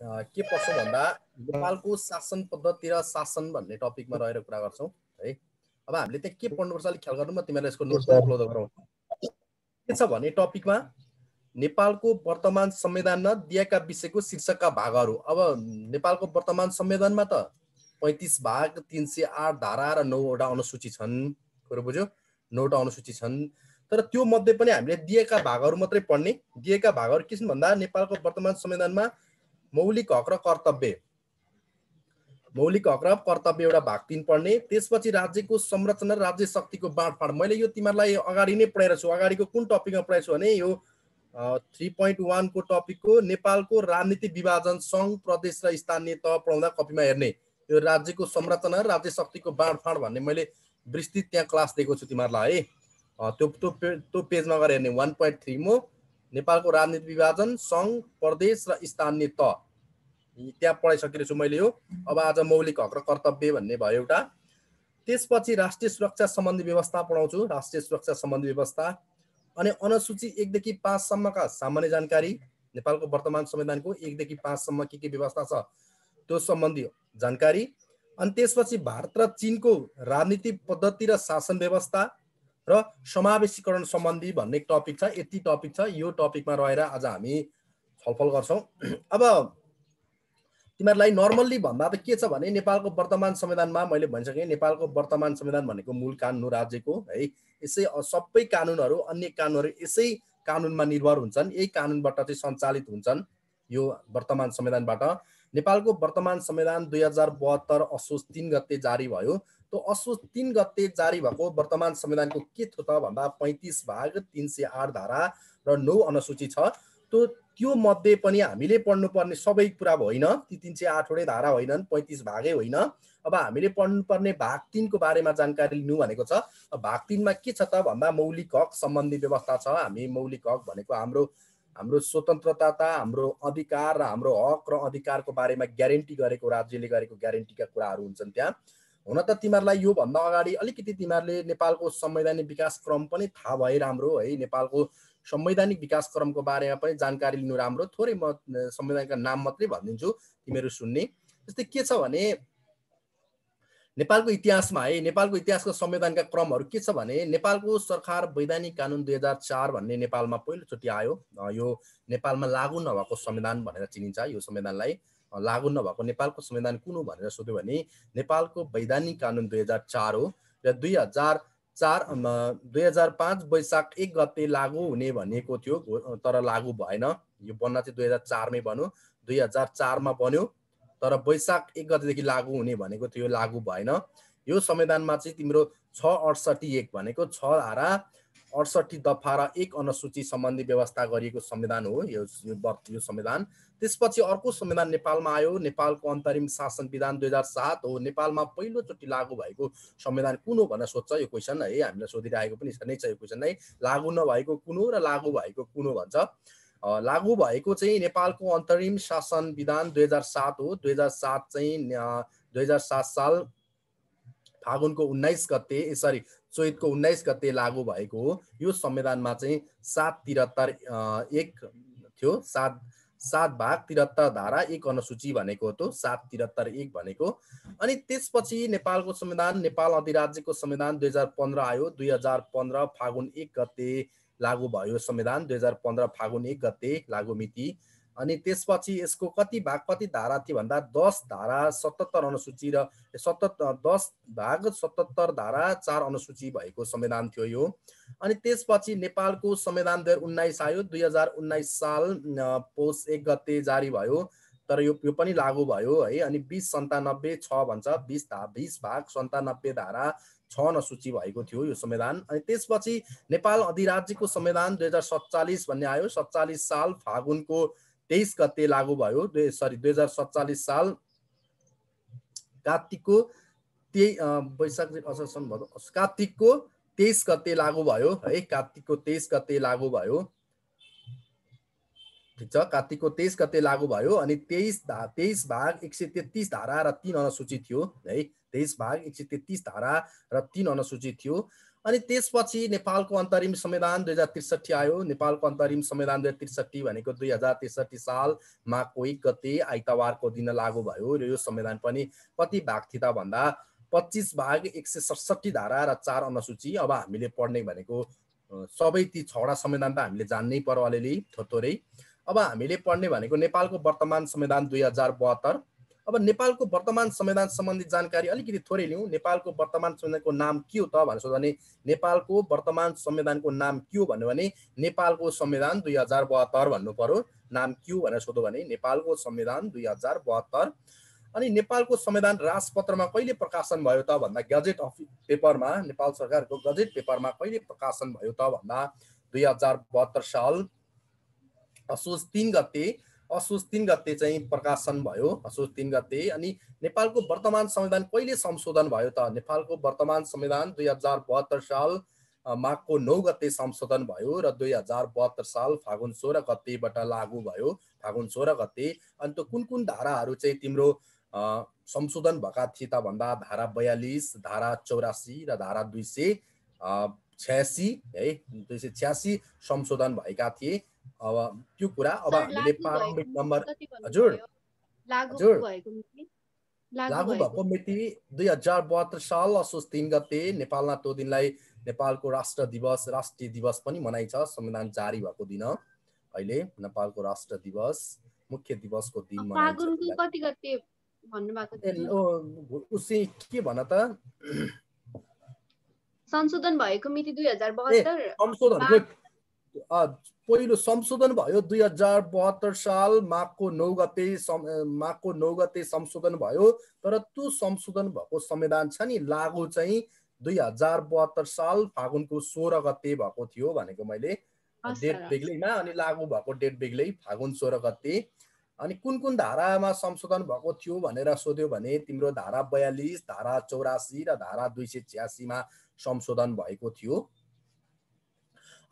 के पर्छौँ भन्दा नेपालको शासन पद्धति र शासन भन्ने टपिकमा रहेर कुरा गर्छौँ है। अब हामीले त्यहाँ के पढ्नुपर्छ अलिक ख्याल गर्नु म तिमीहरूलाई यसको नोट उपलब्ध गरौँ। के छ भने टपिकमा नेपालको वर्तमान संविधानमा दिएका विषयको शीर्षकका भागहरू। अब नेपालको वर्तमान संविधानमा त पैँतिस भाग तिन सय आठ धारा र नौवटा अनुसूची छन् कुरो बुझ्यो? नौवटा अनुसूची छन्। तर त्यो मध्ये पनि हामीले दिएका भागहरू मात्रै पढ्ने। दिएका भागहरू के छन् भन्दा नेपालको वर्तमान संविधानमा मौलिक हक र कर्तव्य। मौलिक हक र कर्तव्य एउटा भाग तिन पढ्ने। त्यसपछि राज्यको संरचना राज्य शक्तिको बाँडफाँड। मैले यो तिमीहरूलाई अगाडि नै पढाएर छु। अगाडिको कुन टपिकमा पढाएको छु भने यो थ्री पोइन्ट वानको टपिकको नेपालको राजनीति विभाजन सङ्घ प्रदेश र स्थानीय तह पढाउँदा कपीमा हेर्ने। यो राज्यको संरचना राज्य शक्तिको बाँडफाँड भन्ने मैले विस्तृत त्यहाँ क्लास दिएको छु तिमीहरूलाई। है त्यो त्यो पेजमा गएर हेर्ने। वान पोइन्ट थ्रीमा नेपालको राजनीति विभाजन सङ्घ प्रदेश र स्थानीय तह त्यहाँ पढाइसकेको छु मैले यो। अब आज मौलिक हक र कर्तव्य भन्ने भयो एउटा। त्यसपछि राष्ट्रिय सुरक्षा सम्बन्धी व्यवस्था पढाउँछु। राष्ट्रिय सुरक्षा सम्बन्धी व्यवस्था। अनि अनुसूची एकदेखि पाँचसम्मका सामान्य जानकारी। नेपालको वर्तमान संविधानको एकदेखि पाँचसम्म के के व्यवस्था छ त्यो सम्बन्धी जानकारी। अनि त्यसपछि भारत र चिनको राजनीतिक पद्धति र शासन व्यवस्था। र समावेशीकरण सम्बन्धी भन्ने टपिक छ यति टपिक छ यो टपिकमा रहेर आज हामी छलफल गर्छौँ। अब तिमीहरूलाई नर्मल्ली भन्दा त के छ भने नेपालको वर्तमान संविधानमा मैले भनिसकेँ नेपालको वर्तमान संविधान भनेको मूल कानुन हो राज्यको है। यसै सबै कानुनहरू अन्य कानुनहरू यसै कानुनमा निर्भर हुन्छन् यही कानुनबाट चाहिँ सञ्चालित हुन्छन् यो वर्तमान संविधानबाट। नेपालको वर्तमान संविधान दुई हजार बहत्तर असोज तिन गते जारी भयो। त्यो असोज तिन गते जारी भएको वर्तमान संविधानको के थियो त भन्दा पैँतिस भाग तिन सय आठ धारा र नौ अनुसूची छ। त्यो त्यो मध्ये पनि हामीले पढ्नुपर्ने सबै कुरा होइन ती तिन सय आठवटै धारा होइनन् पैँतिस भागै होइन। अब हामीले पढ्नुपर्ने भाग तिनको बारेमा जानकारी लिनु भनेको छ। भाग तिनमा के छ त भन्दा मौलिक हक सम्बन्धी व्यवस्था छ। हामी मौलिक हक भनेको हाम्रो हाम्रो स्वतन्त्रता हाम्रो अधिकार र हाम्रो हक र अधिकारको बारेमा ग्यारेन्टी गरेको राज्यले गरेको ग्यारेन्टीका कुराहरू हुन्छन् त्यहाँ। हुन त तिमीहरूलाई योभन्दा अगाडि अलिकति तिमीहरूले नेपालको संवैधानिक विकास क्रम पनि थाहा भए राम्रो है। नेपालको संवैधानिक विकास क्रमको बारेमा पनि जानकारी लिनु राम्रो। थोरै म संविधानका नाम मात्रै भनिदिन्छु तिमीहरू सुन्ने। जस्तै के छ भने नेपालको इतिहासमा है नेपालको इतिहासको संविधानका क्रमहरू के छ भने नेपालको सरकार वैधानिक कानुन दुई हजार चार भन्ने नेपालमा पहिलोचोटि आयो। यो नेपालमा लागू नभएको संविधान भनेर चिनिन्छ यो संविधानलाई। लागू नभएको नेपालको संविधान कुन हो भनेर सोध्यो भने नेपालको वैधानिक कानुन दुई हजार चार हो र दुई हजार चार दुई हजार पाँच वैशाख एक गते लागू हुने भनेको थियो तर लागू भएन। यो बन्न चाहिँ दुई हजार चारमै बन्यो दुई हजार चारमा बन्यो तर वैशाख एक गतेदेखि लागू हुने भनेको थियो लागू भएन। यो संविधानमा चाहिँ तिम्रो छ अडसठी एक भनेको छ धारा अडसठी दफा र एक अनुसूची सम्बन्धी व्यवस्था गरिएको संविधान हो यो यो संविधान। त्यसपछि अर्को संविधान नेपालमा आयो। नेपालको अन्तरिम शासन विधान दुई हजार सात हो। नेपालमा पहिलोचोटि लागू भएको संविधान कुन हो भनेर सोध्छ। यो क्वेसन है हामीलाई सोधिरहेको पनि नै छ यो क्वेसन है। लागू नभएको कुन हो र लागू भएको कुन हो भन्छ। लागू भएको चाहिँ नेपालको अन्तरिम शासन विधान दुई हजार सात हो। दुई हजार सात चाहिँ दुई हजार सात साल फागुनको उन्नाइस गते सरी चैतको उन्नाइस गते लागू भएको हो। यो संविधानमा चाहिँ सात त्रिहत्तर एक थियो। सात सात भाग त्रिहत्तर धारा एक अनुसूची भनेको हो सात त्रिहत्तर एक भनेको अनि त्यसपछि नेपालको संविधान नेपाल अधिराज्यको संविधान दुई हजार पन्ध्र आयो दुई हजार पन्ध्र फागुन एक गते लागू भयो संविधान दुई हजार पन्ध्र फागुन एक गते लागु मिति। अनि त्यसपछि यसको कति भाग कति धारा थियो भन्दा दस धारा सतहत्तर अनुसूची र सतहत्तर दस भाग सतहत्तर धारा चार अनुसूची भएको संविधान थियो यो। अनि त्यसपछि नेपालको संविधान दुई हजार उन्नाइस आयो दुई हजार उन्नाइस साल पौष एक गते जारी भयो तर यो यो पनि लागू भयो है। अनि बिस सन्तानब्बे छ भन्छ बिस धा बिस भाग सन्तानब्बे धारा छ अनुसूची भएको थियो यो संविधान। अनि त्यसपछि नेपाल अधिराज्यको संविधान दुई हजार सत्तालिस भन्ने आयो। सत्तालिस साल फागुनको तेइस गते लागू भयो दुई सरी दुई हजार सत्तालिस साल कार्तिकको त्यही वैशाख असोजन भयो कार्तिकको तेइस गते लागू भयो है कार्तिकको तेइस गते लागू भयो। ठिक छ कार्तिकको तेइस गते लागू भयो अनि तेइस धा तेइस भाग एक सय तेत्तिस धारा र तिन अनुसूची थियो है तेइस भाग एक सय तेत्तिस धारा र तिन अनुसूची थियो। अनि त्यसपछि नेपालको अन्तरिम संविधान दुई हजार त्रिसठी आयो। नेपालको अन्तरिम संविधान दुई हजार त्रिसठी भनेको दुई हजार त्रिसठी साल माघको एक गते आइतबारको दिन लागू भयो र यो संविधान पनि कति भाग थिए त भन्दा पच्चिस भाग एक सय सडसठी धारा र चार अनुसूची अब हामीले पढ्ने भनेको सबै ती छवटा संविधान त हामीले जान्नै पर्यो अलिअलि थोरै। अब हामीले पढ्ने भनेको नेपालको वर्तमान संविधान दुई हजार बहत्तर अब नेपालको वर्तमान संविधान सम्बन्धी जानकारी अलिकति थोरै लिउँ। नेपालको वर्तमान संविधानको नाम के हो त भनेर सोध्यो भने नेपालको वर्तमान संविधानको नाम के हो भन्यो भने नेपालको संविधान दुई हजार बहत्तर भन्नु पर्यो। नाम के हो भनेर सोध्यो भने नेपालको संविधान दुई हजार बहत्तर। अनि नेपालको संविधान राजपत्रमा कहिले प्रकाशन भयो त भन्दा गजेट अफ पेपरमा नेपाल सरकारको गजेट पेपरमा कहिले प्रकाशन भयो त भन्दा दुई हजार बहत्तर साल असोज तिन गते असोज तिन गते चाहिँ प्रकाशन भयो असोज तिन गते। अनि नेपालको वर्तमान संविधान कहिले संशोधन भयो त? नेपालको वर्तमान संविधान दुई हजार बहत्तर साल माघको नौ गते संशोधन भयो र दुई हजार बहत्तर साल फागुन सोह्र गतेबाट लागू भयो। फागुन सोह्र गते। अनि त्यो कुन कुन धाराहरू चाहिँ तिम्रो संशोधन भएका थिए त भन्दा? धारा बयालिस धारा चौरासी र धारा दुई सय छ्यासी है दुई सय छ्यासी संशोधन भएका थिए। अब त्यो कुरा अब हामीले प्रारम्भिक नम्बर हजुर। हजुर। लागु भएको मिति दुई हजार बहत्तर साल असोज तिन गते नेपालमा त्यो दिनलाई नेपालको राष्ट्र दिवस राष्ट्रिय दिवस पनि मनाइन्छ। संविधान जारी भएको दिन अहिले नेपालको राष्ट्र दिवस मुख्य दिवसको दिन उसै के भन त? संशोधन भएको मिति दुई हजार बहत्तर। संशोधन पहिलो संशोधन भयो। दुई हजार बहत्तर साल माघको नौ गते माघको नौ गते संशोधन भयो। तर त्यो संशोधन भएको संविधान छ नि लागु चाहिँ दुई हजार बहत्तर साल फागुनको सोह्र गते भएको थियो भनेको मैले डेट बेग्लैमा अनि लागु भएको डेट बेग्लै फागुन सोह्र गते। अनि कुन कुन धारामा संशोधन भएको थियो भनेर सोध्यो भने तिम्रो धारा बयालिस धारा चौरासी र धारा दुई सय छ्यासीमा संशोधन भएको थियो।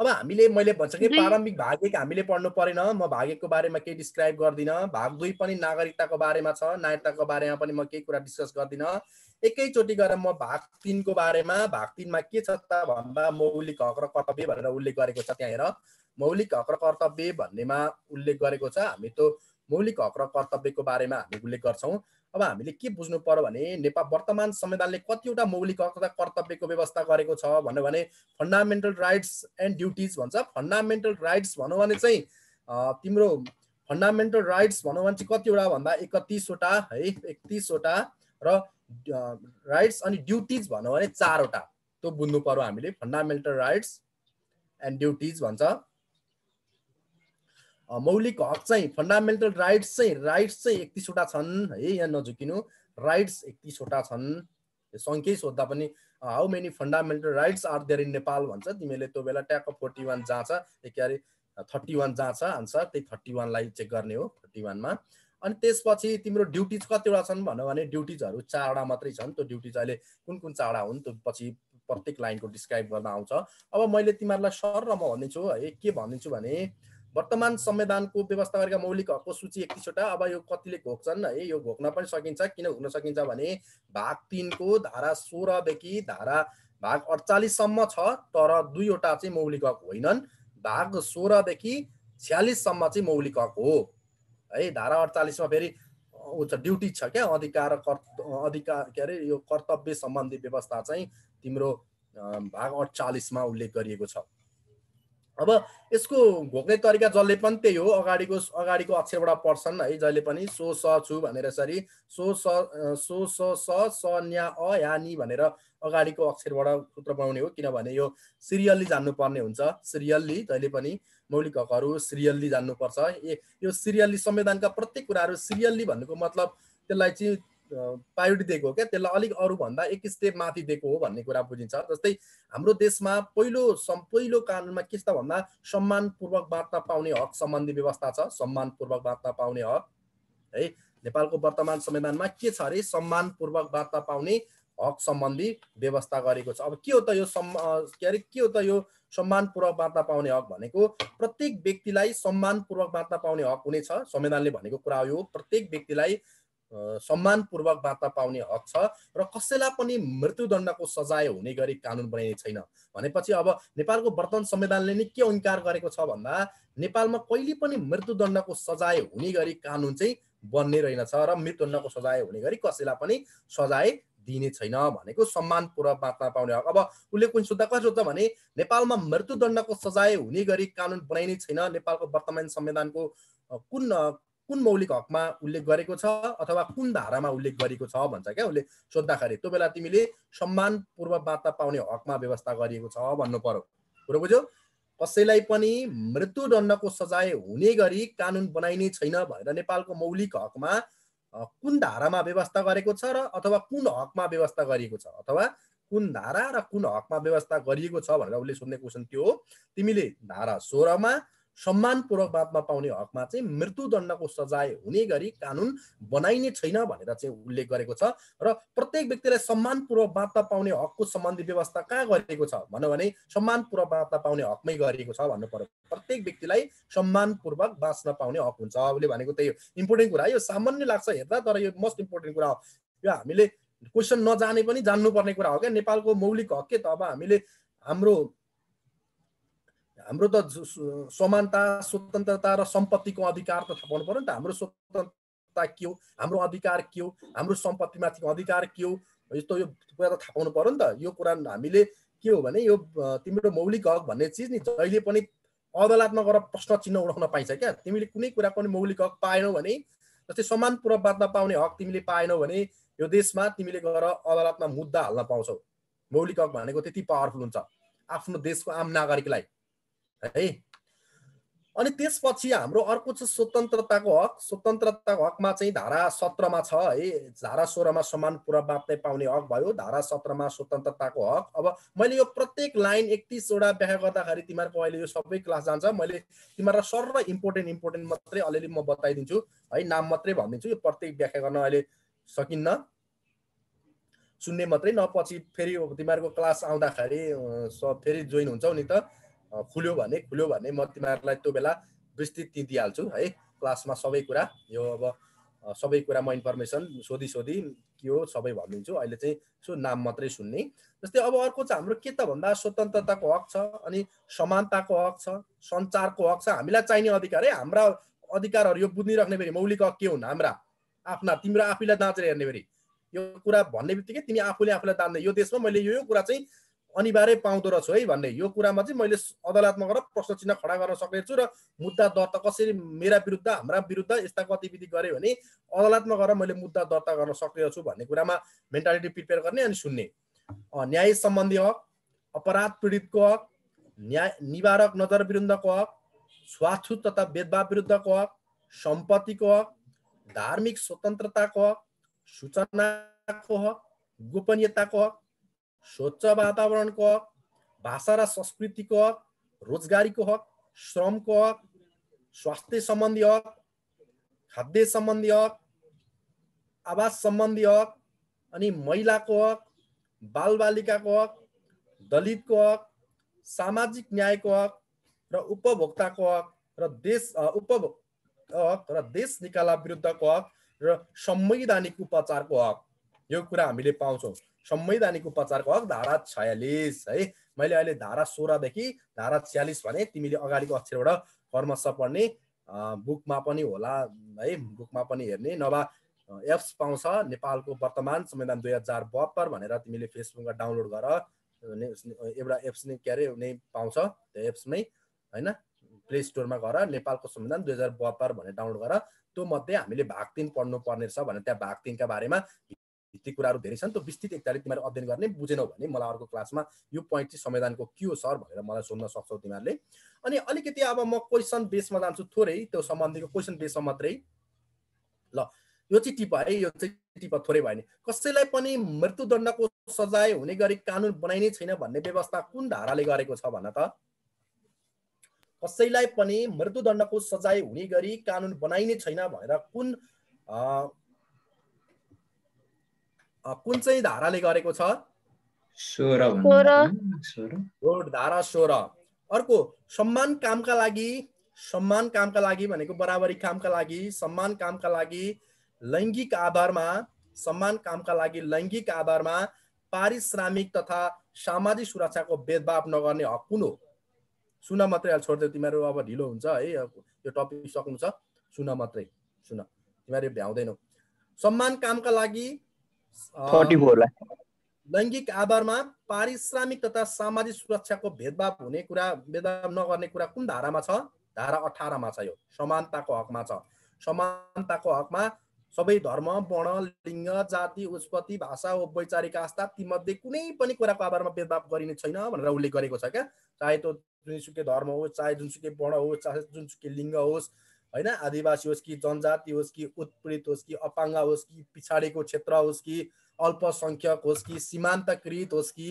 अब हामीले मैले भनिसकेँ प्रारम्भिक भाग एक हामीले पढ्नु परेन। म भाग एकको बारेमा केही डिस्क्राइब गर्दिनँ। भाग दुई पनि नागरिकताको बारेमा छ। नागरिकताको बारेमा पनि म केही कुरा डिस्कस गर्दिनँ। एकैचोटि गएर म भाग तिनको बारेमा भाग तिनमा के छ त भन्दा मौलिक हक र कर्तव्य भनेर उल्लेख गरेको छ त्यहाँ हेर। मौलिक हक र कर्तव्य भन्नेमा उल्लेख गरेको छ। हामी त मौलिक हक र कर्तव्यको बारेमा हामी उल्लेख गर्छौँ। अब हामीले के बुझ्नु पर्यो भने नेपाल वर्तमान संविधानले कतिवटा मौलिक हक तथा कर्तव्यको व्यवस्था गरेको छ भन्यो भने फन्डामेन्टल राइट्स एन्ड ड्युटिज भन्छ। फन्डामेन्टल राइट्स भनौँ भने चाहिँ तिम्रो फन्डामेन्टल राइट्स भनौँ भने चाहिँ कतिवटा भन्दा एकतिसवटा है एकतिसवटा र राइट्स अनि ड्युटिज भनौँ भने चारवटा। त्यो बुझ्नु पर्यो हामीले। फन्डामेन्टल राइट्स एन्ड ड्युटिज भन्छ। मौलिक हक चाहिँ फन्डामेन्टल राइट्स चाहिँ राइट्स चाहिँ एकतिसवटा छन् है यहाँ नझुकिनु। राइट्स एकतिसवटा छन्। सङ्ख्यै सोद्धा पनि how many fundamental rights are there in Nepal भन्छ। तिमीले त्यो बेला ट्याक्क फोर्टी वान जाँछ के अरे थर्टी वान जाँछ आन्सर त्यही थर्टी वानलाई चेक गर्ने हो थर्टी वानमा। अनि त्यसपछि तिम्रो ड्युटिज कतिवटा छन् भन्यो भने ड्युटिजहरू चारवटा मात्रै छन्। त्यो ड्युटिज अहिले कुन कुन चारवटा हुन् त्यो पछि प्रत्येक लाइनको डिस्क्राइब गर्न आउँछ। अब मैले तिमीहरूलाई सर र म भनिदिन्छु है के भनिदिन्छु भने वर्तमान संविधानको व्यवस्था गरेका मौलिक हकको सूची एकतिसवटा अब यो कतिले घोक्छन् है यो घोक्न पनि सकिन्छ किन घोक्न सकिन्छ भने भाग तिनको धारा सोह्रदेखि धारा भाग अडचालिससम्म छ तर दुईवटा चाहिँ मौलिक हक होइनन्। भाग सोह्रदेखि छ्यालिससम्म चाहिँ मौलिक हक हो। है धारा अडचालिसमा फेरि ड्युटी छ क्या अधिकार अधिकार के अरे यो कर्तव्य सम्बन्धी व्यवस्था चाहिँ तिम्रो भाग अडचालिसमा उल्लेख गरिएको छ। अब यसको घोक्ने तरिका जसले पनि त्यही हो अगाडिको अगाडिको अक्षरबाट पढ्छन् है जहिले पनि सो स छु भनेर यसरी सो स सो स स स न्या अ या नि भनेर अगाडिको अक्षरबाट सूत्र बनाउने हो किनभने यो सिरियल्ली जान्नुपर्ने हुन्छ। सिरियल्ली जहिले पनि मौलिक हकहरू सिरियल्ली जान्नुपर्छ। ए यो सिरियल्ली संविधानका प्रत्येक कुराहरू सिरियल्ली भन्नुको मतलब त्यसलाई चाहिँ प्रायोरिटी दिएको हो क्या? त्यसलाई अलिक अरूभन्दा एक स्टेप माथि दिएको हो भन्ने कुरा बुझिन्छ। जस्तै हाम्रो देशमा पहिलो सम पहिलो कानुनमा के छ भन्दा सम्मानपूर्वक वार्ता पाउने हक सम्बन्धी व्यवस्था छ। सम्मानपूर्वक वार्ता पाउने हक। है नेपालको वर्तमान संविधानमा के छ अरे? सम्मानपूर्वक वार्ता पाउने हक सम्बन्धी व्यवस्था गरेको छ। अब के हो त यो के अरे के हो त यो सम्मानपूर्वक वार्ता पाउने हक भनेको? प्रत्येक व्यक्तिलाई सम्मानपूर्वक वार्ता पाउने हक हुनेछ। संविधानले भनेको कुरा हो यो। प्रत्येक व्यक्तिलाई सम्मानपूर्वक बाँच्न पाउने हक छ र कसैलाई पनि मृत्युदण्डको सजाय हुने गरी कानुन बनाइने छैन। भनेपछि अब नेपालको वर्तमान संविधानले नै के अङ्कार गरेको छ भन्दा नेपालमा कहिले पनि मृत्युदण्डको सजाय हुने गरी कानुन चाहिँ बन्ने रहेनछ र मृत्युदण्डको सजाय हुने गरी कसैलाई पनि सजाय दिने छैन भनेको सम्मानपूर्वक बाँच्न पाउने हक। अब उसले कुन सोद्धा कसरी सोध्छ भने नेपालमा मृत्युदण्डको सजाय हुने गरी कानुन बनाइने छैन। नेपालको वर्तमान संविधानको कुन कुन मौलिक हकमा उल्लेख गरेको छ अथवा कुन धारामा उल्लेख गरेको छ भन्छ क्या? उसले सोद्धाखेरि त्यो बेला तिमीले सम्मानपूर्वक बाँच्न पाउने हकमा व्यवस्था गरिएको छ भन्नु पर्यो। कुरो बुझ्यौ? कसैलाई पनि मृत्युदण्डको सजाय हुने गरी कानुन बनाइने छैन भनेर नेपालको मौलिक हकमा कुन धारामा व्यवस्था गरेको छ र अथवा कुन हकमा व्यवस्था गरिएको छ? अथवा कुन धारा र कुन हकमा व्यवस्था गरिएको छ भनेर उसले सोध्ने क्वेसन त्यो हो। तिमीले धारा सोह्रमा सम्मानपूर्वक बाँच्न पाउने हकमा चाहिँ मृत्युदण्डको सजाय हुने गरी कानुन बनाइने छैन भनेर चाहिँ उल्लेख गरेको छ र प्रत्येक व्यक्तिलाई सम्मानपूर्वक बाँच्न पाउने हकको सम्बन्धी व्यवस्था कहाँ गरिएको छ भन्यो भने सम्मानपूर्वक बाँच्न पाउने हकमै गरिएको छ भन्नु पर्यो। प्रत्येक व्यक्तिलाई सम्मानपूर्वक बाँच्न पाउने हक हुन्छ। उसले भनेको त्यही हो इम्पोर्टेन्ट कुरा यो सामान्य लाग्छ हेर्दा तर यो मोस्ट इम्पोर्टेन्ट कुरा हो। यो हामीले क्वेसन नजाने पनि जान्नुपर्ने कुरा हो क्या। नेपालको मौलिक हक के त? अब हामीले हाम्रो हाम्रो त समानता स्वतन्त्रता र सम्पत्तिको अधिकार त थाहा पाउनु पर्यो नि त। हाम्रो स्वतन्त्रता के हो? हाम्रो अधिकार के हो? हाम्रो सम्पत्तिमाथिको अधिकार के हो? यस्तो यो कुरा त थाहा पाउनु पर्यो नि त। यो कुरा हामीले के हो भने यो तिम्रो मौलिक हक भन्ने चिज नि जहिले पनि अदालतमा गएर प्रश्न चिन्ह उठाउन पाइन्छ क्या। तिमीले कुनै कुरा पनि मौलिक हक पाएनौ भने जस्तै सम्मानपूर्वक बाँच्न पाउने हक तिमीले पाएनौ भने यो देशमा तिमीले गएर अदालतमा मुद्दा हाल्न पाउँछौ। मौलिक हक भनेको त्यति पावरफुल हुन्छ। आफ्नो देशको आम नागरिकलाई। है। अनि त्यसपछि हाम्रो अर्को छ स्वतन्त्रताको हक स्वतन्त्रताको हकमा चाहिँ धारा सत्रमा छ है। धारा सोह्रमा समान पुरा बाँच्दै पाउने हक भयो। धारा सत्रमा स्वतन्त्रताको हक। अब मैले यो प्रत्येक लाइन एकतिसवटा व्याख्या गर्दाखेरि तिमीहरूको अहिले यो सबै क्लास जान्छ। मैले तिमीहरूलाई सर इम्पोर्टेन्ट इम्पोर्टेन्ट मात्रै अलिअलि म बताइदिन्छु। है नाम मात्रै भनिदिन्छु। यो प्रत्येक व्याख्या गर्न अहिले सकिन्न। सुन्ने मात्रै न। पछि फेरि तिमीहरूको क्लास आउँदाखेरि फेरि जोइन हुन्छौ नि त। खुल्यो भने खुल्यो भने म तिमीहरूलाई त्यो बेला विस्तृत दिइहाल्छु है। क्लासमा सबै कुरा यो अब सबै कुरा म इन्फर्मेसन सोधी सोधी के हो सबै भनिदिन्छु। अहिले चाहिँ सो नाम मात्रै सुन्ने। जस्तै अब अर्को चाहिँ हाम्रो के त भन्दा स्वतन्त्रताको हक छ अनि समानताको हक छ सञ्चारको हक छ। हामीलाई चाहिने अधिकार है। हाम्रा अधिकारहरू यो बुझिराख्ने फेरि मौलिक हक के हुन्? हाम्रा आफ्ना तिम्रो आफैलाई दाँचेर हेर्ने फेरि। यो कुरा भन्ने बित्तिकै तिमी आफूले आफूलाई दान्ने यो देशमा मैले यो यो कुरा चाहिँ अनिवार्य पाउँदो रहेछु है भन्ने। यो कुरामा चाहिँ मैले अदालतमा गएर प्रश्न चिन्ह खडा गर्न सक्ने छु र मुद्दा दर्ता कसरी मेरा विरुद्ध हाम्रा विरुद्ध यस्ता गतिविधि गऱ्यो भने अदालतमा गएर मैले मुद्दा दर्ता गर्न सक्ने छु भन्ने कुरामा मेन्टालिटी प्रिपेयर गर्ने अनि सुन्ने। न्याय सम्बन्धी हक अपराध पीडितको हक न्याय निवारक नजर विरुद्धको हक स्वाछुत तथा भेदभाव विरुद्धको हक सम्पत्तिको हक धार्मिक स्वतन्त्रताको हक सूचनाको हक गोपनीयताको हक स्वच्छ वातावरणको हक भाषा र संस्कृतिको हक रोजगारीको हक श्रमको हक स्वास्थ्य सम्बन्धी हक खाद्य सम्बन्धी हक आवास सम्बन्धी हक अनि महिलाको हक बालबालिकाको हक दलितको हक सामाजिक न्यायको हक र उपभोक्ताको हक र देश अ, उपभोक हक र देश निकाला विरुद्धको हक र संवैधानिक उपचारको हक। यो कुरा हामीले पाउँछौँ। संवैधानिक उपचारको हक धारा छयालिस है। मैले अहिले धारा सोह्रदेखि धारा छ्यालिस भने तिमीले अगाडिको अक्षरबाट कर्मश पढ्ने बुकमा पनि होला है बुकमा पनि हेर्ने नभए एप्स पाउँछ नेपालको वर्तमान संविधान दुई हजार बहत्तर भनेर तिमीले फेसबुकमा डाउनलोड गर एउटा एप्स नै के अरे नै पाउँछ त्यो एप्समै होइन? प्ले स्टोरमा गएर नेपालको संविधान दुई हजार बहत्तर भनेर डाउनलोड गर त्यो मध्ये हामीले भाग तिन पढ्नु पर्ने छ भने त्यहाँ भाग तिनका बारेमा भित्तिक कुराहरू धेरै छन्। त्यो विस्तृत एकताले तिमीहरू अध्ययन गर्ने बुझेनौ भने मलाई अर्को क्लासमा यो पोइन्ट चाहिँ संविधानको के हो सर भनेर मलाई सोध्न सक्छौ तिमीहरूले। अनि अलिकति अब म क्वेसन बेसमा जान्छु थोरै त्यो सम्बन्धीको क्वेसन बेसमा मात्रै। ल यो चाहिँ टिप है यो चाहिँ टिप थोरै भयो भने कसैलाई पनि मृत्युदण्डको सजाय हुने गरी कानुन बनाइने छैन भन्ने व्यवस्था कुन धाराले गरेको छ भन त? कसैलाई पनि मृत्युदण्डको सजाय हुने गरी कानुन बनाइने छैन भनेर कुन कुन चाहिँ धाराले गरेको छ? धारा सोह्र अर्को सम्मान कामका लागि सम्मान कामका लागि भनेको बराबरी कामका लागि सम्मान कामका लागि लैङ्गिक आधारमा सम्मान कामका लागि लैङ्गिक आधारमा पारिश्रमिक तथा सामाजिक सुरक्षाको भेदभाव नगर्ने हक कुन हो? सुन मात्रै अहिले छोडिदियो तिमीहरू अब ढिलो हुन्छ है यो टपिक सक्नु छ। सुन मात्रै सुन। तिमीहरू भ्याउँदैनौ। सम्मान कामका लागि लैङ्गिक आधारमा पारिश्रमिक तथा सामाजिक सुरक्षाको भेदभाव हुने कुरा भेदभाव नगर्ने कुरा कुन धारामा छ? धारा अठारमा छ यो। समानताको हकमा छ। समानताको हकमा सबै धर्म वर्ण लिङ्ग जाति उत्पत्ति भाषा वैचारिक आस्था तीमध्ये कुनै पनि कुराको आधारमा भेदभाव गरिने छैन भनेर उल्लेख गरेको छ क्या। चाहे त्यो जुनसुकै धर्म होस् चाहे जुनसुकै वर्ण होस् चाहे जुनसुकै लिङ्ग होस् होइन? आदिवासी होस् कि जनजाति होस् कि उत्पीडित होस् कि अपाङ्ग होस् कि पछाडिको क्षेत्र होस् कि अल्पसङ्ख्यक होस् कि सीमान्तकृत होस् कि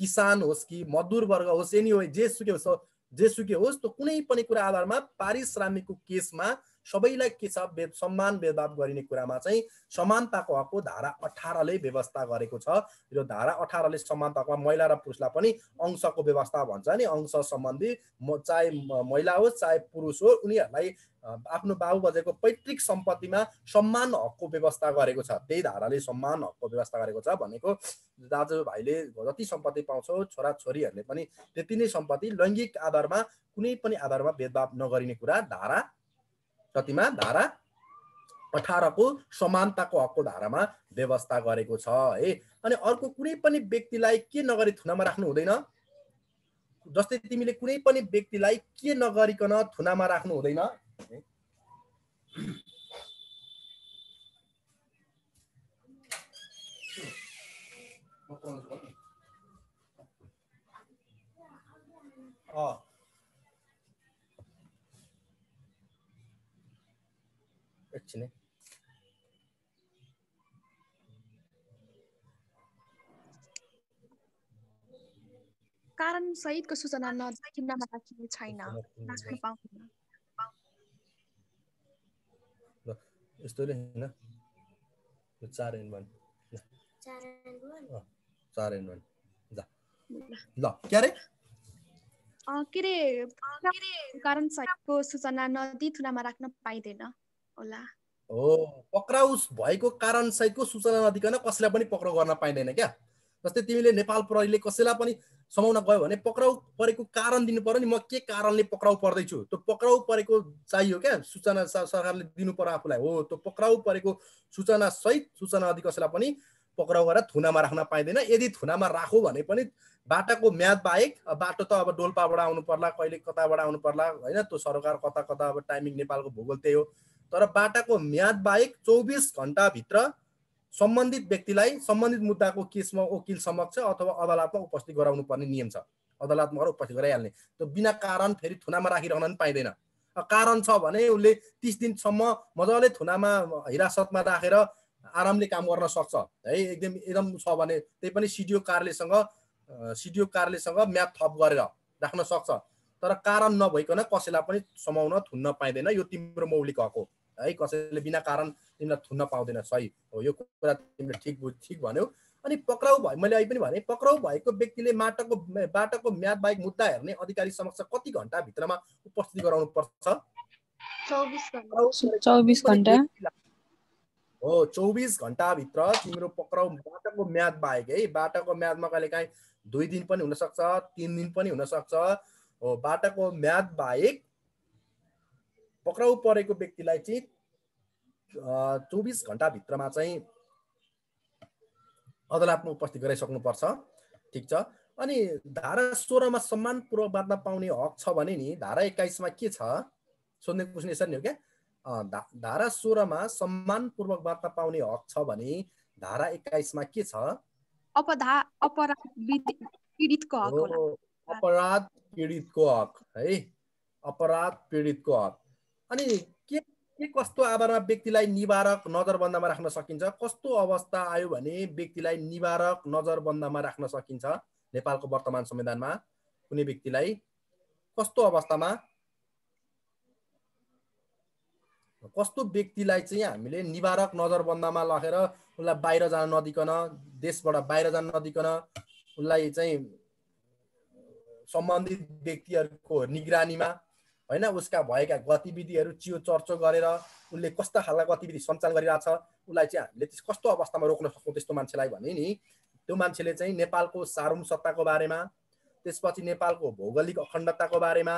किसान होस् कि मजदुर वर्ग होस् एनी हो जेसुकै होस् जेसुकै होस् त्यो कुनै पनि कुरा आधारमा पारिश्रमिकको केसमा सबैलाई के छ? भेद सम्मान भेदभाव गरिने कुरामा चाहिँ समानताको हकको धारा अठारले व्यवस्था गरेको छ यो धारा अठारले समानताको महिला र पुरुषलाई पनि अंशको व्यवस्था भन्छ नि। अंश सम्बन्धी चाहे महिला होस् चाहे पुरुष हो उनीहरूलाई आफ्नो बाबु बजेको पैतृक सम्पत्तिमा सम्मान हकको व्यवस्था गरेको छ। त्यही धाराले सम्मान हकको व्यवस्था गरेको छ भनेको दाजुभाइले जति सम्पत्ति पाउँछौ छोराछोरीहरूले पनि त्यति नै सम्पत्ति लैङ्गिक आधारमा कुनै पनि आधारमा भेदभाव नगरिने कुरा धारा कतिमा धारा अठारको समानताको हकको धारामा व्यवस्था गरेको छ है। अनि अर्को कुनै पनि व्यक्तिलाई के नगरी थुनामा राख्नु हुँदैन? जस्तै तिमीले कुनै पनि व्यक्तिलाई के नगरिकन थुनामा राख्नु हुँदैन? अँ। एकछिन कारण सहितको सूचना नचिन्हमा राखिने छैन राख्न पाउँदैन यस्तोले होइन यो चार एन वान चार एन वान ल के अरे के अरे कारण सहितको सूचना नदी थुनामा राख्न पाइँदैन होला हो पक्राउ भएको कारण सहितको सूचना नदिकन कसैलाई पनि पक्राउ गर्न पाइँदैन क्या। जस्तै तिमीले नेपाल प्रहरीले कसैलाई पनि समाउन गयो भने पक्राउ परेको कारण दिनु पर्यो नि म के कारणले पक्राउ पर्दैछु? त्यो पक्राउ परेको चाहियो क्या सूचना सरकारले दिनु पर्यो आफूलाई। हो त्यो पक्राउ परेको सूचना सहित सूचना अधि कसैलाई पनि पक्राउ गरेर थुनामा राख्न पाइँदैन। यदि थुनामा राखो भने पनि बाटाको म्याद बाहेक बाटो त अब डोल्पाबाट आउनु पर्ला कहिले कताबाट आउनु पर्ला होइन? त्यो सरकार कता कता अब टाइमिङ नेपालको भूगोल त्यही हो। तर बाटाको म्याद बाहेक चौबिस घन्टाभित्र सम्बन्धित व्यक्तिलाई सम्बन्धित मुद्दाको केसमा वकिल समक्ष अथवा अदालतमा उपस्थित गराउनु पर्ने नियम छ। अदालतमा गएर उपस्थित गराइहाल्ने। त्यो बिना कारण फेरि थुनामा राखिरहन पनि पाइँदैन। कारण छ भने उसले तिस दिनसम्म मजाले थुनामा हिरासतमा राखेर आरामले काम गर्न सक्छ। है एकदम एकदम छ भने त्यही पनि सिडिओ कार्यालयसँग सिडिओ कार्यालयसँग म्याद थप गरेर राख्न सक्छ। तर कारण नभइकन कसैलाई पनि समाउन थुन्न पाइँदैन। यो तिम्रो मौलिक हक हो। है कसैले बिना कारण तिमीलाई थुन्न पाउँदैन सही हो यो कुरा तिमीले ठिक ठिक भन्यौ। अनि पक्राउ भयो मैले अहिले पनि भने पक्राउ भएको व्यक्तिले माटोको बाटोको म्याद बाहेक मुद्दा हेर्ने अधिकारी समक्ष कति घन्टाभित्रमा उपस्थिति गराउनु पर्छ हो चौबिस घन्टाभित्र तिम्रो पक्राउ बाटोको म्याद बाहेक है बाटोको म्यादमा कहिले काहीँ दुई दिन पनि हुनसक्छ तिन दिन पनि हुनसक्छ हो बाटोको म्याद बाहेक पक्राउ परेको व्यक्तिलाई चाहिँ चौबिस घन्टाभित्रमा चाहिँ अदालतमा उपस्थित गराइसक्नुपर्छ। ठिक छ? अनि धारा सोह्रमा सम्मानपूर्वक बाँध्न पाउने हक छ भने नि धारा एक्काइसमा के छ? सोध्ने क्वेसन यसरी हो क्या। धारा सोह्रमा सम्मानपूर्वक बाँध्न पाउने हक छ भने धारा एक्काइसमा के छ? अपराध पीडितको हक है? अपराध पीडितको हक। अनि के के कस्तो आधारमा व्यक्तिलाई निवारक नजरबन्दमा राख्न सकिन्छ? कस्तो अवस्था आयो भने व्यक्तिलाई निवारक नजरबन्दमा राख्न सकिन्छ नेपालको वर्तमान संविधानमा? कुनै व्यक्तिलाई कस्तो अवस्थामा? कस्तो व्यक्तिलाई चाहिँ हामीले निवारक नजरबन्दमा लगेर उसलाई बाहिर जान नदिकन देशबाट बाहिर जान नदिकन उसलाई चाहिँ सम्बन्धित व्यक्तिहरूको निगरानीमा होइन उसका भएका गतिविधिहरू चियो चर्चो गरेर उसले कस्ता खालका गतिविधि सञ्चालन गरिरहेछ उसलाई चाहिँ हामीले कस्तो अवस्थामा रोक्न सक्छौँ त्यस्तो मान्छेलाई भने नि त्यो मान्छेले चाहिँ नेपालको सार्वम सत्ताको बारेमा त्यसपछि नेपालको भौगोलिक अखण्डताको बारेमा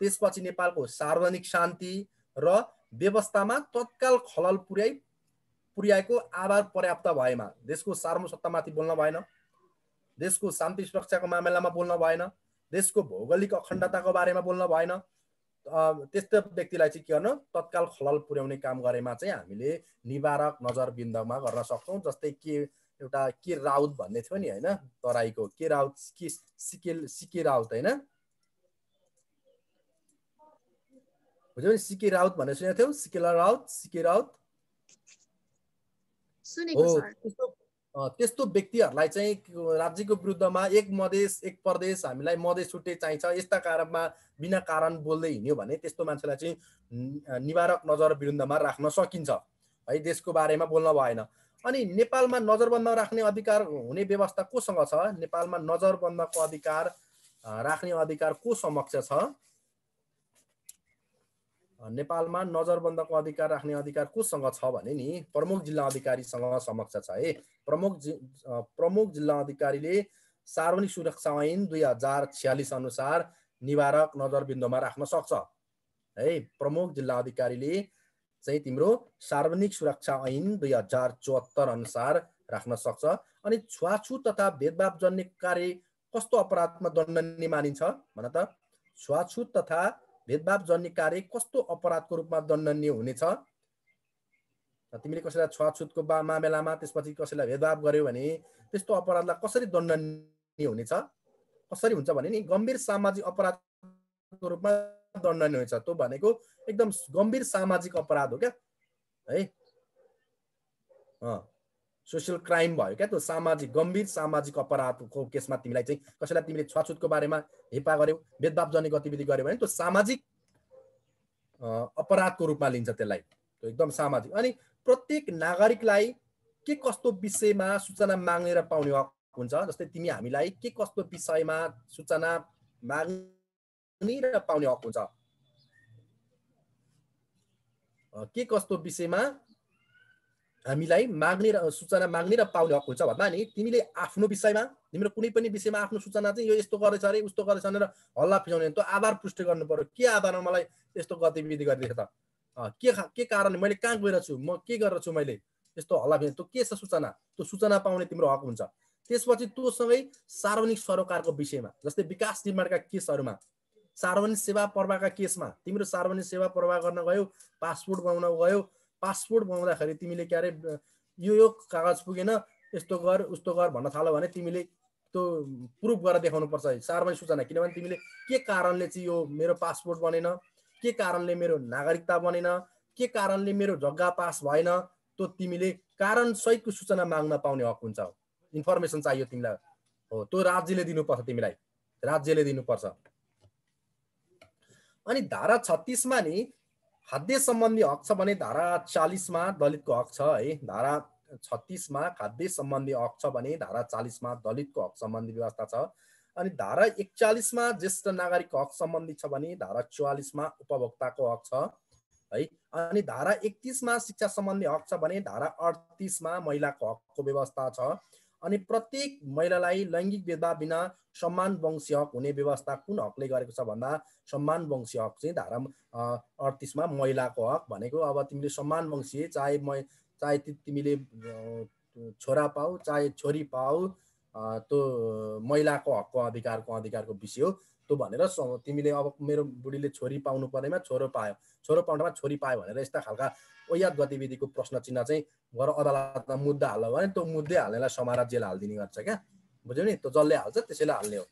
त्यसपछि नेपालको सार्वजनिक शान्ति र व्यवस्थामा तत्काल खलल पुर्याइ पुर्याएको आधार पर्याप्त भएमा देशको सार्वभौमसत्तामाथि बोल्न भएन देशको शान्ति सुरक्षाको मामिलामा बोल्न भएन देशको भौगोलिक अखण्डताको बारेमा बोल्न भएन त्यस्तो व्यक्तिलाई चाहिँ के गर्नु? तत्काल खलल पुर्याउने काम गरेमा चाहिँ हामीले निवारक नजरबिन्दमा गर्न सक्छौँ जस्तै के एउटा के राउत भन्ने थियो नि होइन? तराईको के राउत के सिके सिके राउत होइन? बुझ्यो नि सिके राउत भनेर सुनेको थियौ? सिकेला राउत सिके राउत। हो त्यस्तो त्यस्तो व्यक्तिहरूलाई चाहिँ राज्यको विरुद्धमा एक मधेस एक प्रदेश हामीलाई मधेस छुट्टै चाहिन्छ। यस्ता कारणमा बिना कारण बोल्दै हिँड्यो भने त्यस्तो मान्छेलाई चाहिँ निवारक नजर विरुद्धमा राख्न सकिन्छ। है देशको बारेमा बोल्न भएन। अनि नेपालमा नजरबन्दमा राख्ने अधिकार हुने व्यवस्था कोसँग छ? नेपालमा नजरबन्दको अधिकार राख्ने अधिकार को समक्ष छ? नेपालमा नजरबन्दको अधिकार राख्ने अधिकार कोसँग छ भने नि प्रमुख जिल्ला अधिकारीसँग समक्ष छ है। प्रमुख जि प्रमुख जिल्ला अधिकारीले सार्वजनिक सुरक्षा ऐन दुई हजार छ्यालिस अनुसार निवारक नजरबिन्दुमा राख्न सक्छ। है प्रमुख जिल्ला अधिकारीले चाहिँ तिम्रो सार्वजनिक सुरक्षा ऐन दुई हजार चौहत्तर अनुसार राख्न सक्छ। अनि छुवाछुत तथा भेदभाव जन्य कार्य कस्तो अपराधमा दण्डनीय मानिन्छ? भन त। छुवाछुत तथा भेदभाव जन्य कार्य कस्तो अपराधको रूपमा दण्डनीय हुनेछ? तिमीले कसैलाई छुवाछुतको बा मामिलामा त्यसपछि कसैलाई भेदभाव गर्यो भने त्यस्तो अपराधलाई कसरी दण्डनीय हुनेछ? कसरी हुन्छ भने नि गम्भीर सामाजिक अपराधको रूपमा दण्डनीय हुन्छ। त्यो भनेको एकदम गम्भीर सामाजिक अपराध हो क्या? है? सोसियल क्राइम भयो क्या? त्यो सामाजिक गम्भीर सामाजिक अपराधको केसमा तिमीलाई चाहिँ कसैलाई तिमीले छुवाछुतको बारेमा हेपा गर्यौ भेदभाव जन्य गतिविधि गर्यो भने त्यो सामाजिक अपराधको रूपमा लिन्छ त्यसलाई। त्यो एकदम सामाजिक। अनि प्रत्येक नागरिकलाई के कस्तो विषयमा सूचना माग्ने र पाउने हक हुन्छ? जस्तै तिमी हामीलाई के कस्तो विषयमा सूचना माग्ने र पाउने हक हुन्छ? के कस्तो विषयमा हामीलाई माग्ने र सूचना माग्ने र पाउने हक हुन्छ भन्दा नि तिमीले आफ्नो विषयमा तिम्रो कुनै पनि विषयमा आफ्नो सूचना चाहिँ यो यस्तो गरेछ अरे उस्तो गरेछ भनेर हल्ला फिजाउने त्यो आधार पुष्टि गर्नु पर्यो। के आधारमा मलाई यस्तो गतिविधि गरिदिएको त के के कारणले मैले कहाँ गएर छु? म के गरेर छु मैले यस्तो हल्ला फिजाउने? त्यो के छ सूचना? त्यो सूचना पाउने तिम्रो हक हुन्छ। त्यसपछि तँसँगै सार्वजनिक सरोकारको विषयमा जस्तै विकास निर्माणका केसहरूमा सार्वजनिक सेवा प्रवाहका केसमा तिम्रो सार्वजनिक सेवा प्रवाह गर्न गयो पासपोर्ट बनाउन गयो पासपोर्ट बनाउँदाखेरि तिमीले के अरे यो यो कागज पुगेन यस्तो गर उस्तो गर भन्न थाल्यो भने तिमीले त्यो प्रुफ गरेर देखाउनु पर्छ सार्वजनिक सूचना। किनभने तिमीले के कारणले चाहिँ यो मेरो पासपोर्ट बनेन? के कारणले मेरो नागरिकता बनेन? के कारणले मेरो जग्गा पास भएन? त्यो तिमीले कारण सहितको सूचना माग्न पाउने हक हुन्छ। इन्फर्मेसन चाहियो तिमीलाई। हो त्यो राज्यले दिनुपर्छ तिमीलाई। राज्यले दिनुपर्छ। अनि धारा छत्तिसमा नि खाद्य सम्बन्धी हक छ भने धारा चालिसमा दलितको हक छ है। धारा छत्तिसमा खाद्य सम्बन्धी हक छ भने धारा चालिसमा दलितको हक सम्बन्धी व्यवस्था छ। अनि धारा एकचालिसमा ज्येष्ठ नागरिकको हक सम्बन्धी छ भने धारा चौवालिसमा उपभोक्ताको हक छ है। अनि धारा एकतिसमा शिक्षा सम्बन्धी हक छ भने धारा अडतिसमा महिलाको हकको व्यवस्था छ। अनि प्रत्येक महिलालाई लैङ्गिक भेदभाव बिना सम्मान वंशी हक हुने व्यवस्था कुन हकले गरेको छ भन्दा सम्मान वंशी हक चाहिँ धारा अडतिसमा महिलाको हक भनेको अब तिमीले सम्मान वंशी चाहे म चाहे तिमीले छोरा पाऊ चाहे छोरी पाऊ त्यो महिलाको हकको अधिकारको अधिकारको विषय हो। त्यो भनेर तिमीले अब मेरो बुढीले छोरी पाउनु पर्नेमा छोरो पायो। छोरो पाउनुमा छोरी पायो भनेर यस्ता खालका अयात गतिविधिको प्रश्न चिन्ह चाहिँ गएर अदालतमा मुद्दा हाल्यो भने त्यो मुद्दै हाल्नेलाई समारा जेल हालिदिने गर्छ क्या। बुझ्यौ नि? त्यो जसले हाल्छ त्यसैले हाल्ने हो।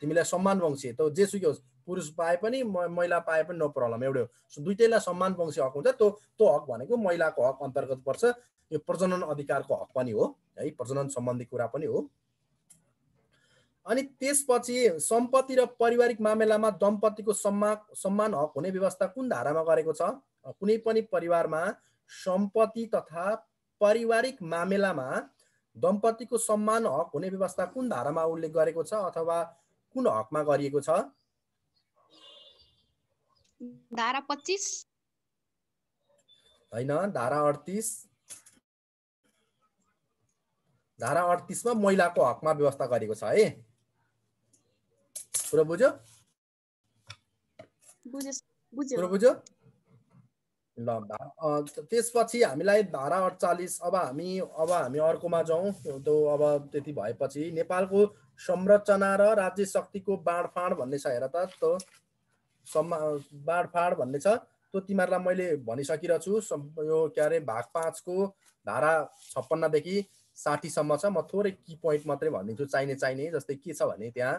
तिमीलाई सम्मान वंशी त जेसुकै होस् पुरुष पाए पनि महिला पाए पनि नो प्रब्लम एउटै हो। दुइटैलाई सम्मान वंशी हक हुन्छ। त्यो त्यो हक भनेको महिलाको हक अन्तर्गत पर्छ। यो प्रजनन अधिकारको हक पनि हो है प्रजनन सम्बन्धी कुरा पनि हो। अनि त्यसपछि सम्पत्ति र पारिवारिक मामिलामा दम्पतिको सम्मान सम्मान हक हुने व्यवस्था कुन धारामा गरेको छ? कुनै पनि परिवारमा सम्पत्ति तथा पारिवारिक मामिलामा दम्पतिको सम्मान हक हुने व्यवस्था कुन धारामा उल्लेख गरेको छ अथवा कुन हकमा गरिएको छ? धारा पच्चिस। होइन धारा अडतिस। धारा अडतिसमा महिलाको हकमा व्यवस्था गरेको छ है। कुरो बुझ्यो बुझ्यो ल त्यसपछि हामीलाई धारा अडचालिस अब हामी अब हामी अर्कोमा जाउँ त्यो अब त्यति भएपछि नेपालको संरचना र राज्य शक्तिको बाँडफाँड भन्ने छ हेर त त्यो सम्मा बाँडफाँड भन्ने छ त्यो तिमीहरूलाई मैले भनिसकिरहेको छु यो के अरे भाग पाँचको धारा छप्पन्नदेखि साठीसम्म छ म थोरै की पोइन्ट मात्रै भनिदिन्छु चाहिने चाहिने जस्तै के छ भने त्यहाँ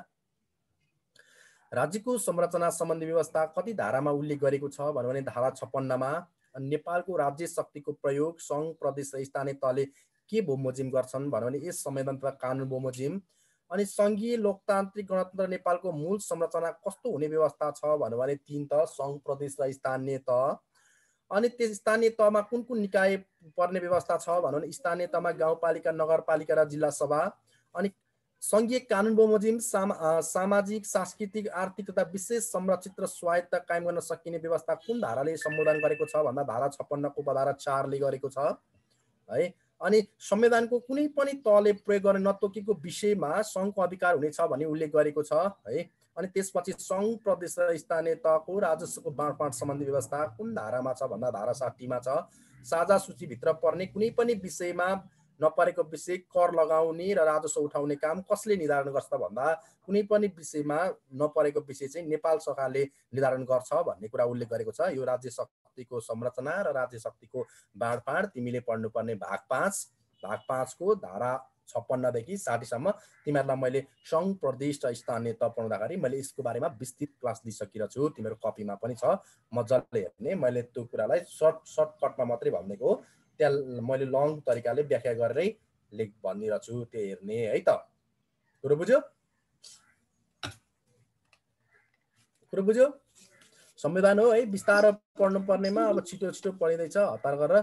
राज्यको संरचना सम्बन्धी व्यवस्था कति धारामा उल्लेख गरेको छ भन्यो भने धारा छप्पन्नमा नेपालको राज्य शक्तिको प्रयोग सङ्घ प्रदेश र स्थानीय तहले के बोमोजिम गर्छन् भन्यो भने यस संविधान तथा कानुन बोमोजिम। अनि सङ्घीय लोकतान्त्रिक गणतन्त्र नेपालको मूल संरचना कस्तो हुने व्यवस्था छ भन्यो भने तिन तह सङ्घ प्रदेश र स्थानीय तह। अनि त्यस स्थानीय तहमा कुन कुन निकाय पर्ने व्यवस्था छ भन्यो भने स्थानीय तहमा गाउँपालिका नगरपालिका र जिल्ला सभा। अनि सङ्घीय कानुन बमोजिम सामा सामाजिक सांस्कृतिक आर्थिक तथा विशेष संरक्षित र स्वायत्त कायम गर्न सकिने व्यवस्था कुन धाराले सम्बोधन गरेको छ भन्दा धारा छप्पन्नको उपधारा चारले गरेको छ है? अनि संविधानको कुनै पनि तहले प्रयोग गर्ने नतोकेको विषयमा सङ्घको अधिकार हुनेछ भन्ने उल्लेख गरेको छ है? अनि त्यसपछि सङ्घ प्रदेश र स्थानीय तहको राजस्वको बाँडफाँड सम्बन्धी व्यवस्था कुन धारामा छ भन्दा धारा साठीमा छ। साझा सूचीभित्र पर्ने कुनै पनि विषयमा नपरेको विषय कर लगाउने र राजस्व उठाउने काम कसले निर्धारण गर्छ त भन्दा कुनै पनि विषयमा नपरेको विषय चाहिँ नेपाल सरकारले निर्धारण गर्छ भन्ने कुरा उल्लेख गरेको छ। यो राज्य शक्तिको संरचना र राज्य शक्तिको बाँडफाँड तिमीले पढ्नुपर्ने भाग पाँच भाग पाँचको धारा छप्पन्नदेखि साठीसम्म तिमीहरूलाई मैले सङ्घ प्रदेश र स्थानीय तह पढाउँदाखेरि मैले यसको बारेमा विस्तृत क्लास दिइसकेको छु तिम्रो कपीमा पनि छ। मजाले हेर्ने। मैले त्यो कुरालाई सर्ट सर्टकटमा मात्रै भनिदिएको त्यहाँ मैले लङ तरिकाले व्याख्या गरेरै लेख भनिदिएको छु त्यो हेर्ने है त। कुरो बुझ्यो? कुरो बुझ्यो? संविधान हो है बिस्तारो पढ्नु पर्नेमा अब छिटो छिटो पढिँदैछ हतार गरेर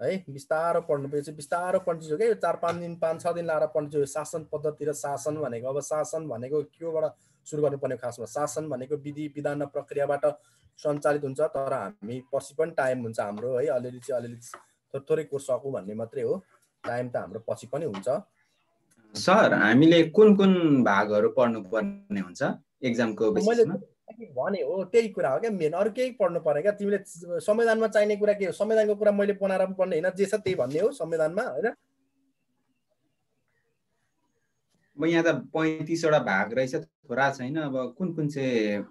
है बिस्तारो पढ्नु पर्छ बिस्तारो पढ्छु क्या यो चार पाँच दिन पाँच छ दिन लाएर पढ्छु शासन पद्धति र शासन भनेको अब शासन भनेको केबाट सुरु गर्नुपर्ने खासमा? शासन भनेको विधि विधान प्रक्रियाबाट सञ्चालित हुन्छ तर हामी पछि पनि टाइम हुन्छ हाम्रो है अलिअलि चाहिँ अलिअलि थोरै थोरै कोर्स सकौँ भन्ने मात्रै हो। टाइम त हाम्रो पछि पनि हुन्छ। सर हामीले कुन कुन भागहरू पढ्नु पर्ने हुन्छ एक्जामको भने हो त्यही कुरा हो क्या मेन अरू केही पढ्नु परेन क्या? तिमीले संविधानमा चाहिने कुरा के हो? संविधानको कुरा मैले बनाएर पनि पढ्ने होइन जे छ त्यही भन्ने हो संविधानमा होइन? अब यहाँ त पैँतिसवटा भाग रहेछ थोरा छैन। अब कुन कुन चाहिँ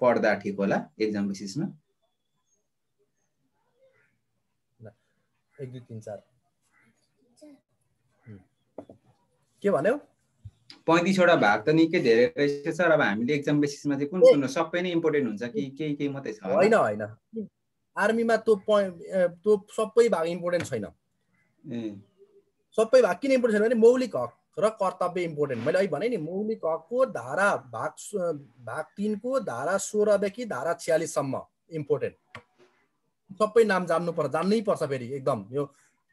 पढ्दा ठिक होला एक्जाम बेसिसमा एक दुई तिन चार। हुँ। के भन्यौ? पैँतिसवटा भाग त निकै धेरै रहेछ सर। अब हामीले एक्जाम बेसिसमा चाहिँ कुन कुन सबै नै इम्पोर्टेन्ट हुन्छ कि केही केही मात्रै छ? होइन होइन। आर्मीमा त्यो पोइन्ट त्यो सबै भाग इम्पोर्टेन्ट छैन। सबै भाग किन इम्पोर्टेन्ट छैन भने मौलिक हक र कर्तव्य इम्पोर्टेन्ट मैले अघि भने नि मौलिक हकको धारा भाग भाग तिनको धारा सोह्रदेखि धारा छ्यालिससम्म इम्पोर्टेन्ट सबै नाम जान्नु पर्छ जान्नै पर्छ फेरि एकदम यो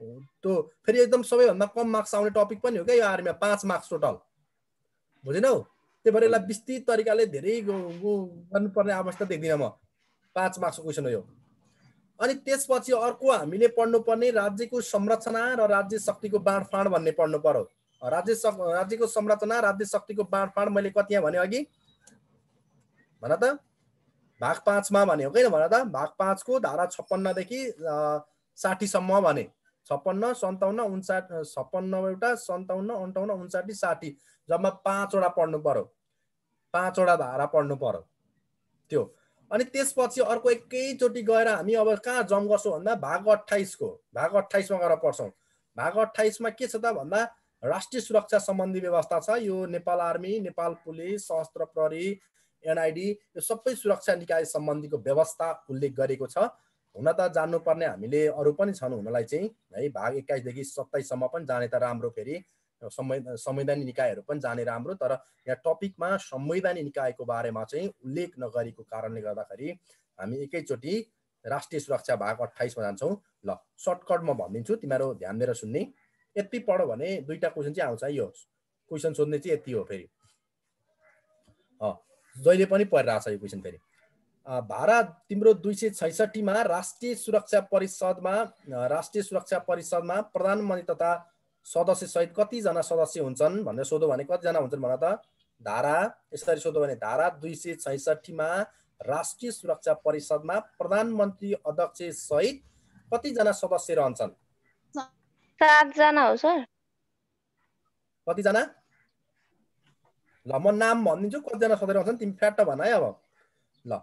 त्यो फेरि एकदम सबैभन्दा कम मार्क्स आउने टपिक पनि हो क्या यो आर्मीमा पाँच मार्क्स टोटल बुझेनौ? त्यही भएर यसलाई विस्तृत तरिकाले धेरै गर्नुपर्ने अवस्था देख्दिनँ म। पाँच मार्क्सको क्वेसन हो यो। अनि त्यसपछि अर्को हामीले पढ्नुपर्ने राज्यको संरचना र राज्य शक्तिको बाँडफाँड भन्ने पढ्नु पर्यो। राज्य राज्यको संरचना राज्य शक्तिको बाँडफाँड मैले कति यहाँ भने अघि? भन त। भाग पाँचमा भने हो किन भन त? भाग पाँचको धारा छप्पन्नदेखि साठीसम्म भने। छप्पन्न सन्ताउन्न उन्साठी छप्पन्न एउटा सन्ताउन्न अन्ठाउन्न उन्साठी साठी जम्मा पाँचवटा पढ्नु पर्यो। पाँचवटा धारा पढ्नु पर्यो। त्यो। अनि त्यसपछि अर्को एकैचोटि गएर हामी अब कहाँ जम गर्छौँ भन्दा भाग अठाइसको भाग अठाइसमा गएर पढ्छौँ। भाग अठाइसमा के छ त भन्दा राष्ट्रिय सुरक्षा सम्बन्धी व्यवस्था छ। यो नेपाल आर्मी नेपाल पुलिस सशस्त्र प्रहरी एनआइडी यो सबै सुरक्षा निकाय सम्बन्धीको व्यवस्था उल्लेख गरेको छ। हुन त जान्नुपर्ने हामीले अरू पनि छन् हुनलाई चाहिँ है भाग एक्काइसदेखि सत्ताइससम्म पनि जाने त राम्रो फेरि संवैध संवैधानिक निकायहरू पनि जाने राम्रो तर यहाँ टपिकमा संवैधानिक निकायको बारेमा चाहिँ उल्लेख नगरेको कारणले गर्दाखेरि हामी एकैचोटि राष्ट्रिय सुरक्षा भाग अठाइसमा जान्छौँ। ल सर्टकट म भनिदिन्छु तिमीहरू ध्यान दिएर सुन्ने। यति पढ्यो भने दुईवटा क्वेसन चाहिँ आउँछ यो क्वेसन सोध्ने चाहिँ यति हो फेरि। जहिले पनि परिरहेछ यो क्वेसन फेरि। धारा तिम्रो दुई सय छैसठीमा राष्ट्रिय सुरक्षा परिषदमा राष्ट्रिय सुरक्षा परिषदमा प्रधानमन्त्री तथा सदस्य सहित कतिजना सदस्य हुन्छन् भनेर सोध्यो भने कतिजना हुन्छन् भन त? धारा यसरी सोध्यो भने धारा दुई सय छैसठीमा राष्ट्रिय सुरक्षा परिषदमा प्रधानमन्त्री अध्यक्ष सहित कतिजना सदस्य रहन्छन्? सातजना हो सर। कतिजना? ल म नाम भनिदिन्छु कतिजना सदस्य रहन्छन् तिमी फ्याट है अब ल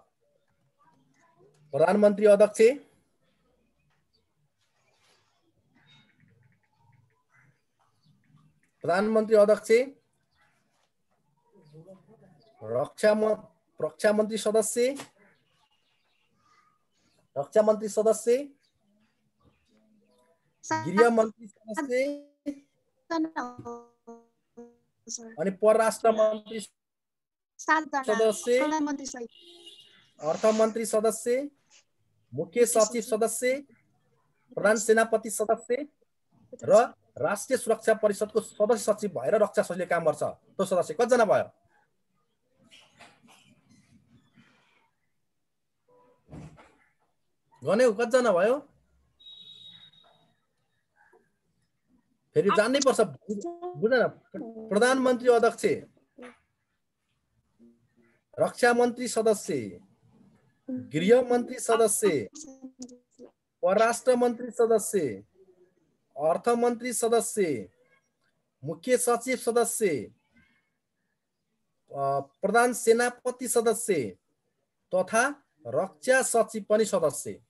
प्रधानमन्त्री अध्यक्ष प्रधानमन्त्री अध्यक्ष रक्षा म रक्षा मन्त्री सदस्य रक्षा मन्त्री सदस्य गृह मन्त्री सदस्य अनि परराष्ट्र मन्त्री सदस्य। अर्थमन्त्री सदस्य मुख्य सचिव सदस्य प्रधान सेनापति सदस्य र राष्ट्रिय सुरक्षा परिषदको सदस्य सचिव भएर रक्षा सचिवले काम गर्छ। त्यो सदस्य कतिजना भयो? गन्यौ कतिजना भयो? फेरि जान्नै पर्छ बुझ न प्रधानमन्त्री अध्यक्ष। रक्षा मन्त्री सदस्य। गृह मन्त्री सदस्य। परराष्ट्र मन्त्री सदस्य। अर्थमन्त्री सदस्य। मुख्य सचिव सदस्य। प्रधान सेनापति सदस्य। तथा रक्षा सचिव पनि सदस्य।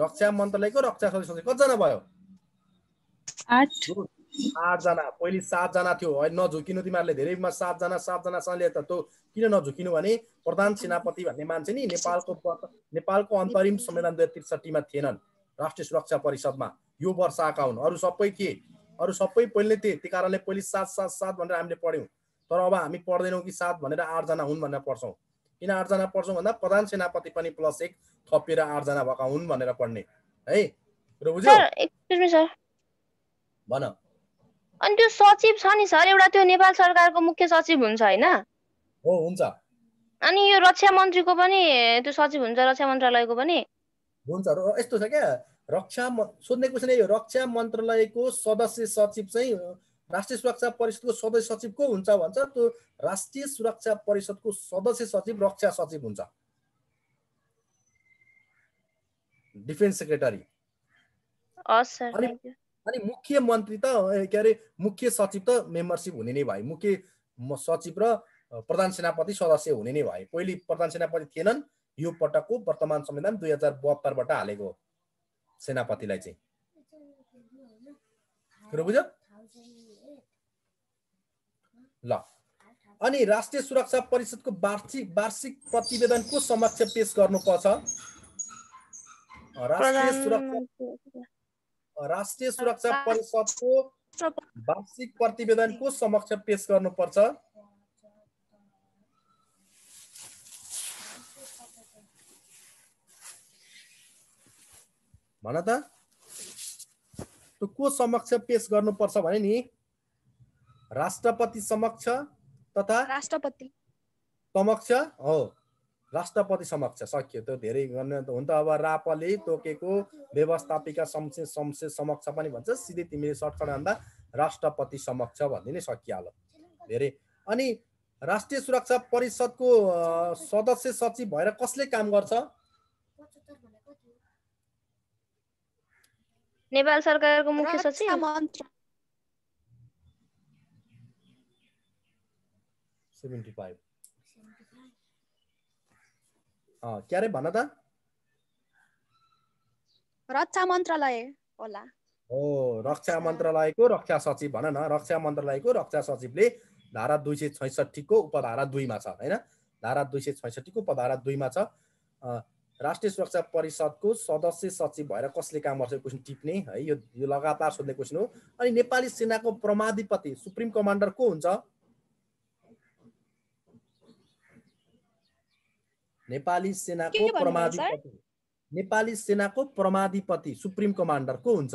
रक्षा मन्त्रालयको रक्षा सचिव सदस्य। कतिजना भयो? आठजना पहिले सातजना थियो अहिले नझुकिनु तिमीहरूले धेरैमा सातजना सातजनासँगले त त्यो किन नझुकिनु भने प्रधान सेनापति भन्ने मान्छे नि नेपालको नेपालको अन्तरिम संविधान दुई हजार त्रिसठीमा थिएनन् राष्ट्रिय सुरक्षा परिषदमा। यो वर्ष आएका हुन्। अरू सबै थिए। अरू सबै पहिले थिए। त्यही कारणले पहिले सात सात सात भनेर हामीले पढ्यौँ। तर अब हामी पढ्दैनौँ कि सात भनेर आठजना हुन् भनेर पढ्छौँ। किन आठजना पढ्छौँ भन्दा प्रधान सेनापति पनि प्लस एक थपेर आठजना भएका हुन् भनेर पढ्ने। है? बुझ्यौ? सर। भन। अनि त्यो सचिव छ नि सर एउटा त्यो नेपाल सरकारको मुख्य सचिव हुन्छ होइन? अनि यो रक्षा मन्त्रीको पनि त्यो सचिव हुन्छ रक्षा मन्त्रालयको पनि। हुन्छ र यस्तो छ क्या रक्षा सोध्ने क्वेसन यो रक्षा मन्त्रालयको सदस्य सचिव चाहिँ राष्ट्रिय सुरक्षा परिषदको सदस्य सचिव को हुन्छ भन्छ? त्यो राष्ट्रिय सुरक्षा परिषदको सदस्य सचिव रक्षा सचिव हुन्छ। Defence secretary. अनि- अनि मुख्य मन्त्री त के अरे मुख्य सचिव त मेम्बरसिप हुने नै भयो मुख्य सचिव र प्रधान सेनापति सदस्य हुने नै भए। पहिले प्रधान सेनापति थिएनन् यो पटकको वर्तमान संविधान दुई हजार बहत्तरबाट हालेको सेनापतिलाई चाहिँ। कुरो बुझ्यो? ल। अनि राष्ट्रिय सुरक्षा परिषदको वार्षिक वार्षिक प्रतिवेदन को समक्ष पेश गर्नुपर्छ। राष्ट्रिय सुरक्षा राष्ट्रिय सुरक्षा परिषदको वार्षिक प्रतिवेदन को समक्ष पेश गर्नुपर्छ। भन त। त्यो को समक्ष पेश गर्नुपर्छ भने नि राष्ट्रपति समक्ष तथा राष्ट्रपति। समक्ष हो। राष्ट्रपति समक्ष सकियो त्यो? धेरै गर्न त हुन त अब रापले तोकेको व्यवस्थापिका संसद संसद समक्ष पनि भन्छ। सिधै तिमीले सर्टकट भन्दा राष्ट्रपति समक्ष भन्ने नै सकिहाल्यो। धेरै। अनि राष्ट्रिय सुरक्षा परिषदको सदस्य सचिव भएर कसले काम गर्छ? नेपाल सरकारको मुख्य सचिव? Seventy five. के अरे भन त। रक्षा मन्त्रालय होला। हो रक्षा मन्त्रालयको रक्षा सचिव भन न रक्षा मन्त्रालयको रक्षा सचिवले धारा दुई सय छैसठीको उपधारा दुईमा छ होइन? धारा दुई सय छैसठीको उपधारा दुईमा छ। राष्ट्रिय सुरक्षा परिषदको सदस्य सचिव भएर कसले काम गर्छ क्वेसन टिप्ने है? यो यो लगातार सोध्ने क्वेसन हो। अनि नेपाली सेनाको परमाधिपति सुप्रिम कमान्डर को हुन्छ? नेपाली सेनाको के? परमाधिपति। नेपाली सेनाको परमाधिपति सुप्रिम कमान्डर को हुन्छ?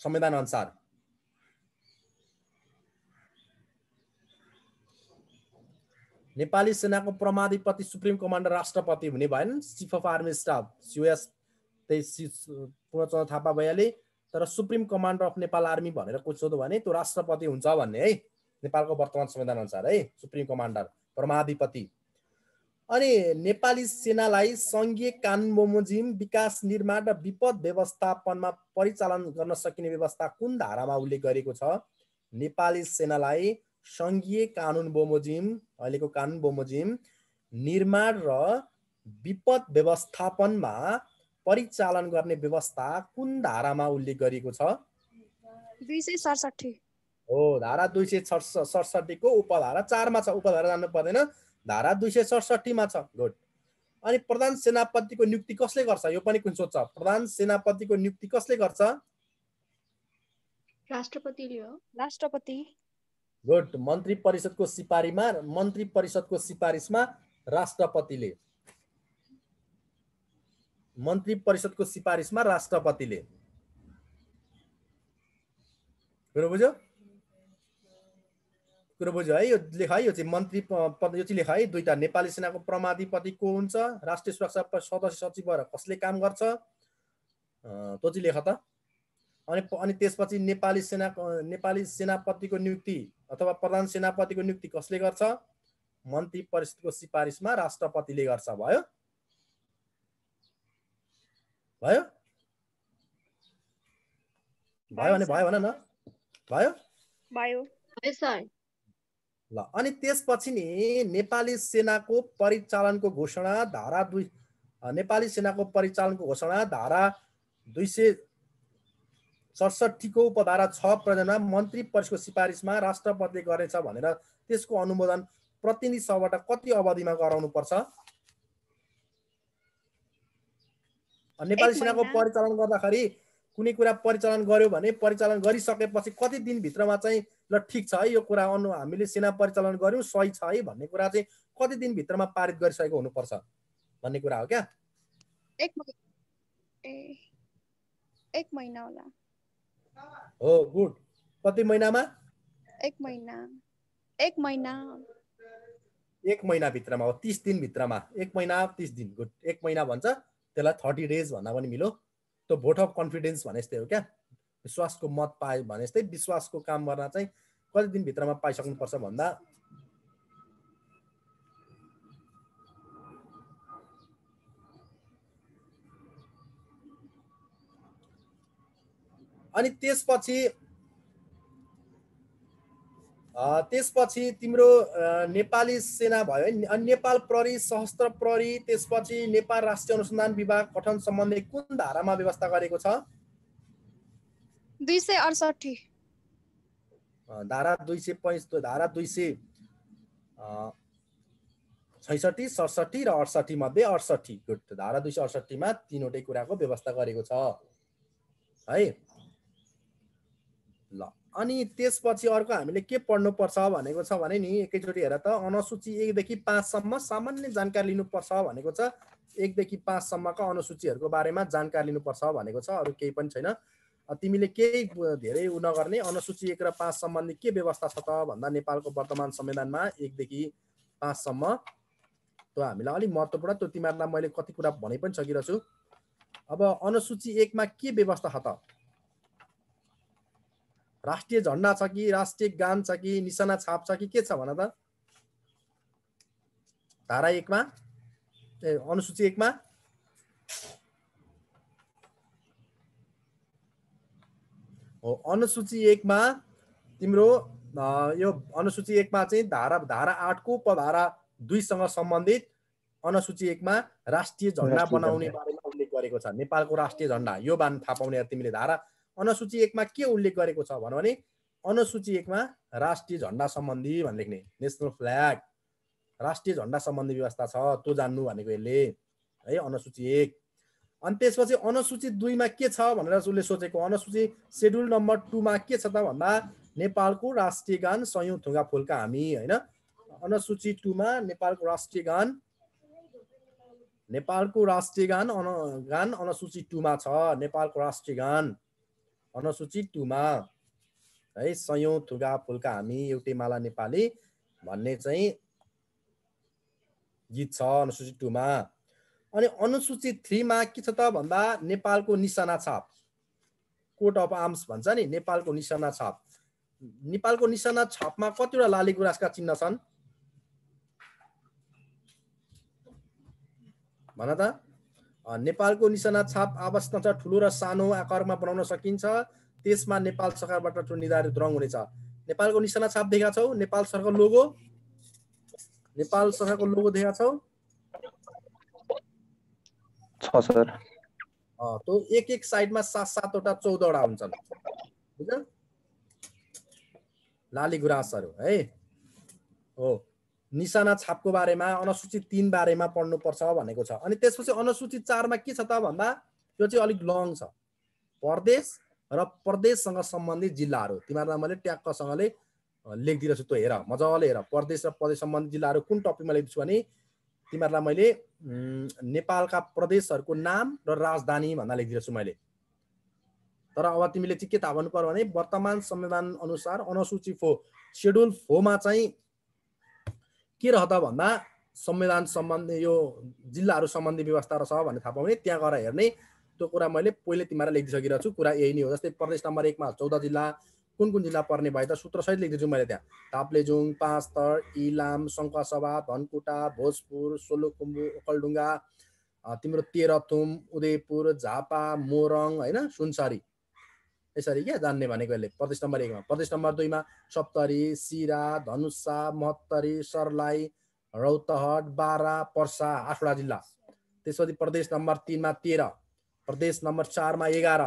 संविधान अनुसार। नेपाली सेनाको प्रमाधिपति सुप्रिम कमान्डर राष्ट्रपति हुने भएन। Chief of army staff COS त्यही पूर्णचन्द्र थापा भइहाले तर supreme commander of Nepal army भनेर कोही सोध्यो भने त्यो राष्ट्रपति हुन्छ भन्ने है। नेपालको वर्तमान संविधान अनुसार है सुप्रिम कमान्डर। परमाधिपति। अनि नेपाली सेनालाई सङ्घीय कानुन बमोजिम विकास निर्माण र विपद व्यवस्थापनमा परिचालन गर्न सकिने व्यवस्था कुन धारामा उल्लेख गरेको छ? नेपाली सेनालाई सङ्घीय कानुन बमोजिम अहिलेको कानुन बमोजिम निर्माण र विपद व्यवस्थापनमा परिचालन गर्ने व्यवस्था कुन धारामा उल्लेख गरिएको छ? दुई सय सडसठी। हो धारा दुई सय सडसठीको उपधारा चारमा छ उपधारा जान्नु पर्दैन। धारा दुई सय सडसठीमा छ गुड। अनि प्रधान सेनापतिको नियुक्ति कसले गर्छ? यो पनि कुन सोध्छ प्रधान सेनापतिको नियुक्ति कसले गर्छ? राष्ट्रपतिले हो। राष्ट्रपति। गुड। मन्त्री परिषदको सिपारीमा मन्त्री परिषदको सिफारिसमा राष्ट्रपतिले। मन्त्री परिषदको सिफारिसमा राष्ट्रपतिले। बुझ्यो कुरो बुझ्यो है यो लेख है यो चाहिँ मन्त्री प- पद यो चाहिँ लेख है दुईटा नेपाली सेनाको प्रमाधिपति को हुन्छ राष्ट्रिय सुरक्षा सदस्य सचिव भएर कसले काम गर्छ? अँ, त्यो चाहिँ लेख त। अनि अनि त्यसपछि नेपाली सेनाको नेपाली सेनापतिको नियुक्ति अथवा प्रधान सेनापतिको नियुक्ति कसले गर्छ? मन्त्री परिषदको सिफारिसमा राष्ट्रपतिले गर्छ। भयो? भयो? भयो भने भयो भन न। भयो? भयो है सर। ल अनि त्यसपछि नि नेपाली सेनाको परिचालनको घोषणा धारा दुई नेपाली सेनाको परिचालनको घोषणा धारा दुई सय सडसठीको उपधारा छ प्रयोजनमा मन्त्री परिषदको सिफारिसमा राष्ट्रपतिले गरेछ भनेर त्यसको अनुमोदन प्रतिनिधि सभाबाट कति अवधिमा गराउनु पर्छ नेपाली सेनाको। परिचालन गर्दाखेरि कुनै कुरा परिचालन गर्यो भने परिचालन गरिसकेपछि कति दिनभित्रमा चाहिँ ल ठिक छ है यो कुरा अनु हामीले सेना परिचालन गऱ्यौँ सही छ है भन्ने कुरा चाहिँ कति दिनभित्रमा पारित गरिसकेको हुनुपर्छ भन्ने कुरा हो क्या? एक महिना होला। हो गुड। कति महिनामा? एक महिना। एक महिना। एक महिनाभित्रमा हो तिस दिनभित्रमा एक महिना तिस दिन गुड। एक महिना भन्छ त्यसलाई थर्टी डेज भन्दा पनि मिलो। त्यो भोट अफ कन्फिडेन्स भने जस्तै हो क्या? विश्वासको मत पाए भने जस्तै विश्वासको काम गर्न चाहिँ कति दिनभित्रमा पाइसक्नुपर्छ भन्दा? अनि त्यसपछि त्यसपछि तिम्रो नेपाली सेना भयो है अनि नेपाल प्रहरी सशस्त्र प्रहरी त्यसपछि नेपाल राष्ट्रिय अनुसन्धान विभाग गठन सम्बन्धी कुन धारामा व्यवस्था गरेको छ? दुई सय अडसठी धारा दुई सय पैँस धारा दुई सय छैसठी सडसठी र अडसठी मध्ये अडसठी गुड धारा दुई सय अडसठीमा तिनवटै कुराको व्यवस्था गरेको छ है? ल अनि त्यसपछि अर्को हामीले के पढ्नुपर्छ भनेको छ भने नि एकैचोटि हेर त अनुसूची एकदेखि पाँचसम्म सामान्य जानकारी लिनुपर्छ भनेको छ। एकदेखि पाँचसम्मका अनुसूचीहरूको बारेमा जानकारी लिनुपर्छ भनेको छ अरू केही पनि छैन। तिमीले केही धेरै उ नगर्ने अनुसूची एक र पाँच सम्बन्धी के व्यवस्था छ त भन्दा नेपालको वर्तमान संविधानमा एकदेखि पाँचसम्म त्यो हामीलाई अलिक महत्त्वपूर्ण त्यो तिमीहरूलाई मैले कति कुरा भने पनि सकिरहेको छु अब अनुसूची एकमा के व्यवस्था छ त? राष्ट्रिय झन्डा छ कि राष्ट्रिय गान छ कि निशाना छाप छ कि के छ भन त? धारा एकमा ए अनुसूची एकमा हो अनुसूची एकमा तिम्रो यो अनुसूची एकमा चाहिँ धारा धारा आठको उपधारा दुईसँग सम्बन्धित अनुसूची एकमा राष्ट्रिय झन्डा बनाउने। बारेमा उल्लेख गरेको छ। नेपालको राष्ट्रिय झन्डा यो बान थाहा पाउने तिमीले धारा। अनुसूची एकमा के उल्लेख गरेको छ भन्यो भने अनुसूची एकमा राष्ट्रिय झन्डा सम्बन्धी भने लेख्ने। National flag. राष्ट्रिय झन्डा सम्बन्धी व्यवस्था छ त्यो जान्नु भनेको यसले। है अनुसूची एक। अनि त्यसपछि अनुसूची दुईमा के छ भनेर उसले सोचेको अनुसूची सेड्युल नम्बर टूमा के छ त भन्दा नेपालको राष्ट्रिय गान सयौँ थुङ्गा फुलका हामी होइन? अनुसूची टूमा नेपालको राष्ट्रिय गान नेपालको राष्ट्रिय गान अन गान अनुसूची टूमा छ नेपालको राष्ट्रिय गान अनुसूची टूमा है सयौँ थुगा फुलका हामी एउटै माला नेपाली भन्ने चाहिँ गीत छ अनुसूची टूमा अनि अनुसूची थ्रीमा के छ त भन्दा नेपालको निशाना छाप। कोट अफ आर्म्स भन्छ नि नेपालको निशाना छाप। नेपालको निशाना छापमा कतिवटा लाली गुराँसका चिन्ह छन्? भन त। नेपालको निशाना छाप आवश्यक छ ठुलो र सानो आकारमा बनाउन सकिन्छ। त्यसमा नेपाल सरकारबाट निर्धारित रङ हुनेछ। नेपालको निशाना छाप देखाएको छौ? नेपाल सरकारको लोगो? नेपाल सरकारको लोगो देखाएको छौ? छ सर। त्यो एक एक साइडमा सात सातवटा चौधवटा हुन्छन्। बुझ लाली गुराँसहरू है हो? निशाना छापको बारेमा अनुसूचित तिन बारेमा पढ्नुपर्छ भनेको छ। अनि त्यसपछि अनुसूचित चारमा के छ त भन्दा त्यो चाहिँ अलिक लङ छ। प्रदेश र प्रदेशसँग सम्बन्धित जिल्लाहरू। तिमीहरूलाई मैले ट्याक्कसँगले लेखिदिएको छु त्यो हेर। मजाले हेर। प्रदेश र प्रदेश सम्बन्धित जिल्लाहरू कुन टपिकमा लेख्छु भने तिमीहरूलाई मैले नेपालका प्रदेशहरूको नाम र राजधानी भन्दा लेखिदिएको छु मैले। तर अब तिमीले चाहिँ के थाहा भन्नु पर्यो भने वर्तमान संविधान अनुसार अनुसूची फो सेड्युल फोमा चाहिँ के रह त भन्दा संविधान सम्बन्धी यो जिल्लाहरू सम्बन्धी व्यवस्था रहेछ भन्ने थाहा पाउने त्यहाँ गएर हेर्ने त्यो कुरा मैले पहिले तिमीलाई लेखिदिइसकिरहेको छु। कुरा यही नै हो जस्तै प्रदेश नम्बर एकमा चौध जिल्ला कुन कुन जिल्ला पर्ने भए त सूत्रसहित लेखिदिन्छु मैले त्यहाँ। ताप्लेजुङ पाँचतर इलाम शङ्खसभा धनकुटा भोजपुर सोलुखुम्बु ओकलडुङ्गा तिम्रो तेह्रथुम उदयपुर झापा मोरङ होइन सुनसरी। यसरी क्या जान्ने भनेको यसले। प्रदेश नम्बर एकमा। प्रदेश नम्बर दुईमा सप्तरी सिरा धनुषा महोत्तरी सर्लाही रौतहट बारा पर्सा आठवटा जिल्ला। त्यसपछि प्रदेश नम्बर तिनमा तेह्र। प्रदेश नम्बर चारमा एघार।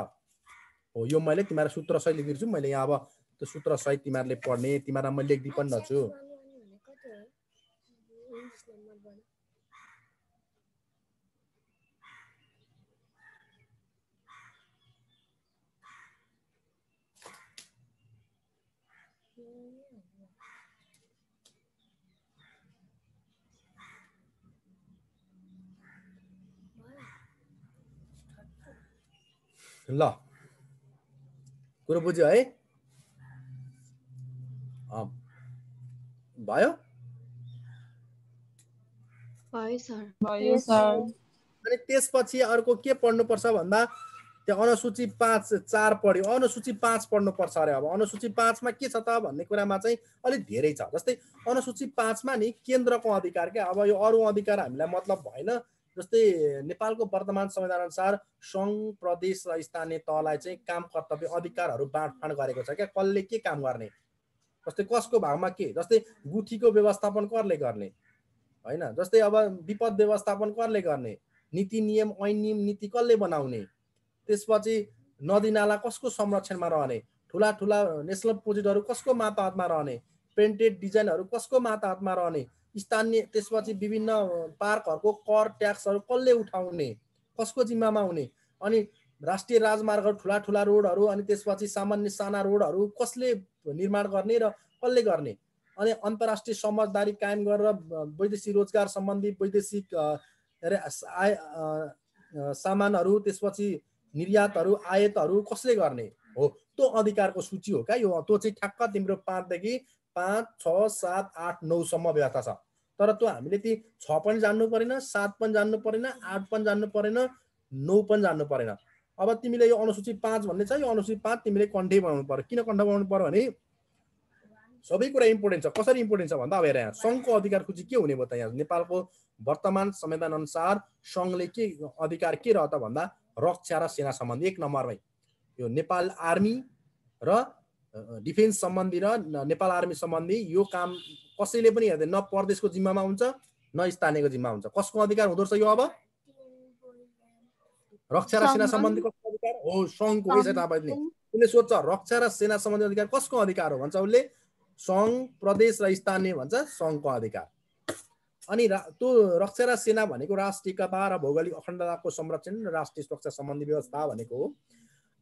हो यो मैले तिमीहरू सूत्र सहित लेखिदिन्छु मैले यहाँ अब त्यो सूत्र सहित तिमीहरूले पढ्ने तिमीहरूलाई मैले लेखिदिइ पनि छु ल। कुरो बुझ्यो है भयो अनि त्यसपछि अर्को के पढ्नुपर्छ भन्दा त्यो अनुसूची पाँच चार पढ्यो अनुसूची पाँच पढ्नुपर्छ अरे अब अनुसूची पाँचमा के छ त भन्ने कुरामा चाहिँ अलिक धेरै छ जस्तै अनुसूची पाँचमा नि केन्द्रको अधिकार क्या अब यो अरू अधिकार हामीलाई मतलब भएन जस्तै नेपालको वर्तमान संविधान अनुसार सङ्घ प्रदेश र स्थानीय तहलाई चाहिँ काम कर्तव्य अधिकारहरू बाँडफाँड गरेको छ क्या? कसले के काम गर्ने? जस्तै कसको भागमा के? जस्तै गुठीको व्यवस्थापन कसले गर्ने? होइन? जस्तै अब विपद व्यवस्थापन कसले गर्ने? नीति नियम ऐन नियम नीति कसले बनाउने? त्यसपछि नदीनाला कसको संरक्षणमा रहने? ठुला ठुला नेसनल प्रोजेक्टहरू कसको माताहतमा रहने? पेन्टेड डिजाइनहरू कसको माताहतमा रहने? स्थानीय त्यसपछि विभिन्न पार्कहरूको कर ट्याक्सहरू कसले उठाउने? कसको जिम्मामा हुने? अनि राष्ट्रिय राजमार्गहरू ठुला ठुला रोडहरू अनि त्यसपछि सामान्य साना रोडहरू कसले निर्माण गर्ने र कसले गर्ने? अनि अन्तर्राष्ट्रिय समझदारी कायम गरेर वैदेशिक रोजगार सम्बन्धी वैदेशिक आय सामानहरू त्यसपछि निर्यातहरू आयातहरू कसले गर्ने हो? त्यो अधिकारको सूची हो क्या यो? त्यो चाहिँ ठ्याक्क तिम्रो पाँचदेखि पाँच छ सात आठ नौसम्म व्यवस्था छ। तर त्यो हामीले ती छ पनि जान्नु परेन सात पनि जान्नु परेन आठ पनि जान्नु परेन नौ पनि जान्नु परेन। अब तिमीले यो अनुसूची पाँच भन्ने छ यो अनुसूची पाँच तिमीले कन्ठे बनाउनु पर्यो। किन कन्ठ बनाउनु पर्यो भने सबै कुरा इम्पोर्टेन्ट छ। कसरी इम्पोर्टेन्ट छ भन्दा अब हेर यहाँ सङ्घको अधिकार सूची के हुने भयो त यहाँ? नेपालको वर्तमान संविधान अनुसार सङ्घले के अधिकार के रह त भन्दा रक्षा र सेना सम्बन्धी एक नम्बरमै यो नेपाल आर्मी र डिफेन्स सम्बन्धी र नेपाल आर्मी सम्बन्धी यो काम कसैले पनि हेर्दैन। न प्रदेशको जिम्मामा हुन्छ न स्थानीयको जिम्मा हुन्छ। कसको अधिकार हुँदो रहेछ यो अब? रक्षा र सेना। सम्बन्धी। कसको अधिकार? हो सङ्घको यसै थाहा भयो नि उसले सोध्छ रक्षा र सेना सम्बन्धी अधिकार कसको अधिकार हो? भन्छ उसले सङ्घ प्रदेश र स्थानीय भन्छ सङ्घको अधिकार। अनि रा त्यो रक्षा र सेना भनेको राष्ट्रियता र भौगोलिक अखण्डताको संरक्षण र राष्ट्रिय सुरक्षा सम्बन्धी व्यवस्था भनेको हो।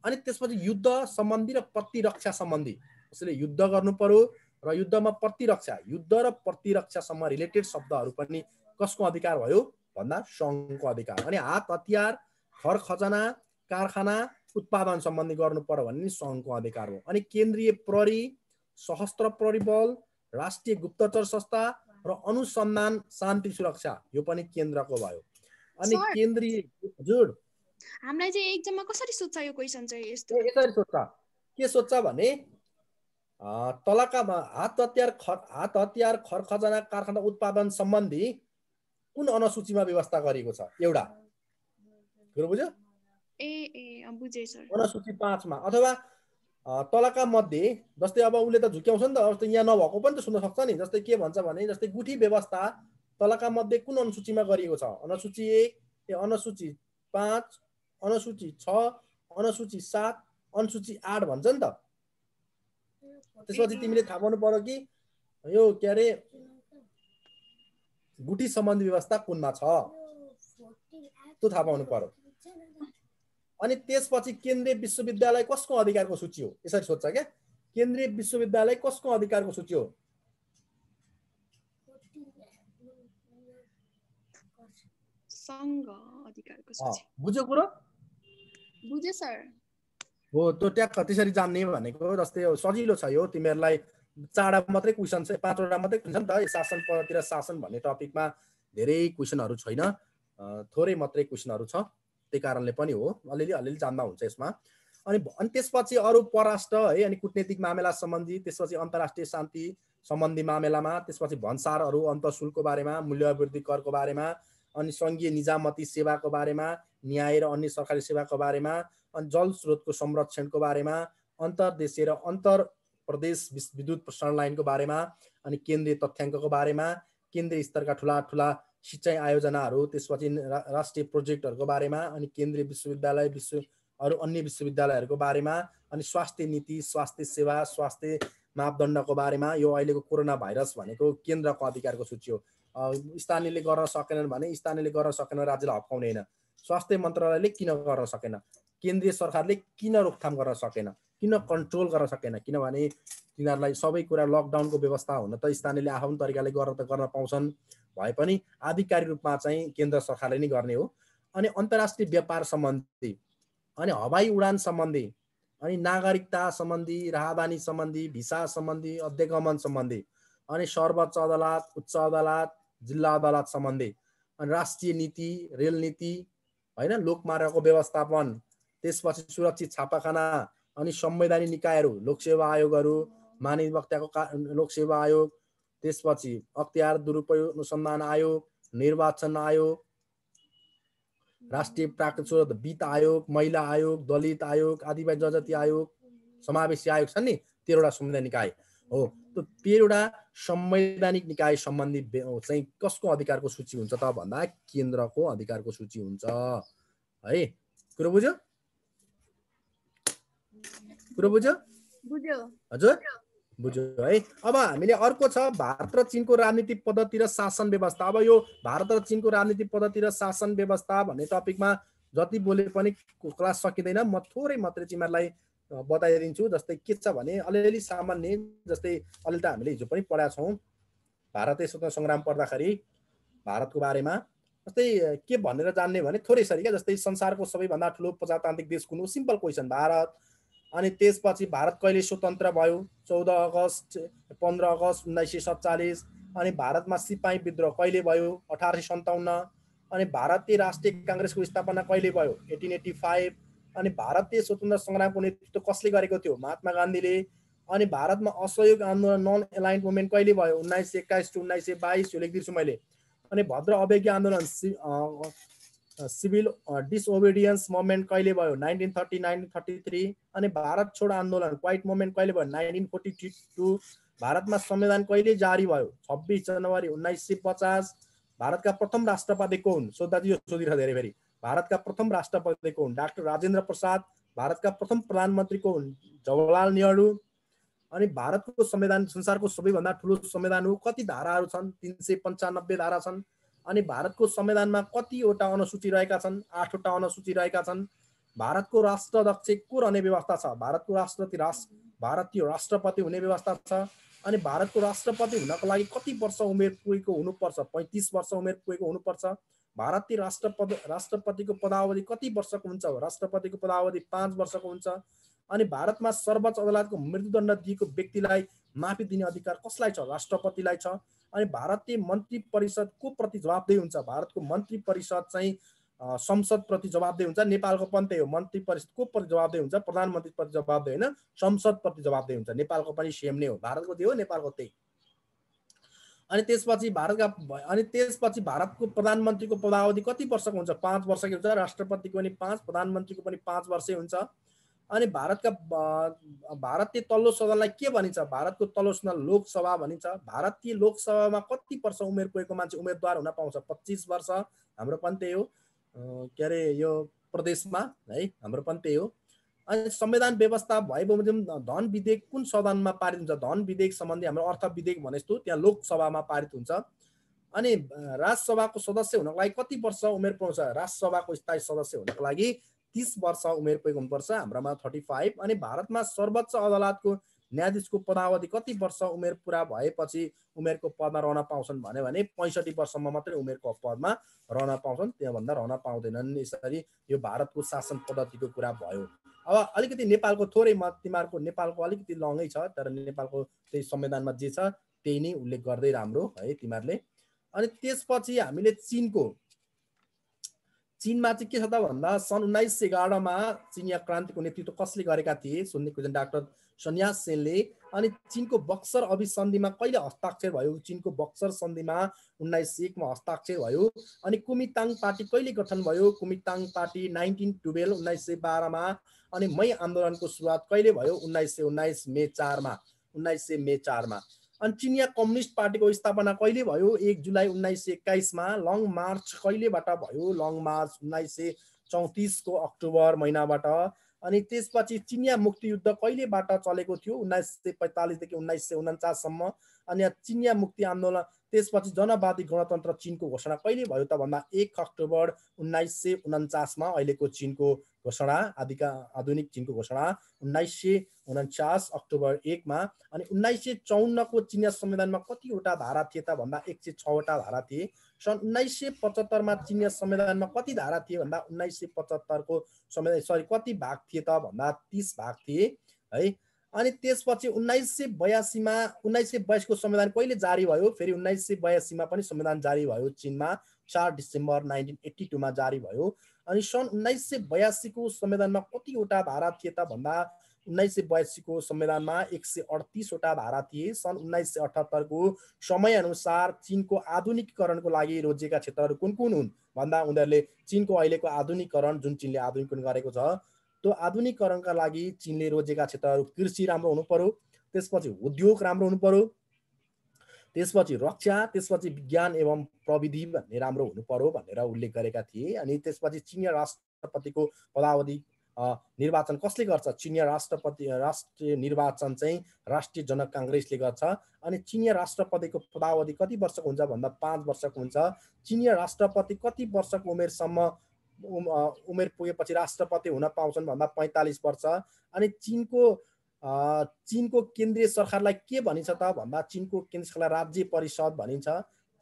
अनि त्यसपछि युद्ध सम्बन्धी र प्रतिरक्षा सम्बन्धी यसले युद्ध गर्नु पर्यो र युद्धमा प्रतिरक्षा युद्ध र प्रतिरक्षासम्म रिलेटेड शब्दहरू पनि कसको अधिकार भयो भन्दा सङ्घको अधिकार अनि हात हतियार खर खजना कारखाना उत्पादन सम्बन्धी गर्नु पर्यो भने नि सङ्घको अधिकार हो अनि केन्द्रीय प्रहरी सशस्त्र प्रहरी बल राष्ट्रिय गुप्तचर संस्था र अनुसन्धान शान्ति सुरक्षा यो पनि केन्द्रको भयो अनि। केन्द्रीय हजुर हामीलाई चाहिँ एक्जाममा कसरी सोध्छ यो क्वेसन चाहिँ यस्तो? यसरी सोध्छ के सोध्छ भने अ, तलका हात हतियार ख हात हतियार खर खजाना कारखाना उत्पादन सम्बन्धी कुन अनुसूचीमा व्यवस्था गरिएको छ? एउटा। कुरो बुझ्यो? ए ए बुझेँ सर। अनुसूची पाँचमा। अथवा तलका मध्ये जस्तै अब उसले त झुक्याउँछ नि त जस्तै यहाँ नभएको पनि त सुन्न सक्छ नि। जस्तै के भन्छ भने जस्तै गुठी व्यवस्था तलका मध्ये कुन अनुसूचीमा गरिएको छ? अनुसूची एक ए अनुसूची पाँच अनुसूची छ अनुसूची सात अनुसूची आठ भन्छ नि त। त्यसपछि तिमीले थाहा पाउनु पर्यो कि यो के अरे गुठी सम्बन्धी व्यवस्था कुनमा छ? त्यो थाहा पाउनु पर्यो। अनि त्यसपछि केन्द्रीय विश्वविद्यालय कसको अधिकारको सूची हो? यसरी सोध्छ क्या। केन्द्रीय विश्वविद्यालय कसको अधिकारको सूची हो? बुझ्यो कुरो? बुझेँ सर? हो त्यो ट्याक्क त्यसरी जान्ने भनेको जस्तै सजिलो छ यो तिमीहरूलाई चारवटा मात्रै क्वेसन छ पाँचवटा मात्रै हुन्छ नि त यो शासन भन्ने टपिकमा धेरै क्वेसनहरू छैन थोरै मात्रै क्वेसनहरू छ त्यही कारणले पनि हो अलिअलि अलिअलि जान्दा हुन्छ यसमा। अनि अनि त्यसपछि अरू परराष्ट्र है अनि कुटनीतिक मामिला सम्बन्धी त्यसपछि अन्तर्राष्ट्रिय शान्ति सम्बन्धी मामिलामा त्यसपछि भन्सारहरू अन्तशुल्कको बारेमा मूल्य अभिवृद्धि करको बारेमा अनि सङ्घीय निजामती सेवाको बारेमा न्याय र अन्य सरकारी सेवाको बारेमा अनि जल स्रोतको संरक्षणको बारेमा अन्तर्देशीय र अन्तर प्रदेश विद्युत प्रसारण लाइनको बारेमा अनि केन्द्रीय तथ्याङ्कको बारेमा केन्द्रीय स्तरका ठुला ठुला सिँचाइ आयोजनाहरू त्यसपछि राष्ट्रिय प्रोजेक्टहरूको बारेमा अनि केन्द्रीय विश्वविद्यालय विश्व अरू अन्य विश्वविद्यालयहरूको बारेमा अनि स्वास्थ्य नीति स्वास्थ्य सेवा स्वास्थ्य मापदण्डको बारेमा यो अहिलेको कोरोना भाइरस भनेको केन्द्रको अधिकारको सूची हो। स्थानीयले गर्न सकेनन् भने स्थानीयले गर्न सकेन राज्यलाई हप्काउने होइन स्वास्थ्य मन्त्रालयले किन गर्न सकेन? केन्द्रीय सरकारले किन रोकथाम गर्न सकेन? किन कन्ट्रोल गर्न सकेन? किनभने तिनीहरूलाई सबै कुरा लकडाउनको व्यवस्था हुन त स्थानीयले आफ्नो तरिकाले गर्न त गर्न पाउँछन्। भए पनि आधिकारिक रूपमा चाहिँ केन्द्र सरकारले नै गर्ने हो। अनि अन्तर्राष्ट्रिय व्यापार सम्बन्धी अनि हवाई उडान सम्बन्धी अनि नागरिकता सम्बन्धी राहदानी सम्बन्धी भिसा सम्बन्धी अध्यगमन सम्बन्धी अनि सर्वोच्च अदालत उच्च अदालत जिल्ला अदालत सम्बन्धी अनि राष्ट्रिय नीति रेल नीति होइन? लोकमार्गको व्यवस्थापन त्यसपछि सुरक्षित छापाखाना अनि संवैधानिक निकायहरू लोकसेवा आयोगहरू मानवीयताको का लोकसेवा आयोग त्यसपछि अख्तियार दुरुपयोग अनुसन्धान आयोग निर्वाचन आयोग राष्ट्रिय प्राकृतिक वित्त आयोग महिला आयोग दलित आयोग आदिवासी जनजाति आयोग समावेशी आयोग छन् नि तेह्रवटा संवैधानिक निकाय। हो। त्यो तेह्रवटा संवैधानिक निकाय सम्बन्धी चाहिँ कसको अधिकारको सूची हुन्छ त भन्दा केन्द्रको अधिकारको सूची हुन्छ है? कुरो बुझ्यो? कुरो बुझ्यो? हजुर? बुझ्यो है? अब हामीले अर्को छ भारत र चिनको राजनीतिक पद्धति र शासन व्यवस्था। अब यो भारत र चिनको राजनीतिक पद्धति र शासन व्यवस्था भन्ने टपिकमा जति बोले पनि क्लास सकिँदैन। म थोरै मात्रै तिमीहरूलाई बताइदिन्छु जस्तै के छ भने अलिअलि सामान्य जस्तै अलिअलि त हामीले हिजो पनि पढाएको छौँ। भारतीय स्वतन्त्र सङ्ग्राम पढ्दाखेरि भारतको बारेमा जस्तै के भनेर जान्ने भने थोरै सरी क्या जस्तै संसारको सबैभन्दा ठुलो प्रजातान्त्रिक देश कुन हो? Simple question Bharat. अनि त्यसपछि भारत कहिले स्वतन्त्र भयो? चौध अगस्त पन्ध्र अगस्त उन्नाइस सय सत्तालिस। अनि भारतमा सिपाही विद्रोह कहिले भयो? अठार सय सन्ताउन्न। अनि भारतीय राष्ट्रिय काङ्ग्रेसको स्थापना कहिले भयो? Eighteen eighty five. अनि भारतीय स्वतन्त्र सङ्ग्रामको नेतृत्व कसले गरेको थियो? महात्मा गान्धीले। अनि भारतमा असहयोग आन्दोलन नन एलाइन्ड मुभमेन्ट कहिले भयो? उन्नाइस सय एक्काइस टु उन्नाइस सय बाइस यो लेखिदिन्छु मैले। अनि भद्र अवज्ञा आन्दोलन सि- सिभिल डिसओबिडियन्स मुभमेन्ट कहिले भयो? Nineteen thirty nineteen thirty three. अनि भारत छोड आन्दोलन क्वाइट मुभमेन्ट कहिले भयो? Nineteen forty two. भारतमा संविधान कहिले जारी भयो? छब्बिस जनवरी उन्नाइस सय पचास। भारतका प्रथम राष्ट्रपति को हुन् सोद्धाजी यो सोधिरह धेरै फेरि। भारतका प्रथम राष्ट्रपति को हुन्। डाक्टर राजेन्द्र प्रसाद भारतका प्रथम प्रधानमन्त्री को हुन्। जवाहरलाल नेहरू अनि भारतको संविधान संसारको सबैभन्दा ठुलो संविधान हो। कति धाराहरू छन्? तिन सय पन्चानब्बे धारा छन्। अनि भारतको संविधानमा कतिवटा अनुसूची रहेका छन्? आठवटा अनुसूची रहेका छन्। भारतको राष्ट्राध्यक्ष को रहने व्यवस्था छ? भारतको राष्ट्रपति राष्ट्र भारतीय राष्ट्रपति हुने व्यवस्था छ। अनि भारतको राष्ट्रपति हुनको लागि कति वर्ष उमेर पुगेको हुनुपर्छ? पैँतिस वर्ष उमेर पुगेको हुनुपर्छ। भारतीय राष्ट्रपति राष्ट्रपतिको पदावधि कति वर्षको हुन्छ राष्ट्रपतिको पदावधि पाँच वर्षको हुन्छ। अनि भारतमा सर्वोच्च अदालतको मृत्युदण्ड दिएको व्यक्तिलाई माफी दिने अधिकार कसलाई छ? राष्ट्रपतिलाई छ। अनि भारतीय मन्त्री परिषद को प्रति जवाबदेही हुन्छ? भारतको मन्त्री परिषद चाहिँ अ, संसदप्रति जवाबदेही हुन्छ। नेपालको पनि त्यही हो। मन्त्री परिषद को प्रति जवाबदेही हुन्छ? प्रधानमन्त्रीप्रति जवाबदेही होइन? संसदप्रति जवाबदेही हुन्छ। नेपालको पनि सेम नै हो। भारतको त्यही हो नेपालको त्यही। अनि त्यसपछि भारतका अनि त्यसपछि भारतको प्रधानमन्त्रीको पदावधि कति वर्षको हुन्छ? पाँच वर्षको हुन्छ। राष्ट्रपतिको पनि पाँच प्रधानमन्त्रीको पनि पाँच वर्षै हुन्छ। अनि भारतका भारतीय तल्लो सदनलाई के भनिन्छ? भारतको तल्लो सदन लोकसभा भनिन्छ। भारतीय लोकसभामा कति वर्ष उमेर पुगेको मान्छे उम्मेदवार हुन पाउँछ? पच्चिस वर्ष हाम्रो पनि त्यही हो। के अरे यो प्रदेशमा है हाम्रो पनि त्यही हो। अनि संविधान व्यवस्था भए बमोजिम धन विधेयक कुन सदनमा पारित हुन्छ? धन विधेयक सम्बन्धी हाम्रो अर्थ विधेयक भने जस्तो त्यहाँ लोकसभामा पारित हुन्छ। अनि राजसभाको सदस्य हुनको लागि कति वर्ष उमेर पाउँछ राजसभाको स्थायी सदस्य हुनको लागि तिस वर्ष उमेर पुगेको हुनुपर्छ हाम्रोमा थर्टी फाइभ अनि भारतमा सर्वोच्च अदालतको न्यायाधीशको पदावधि कति वर्ष उमेर पुरा भएपछि उमेरको पदमा रहन पाउँछन् भन्यो भने पैँसठी वर्षमा मात्रै उमेरको पदमा रहन पाउँछन्। त्योभन्दा रहन पाउँदैनन् यसरी यो भारतको शासन पद्धतिको कुरा भयो। अब अलिकति नेपालको थोरै मत तिमीहरूको नेपालको अलिकति लङै छ तर नेपालको त्यही संविधानमा जे छ त्यही नै उल्लेख गर्दै राम्रो है तिमीहरूले। अनि त्यसपछि हामीले चिनको चिनमा चाहिँ के छ त भन्दा सन् उन्नाइस सय एघारमा चिनिया क्रान्तिको नेतृत्व कसले गरेका थिए? सुन्ने क्वेसन डाक्टर सन्यास सेनले। अनि चिनको बक्सर अभिसन्धिमा कहिले हस्ताक्षर भयो? चिनको बक्सर सन्धिमा उन्नाइस सय एकमा हस्ताक्षर भयो। अनि कुमिताङ पार्टी कहिले गठन भयो? कुमिताङ पार्टी नाइन्टिन टुवेल्भ उन्नाइस सय बाह्रमा। अनि मै आन्दोलनको सुरुवात कहिले भयो? उन्नाइस सय उन्नाइस मे चारमा। उन्नाइस सय मे चारमा। अनि चिनिया कम्युनिस्ट पार्टीको स्थापना कहिले भयो? एक जुलाई उन्नाइस सय एक्काइसमा। लङ मार्च कहिलेबाट भयो? लङ मार्च उन्नाइस सय चौतिसको अक्टोबर महिनाबाट। अनि त्यसपछि चिनिया मुक्ति युद्ध कहिलेबाट चलेको थियो? उन्नाइस सय पैँतालिसदेखि उन्नाइस सय उन्चाससम्म। अनि चिनिया मुक्ति आन्दोलन त्यसपछि जनवादी गणतन्त्र चिनको घोषणा कहिले भयो त भन्दा एक अक्टोबर उन्नाइस सय उन्चासमा अहिलेको चिनको घोषणा आदिका आधुनिक चिनको घोषणा उन्नाइस सय उन्चास अक्टोबर एकमा। अनि उन्नाइस सय चौन्नको चिनिया संविधानमा कतिवटा धारा थिए त भन्दा एक सय छवटा धारा थिए। सन् उन्नाइस सय पचहत्तरमा चिनिया संविधानमा कति धारा थिए भन्दा उन्नाइस सय पचहत्तरको संविधान सरी कति भाग थिए त भन्दा तिस भाग थिए है? अनि त्यसपछि उन्नाइस सय बयासीमा उन्नाइस सय बाइसको संविधान कहिले जारी भयो? फेरि उन्नाइस सय बयासीमा पनि संविधान जारी भयो चिनमा चार डिसेम्बर नाइन्टिन एट्टी टूमा जारी भयो। अनि सन् उन्नाइस सय बयासीको संविधानमा कतिवटा धारा थिए त भन्दा उन्नाइस सय बयासीको संविधानमा एक सय अडतिसवटा धारा थिए। सन् उन्नाइस सय अठहत्तरको समयअनुसार चिनको आधुनिकीकरणको लागि रोजिएका क्षेत्रहरू कुन कुन हुन्? भन्दा उनीहरूले चिनको अहिलेको आधुनिकीकरण जुन चिनले आधुनिकीकरण गरेको छ त्यो आधुनिकीकरणका लागि चिनले रोजेका क्षेत्रहरू कृषि राम्रो हुनु पर्यो त्यसपछि उद्योग राम्रो हुनु पर्यो त्यसपछि रक्षा त्यसपछि विज्ञान एवं प्रविधि भन्ने राम्रो हुनु पर्यो भनेर उल्लेख गरेका थिए। अनि त्यसपछि चिनिया राष्ट्रपतिको पदावधि निर्वाचन कसले गर्छ? चिनिया राष्ट्रपति राष्ट्रिय निर्वाचन चाहिँ राष्ट्रिय जनक काङ्ग्रेसले गर्छ। अनि चिनिया राष्ट्रपतिको पदावधि कति वर्षको हुन्छ भन्दा पाँच वर्षको हुन्छ। चिनिया राष्ट्रपति कति वर्षको उमेरसम्म उमेर पुगेपछि राष्ट्रपति हुन पाउँछन् भन्दा पैँतालिस वर्ष। अनि चिनको चिनको केन्द्रीय सरकारलाई के भनिन्छ त भन्दा चिनको केन्द्रीय सरकारलाई राज्य परिषद भनिन्छ।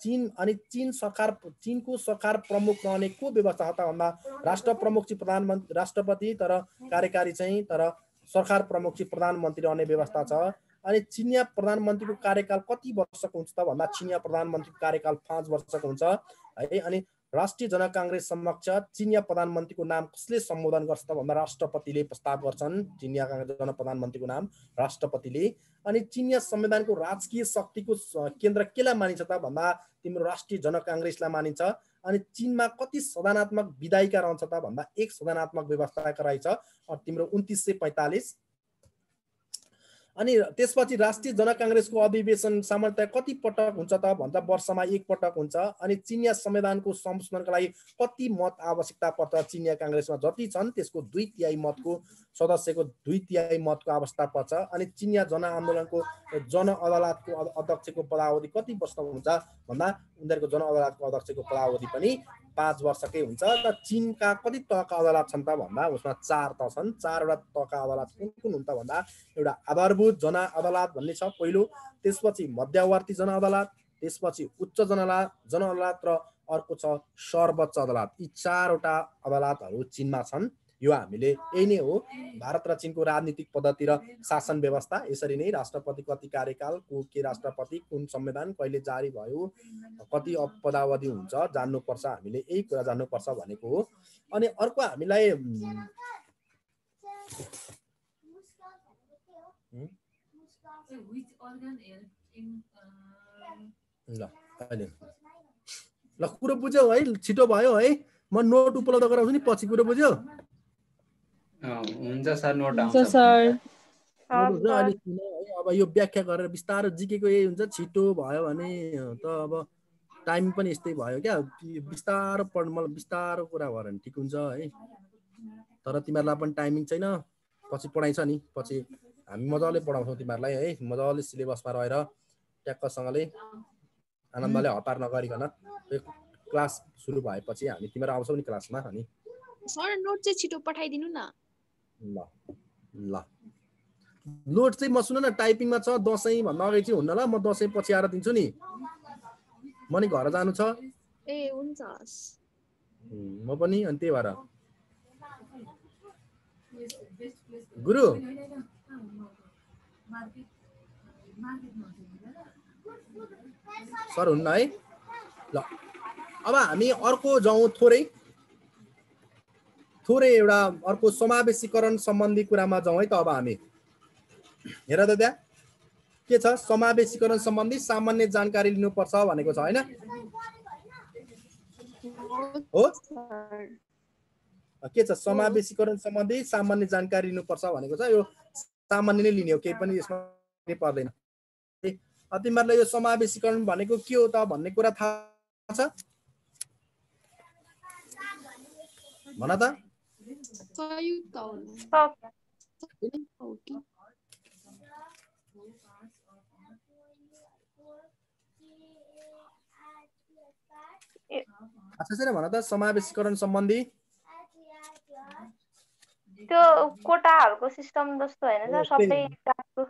चिन अनि चिन सरकार चिनको सरकार प्रमुख रहने को व्यवस्था त भन्दा राष्ट्र प्रमुख चाहिँ प्रधानमन्त्री राष्ट्रपति तर कार्यकारी चाहिँ तर सरकार प्रमुख चाहिँ प्रधानमन्त्री रहने व्यवस्था छ। अनि चिनिया प्रधानमन्त्रीको कार्यकाल कति वर्षको हुन्छ त भन्दा चिनिया प्रधानमन्त्रीको कार्यकाल पाँच वर्षको हुन्छ है। अनि राष्ट्रिय जनक काङ्ग्रेस समक्ष चिनिया प्रधानमन्त्रीको नाम कसले सम्बोधन गर्छ त भन्दा राष्ट्रपतिले प्रस्ताव गर्छन्। चिनिया जन प्रधानमन्त्रीको नाम राष्ट्रपतिले। अनि चिनिया संविधानको राजकीय शक्तिको केन्द्र केलाई मानिन्छ त भन्दा तिम्रो राष्ट्रिय जनक काङ्ग्रेसलाई मानिन्छ। अनि चिनमा कति सदनात्मक विधायिका रहन्छ त भन्दा एक सदनात्मक व्यवस्थाका रहेछ। तिम्रो उन्तिस सय पैँतालिस। अनि त्यसपछि राष्ट्रिय जनक काङ्ग्रेसको अधिवेशन सामान्यतया कति पटक हुन्छ त भन्दा वर्षमा एक पटक हुन्छ। अनि चिनिया संविधानको संशोधनका लागि कति मत आवश्यकता पर्छ? चिनिया काङ्ग्रेसमा जति छन् त्यसको दुई तिहाई मतको सदस्यको दुई तिहाई मतको आवश्यकता पर्छ। अनि चिनिया जनआन्दोलनको जन अदालतको अध्यक्षको पदावधि कति वर्ष हुन्छ भन्दा उनीहरूको जन अदालतको अध्यक्षको पदावधि पनि पाँच वर्षकै हुन्छ। र चिनका कति तहका अदालत छन् त भन्दा उसमा चार तह छन्। चारवटा तहका अदालत कुन कुन हुन् त भन्दा एउटा आधारभूत जन अदालत भन्ने छ पहिलो। त्यसपछि मध्यवर्ती जन अदालत त्यसपछि उच्च जन अदालत जन अदालत र अर्को छ सर्वोच्च अदालत। यी चारवटा अदालतहरू चिनमा छन्। यो हामीले यही नै हो। भारत र चिनको राजनीतिक पद्धति र शासन व्यवस्था। यसरी नै राष्ट्रपति कति कार्यकाल को के राष्ट्रपति कुन संविधान कहिले जारी भयो कति पदावधि हुन्छ जान्नुपर्छ। हामीले यही कुरा जान्नुपर्छ भनेको हो। अनि अर्को हामीलाई ल अहिले ल कुरो बुझ्यौ है छिटो भयो है म नोट उपलब्ध गराउँछु नि पछि कुरो बुझ्यौ हुन्छ सर नोट सर अब यो व्याख्या गरेर बिस्तारो जिकेको यही हुन्छ छिटो भयो भने त अब टाइम पनि यस्तै भयो क्या बिस्तारो पढ्नु मलाई बिस्तारो कुरा भयो भने ठिक हुन्छ है तर तिमीहरूलाई पनि टाइमिङ छैन पछि पढाइन्छ नि पछि हामी मजाले पढाउँछौँ तिमीहरूलाई है। मजाले सिलेबसमा रहेर ट्याक्कसँगले आनन्दले हतार नगरिकन क्लास सुरु भएपछि हामी तिमीहरू आउँछौ नि क्लासमा अनि। सर नोट चाहिँ छिटो पठाइदिनु न। ल ल। नोट चाहिँ म सुन न टाइपिङमा छ दसैँ भन्दा अगाडि चाहिँ हुन्न ल म दसैँ पछि आएर दिन्छु नि। म नि घर जानु छ। ए हुन्छ। म पनि अनि त्यही भएर। गुरु सर हुन्न है। ल अब हामी अर्को जाउँ थोरै। थोरै एउटा अर्को समावेशीकरण सम्बन्धी कुरामा जाउँ है त अब हामी। हेर त त्यहाँ के छ? समावेशीकरण सम्बन्धी सामान्य जानकारी लिनुपर्छ भनेको छ होइन? हो? के छ? समावेशीकरण सम्बन्धी सामान्य जानकारी लिनुपर्छ भनेको छ। यो सामान्य नै लिने हो केही पनि यसमा पर्दैन। तिमीहरूलाई यो समावेशीकरण भनेको के हो त भन्ने कुरा थाहा छ? भन त। भन त समावेशीकरण सम्बन्धी त्यो कोटाहरूको सिस्टम जस्तो होइन सर। सबै क्लासको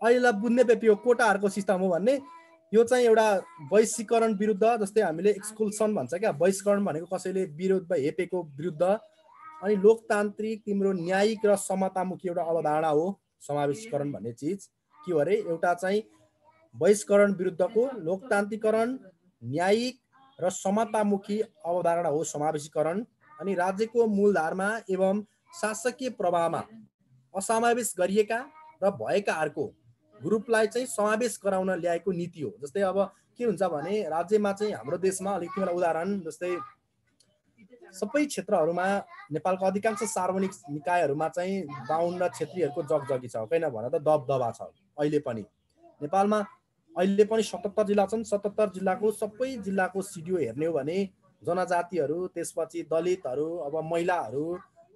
अहिले बुझ्ने पेपी हो कोटाहरूको सिस्टम हो भन्ने। यो चाहिँ एउटा वैश्वीकरण विरुद्ध जस्तै हामीले एक्सकुल्सन भन्छ क्या वैश्वीकरण भनेको कसैले विरोध वा हेपेको विरुद्ध। अनि लोकतान्त्रिक तिम्रो न्यायिक र समतामुखी एउटा अवधारणा हो समावेशीकरण भन्ने चिज। के हो अरे? एउटा चाहिँ बहिष्करण विरुद्धको लोकतान्त्रिकरण न्यायिक र समतामुखी अवधारणा हो समावेशीकरण। अनि राज्यको मूलधारमा एवं शासकीय प्रभावमा असमावेश गरिएका र भएकाहरूको ग्रुपलाई चाहिँ समावेश गराउन ल्याएको नीति हो। जस्तै अब के हुन्छ भने राज्यमा चाहिँ हाम्रो देशमा अलिक तिमीलाई उदाहरण जस्तै सबै क्षेत्रहरूमा नेपालको अधिकांश सार्वजनिक निकायहरूमा चाहिँ बाहुन र छेत्रीहरूको जगजगी छ किन भन त दबदबा छ अहिले पनि। नेपालमा अहिले पनि सतहत्तर जिल्ला छन् सतहत्तर जिल्लाको सबै जिल्लाको सिडिओ हेर्ने हो भने जनजातिहरू त्यसपछि दलितहरू अब महिलाहरू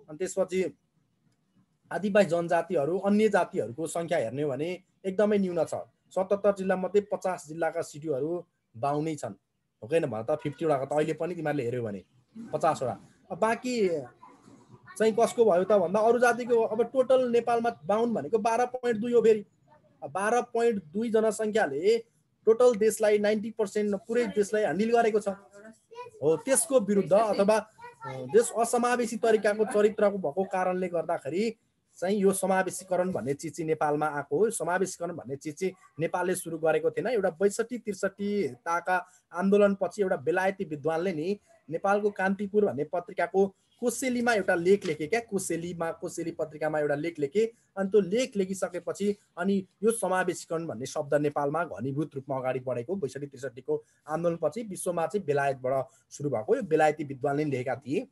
अनि त्यसपछि आदिवासी जनजातिहरू अन्य जातिहरूको सङ्ख्या हेर्ने हो भने एकदमै न्यून छ। सतहत्तर जिल्लामध्ये पचास जिल्लाका सिडिओहरू बाहुनै छन्। हो किन भन त फिफ्टीवटाको त अहिले पनि तिमीहरूले हेऱ्यौ भने पचासवटा। बाँकी चाहिँ कसको भयो त भन्दा अरू जातिको अब टोटल नेपालमा बाहुन भनेको बाह्र पोइन्ट दुई हो फेरि। बाह्र पोइन्ट दुई जनसङ्ख्याले टोटल देशलाई नाइन्टी पर्सेन्ट पुरै देशलाई ह्यान्डल गरेको छ। हो त्यसको विरुद्ध अथवा देश असमावेशी तरिकाको चरित्रको भएको कारणले गर्दाखेरि चाहिँ यो समावेशीकरण भन्ने चिज चाहिँ नेपालमा आएको हो। समावेशीकरण भन्ने चिज चाहिँ नेपालले सुरु गरेको थिएन। एउटा बैसठी त्रिसठी ताका आन्दोलनपछि एउटा बेलायती विद्वानले नि नेपालको कान्तिपुर भन्ने पत्रिकाको कोसेलीमा एउटा लेख लेखे क्या? कोसेलीमा कोसेली पत्रिकामा एउटा लेख लेखे। अनि त्यो लेख लेखिसकेपछि अनि यो समावेशीकरण भन्ने शब्द नेपालमा घनीभूत रूपमा अगाडि बढेको बैसठी त्रिसठीको आन्दोलनपछि विश्वमा चाहिँ बेलायतबाट सुरु भएको यो बेलायती विद्वानले लेखेका थिए।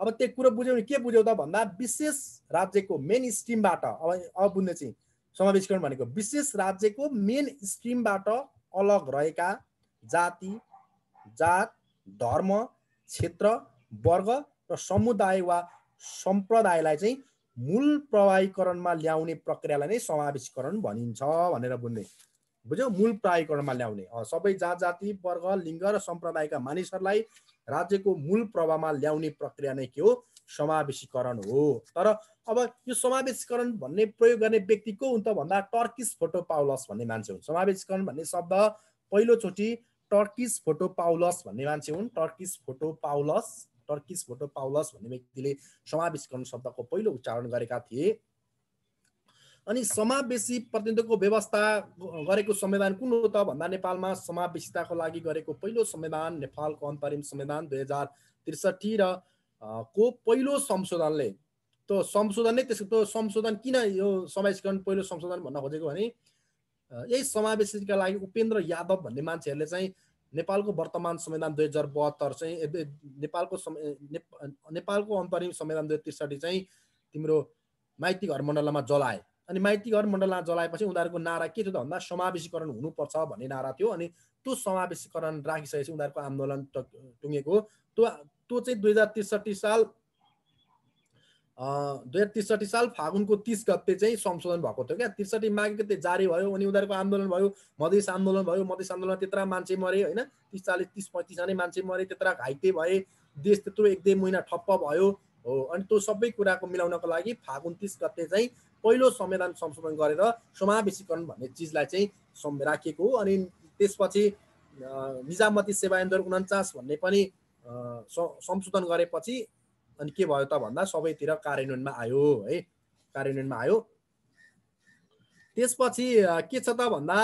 अब त्यो कुरो बुझ्यौ के बुझ्यौ त भन्दा विशेष राज्यको मेन स्ट्रिमबाट अब अब बुझ्ने चाहिँ समावेशीकरण भनेको विशेष राज्यको मेन स्ट्रिमबाट अलग रहेका जाति जात धर्म क्षेत्र वर्ग र समुदाय वा सम्प्रदायलाई चाहिँ मूल प्रवाहीकरणमा ल्याउने प्रक्रियालाई नै समावेशीकरण भनिन्छ भनेर बुझ्ने। बुझ्यौ? मूल प्रवाहीकरणमा ल्याउने। सबै जात जाति वर्ग लिङ्ग र सम्प्रदायका मानिसहरूलाई राज्यको मूल प्रभावमा ल्याउने प्रक्रिया नै के हो? समावेशीकरण हो। तर अब यो समावेशीकरण भन्ने प्रयोग गर्ने व्यक्ति को हुन् त भन्दा टर्किस फोटो पाउलस भन्ने मान्छे हुन्। समावेशीकरण भन्ने शब्द पहिलोचोटि टर्किस फोटो पाउलस भन्ने मान्छे हुन्। Turkish photo Paulus Turkish Paulus भन्ने व्यक्तिले समावेशीकरण शब्दको पहिलो उच्चारण गरेका थिए। अनि समावेशी प्रतिनिधित्वको व्यवस्था गरेको संविधान कुन हो त भन्दा नेपालमा समावेशिताको लागि गरेको पहिलो संविधान नेपालको अन्तरिम संविधान दुई हजार त्रिसठी र को पहिलो संशोधनले त्यो संशोधन नै त्यसको त्यो संशोधन किन यो समावेशीकरण पहिलो संशोधन भन्न खोजेको भने यही समावेशीका लागि उपेन्द्र यादव भन्ने मान्छेहरूले चाहिँ नेपालको वर्तमान संविधान दुई हजार बहत्तर चाहिँ नेपालको नेपालको अन्तरिम संविधान दुई त्रिसठी चाहिँ तिम्रो माइती घर मण्डलमा जलाए अनि माइती घर मण्डलमा जलाएपछि उनीहरूको नारा के थियो त भन्दा समावेशीकरण हुनुपर्छ भन्ने नारा थियो अनि त्यो समावेशीकरण राखिसकेपछि उनीहरूको आन्दोलन टुङ्गेको। त्यो त्यो चाहिँ दुई हजार त्रिसठी साल दुई हजार त्रिसठी साल फागुनको तिस गते चाहिँ संशोधन भएको थियो क्या। त्रिसठी माघ गते जारी भयो अनि उनीहरूको आन्दोलन भयो मधेस आन्दोलन भयो मधेस आन्दोलनमा त्यत्र मान्छे मरे होइन? तिस चालिस तिस पैँतिसजना मान्छे मरे त्यत्र घाइते भए देश त्यत्रो एक दुई महिना ठप्प भयो हो। अनि त्यो सबै कुराको मिलाउनको लागि फागुन तिस गते चाहिँ पहिलो संविधान संशोधन गरेर समावेशीकरण भन्ने चिजलाई चाहिँ राखिएको हो। अनि त्यसपछि निजामती सेवा ऐन दुई हजार उन्चास भन्ने पनि संशोधन गरेपछि अनि के भयो त भन्दा सबैतिर कार्यान्वयनमा आयो है। कार्यान्वयनमा आयो। त्यसपछि के छ त भन्दा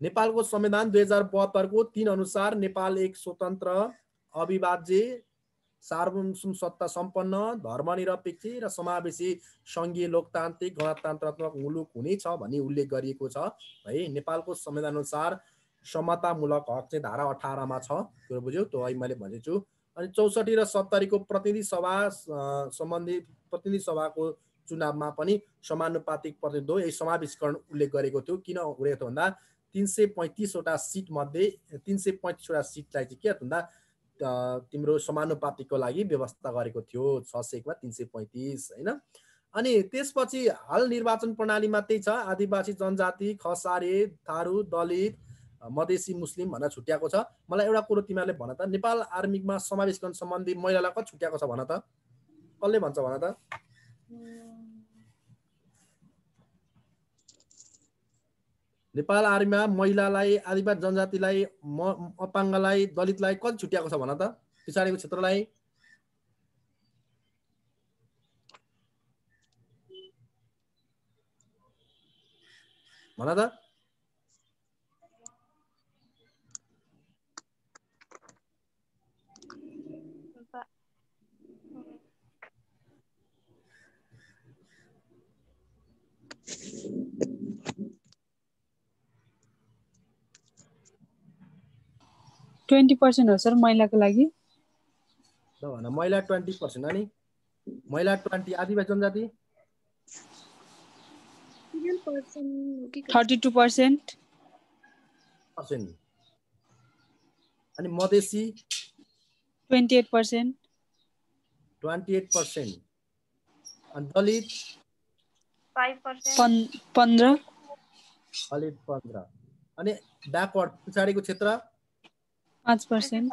नेपालको संविधान दुई हजार बहत्तरको तिन अनुसार नेपाल एक स्वतन्त्र अविभाज्य सार्वभौम सत्ता सम्पन्न धर्मनिरपेक्ष र समावेशी सङ्घीय लोकतान्त्रिक गणतन्त्रात्मक मुलुक हुनेछ भनी उल्लेख गरिएको छ है। नेपालको संविधान अनुसार समतामूलक हक चाहिँ धारा अठारमा छ। कुरो बुझ्यो? त्यो अहिले मैले भनेको छु। अनि चौसठी र सत्तरीको प्रतिनिधि सभा सम्बन्धी प्रतिनिधि सभाको चुनावमा पनि समानुपातिक प्रतिनिधित्व यही समावेशीकरण उल्लेख गरेको थियो। किन गरेको भन्दा तिन सय पैँतिसवटा सिट मध्ये तिन सय पैँतिसवटा सिटलाई चाहिँ के भन्दा तिम्रो समानुपातिकको लागि व्यवस्था गरेको थियो छ सय एकमा तिन सय पैँतिस होइन? अनि त्यसपछि हाल निर्वाचन प्रणालीमा त्यही छ आदिवासी जनजाति खसारे थारू दलित मधेसी मुस्लिम भनेर छुट्याएको छ। मलाई एउटा कुरो तिमीहरूले भन त नेपाल आर्मीमा समावेशीकरण सम्बन्धी महिलालाई कति छुट्याएको छ भन त? कसले भन्छ भन त? नेपाल आर्मीमा महिलालाई आदिवासी जनजातिलाई म अपाङ्गलाई दलितलाई कति छुट्याएको छ भन त? पछाडिको क्षेत्रलाई। भन त? ट्वेन्टी पर्सेन्ट हो सर महिलाको लागि। ल भन महिला ट्वेन्टी पर्सेन्ट अनि महिला ट्वेन्टी आदिवासी जनजाति? Thirty two percent. पर्सेन्ट। अनि Madhesi? Twenty eight percent. Twenty eight percent. अनि दलित? पन् पन्ध्र। दलित पन्ध्र। अनि ब्याकवर्ड पछाडिको क्षेत्र? पाँच पर्सेन्ट।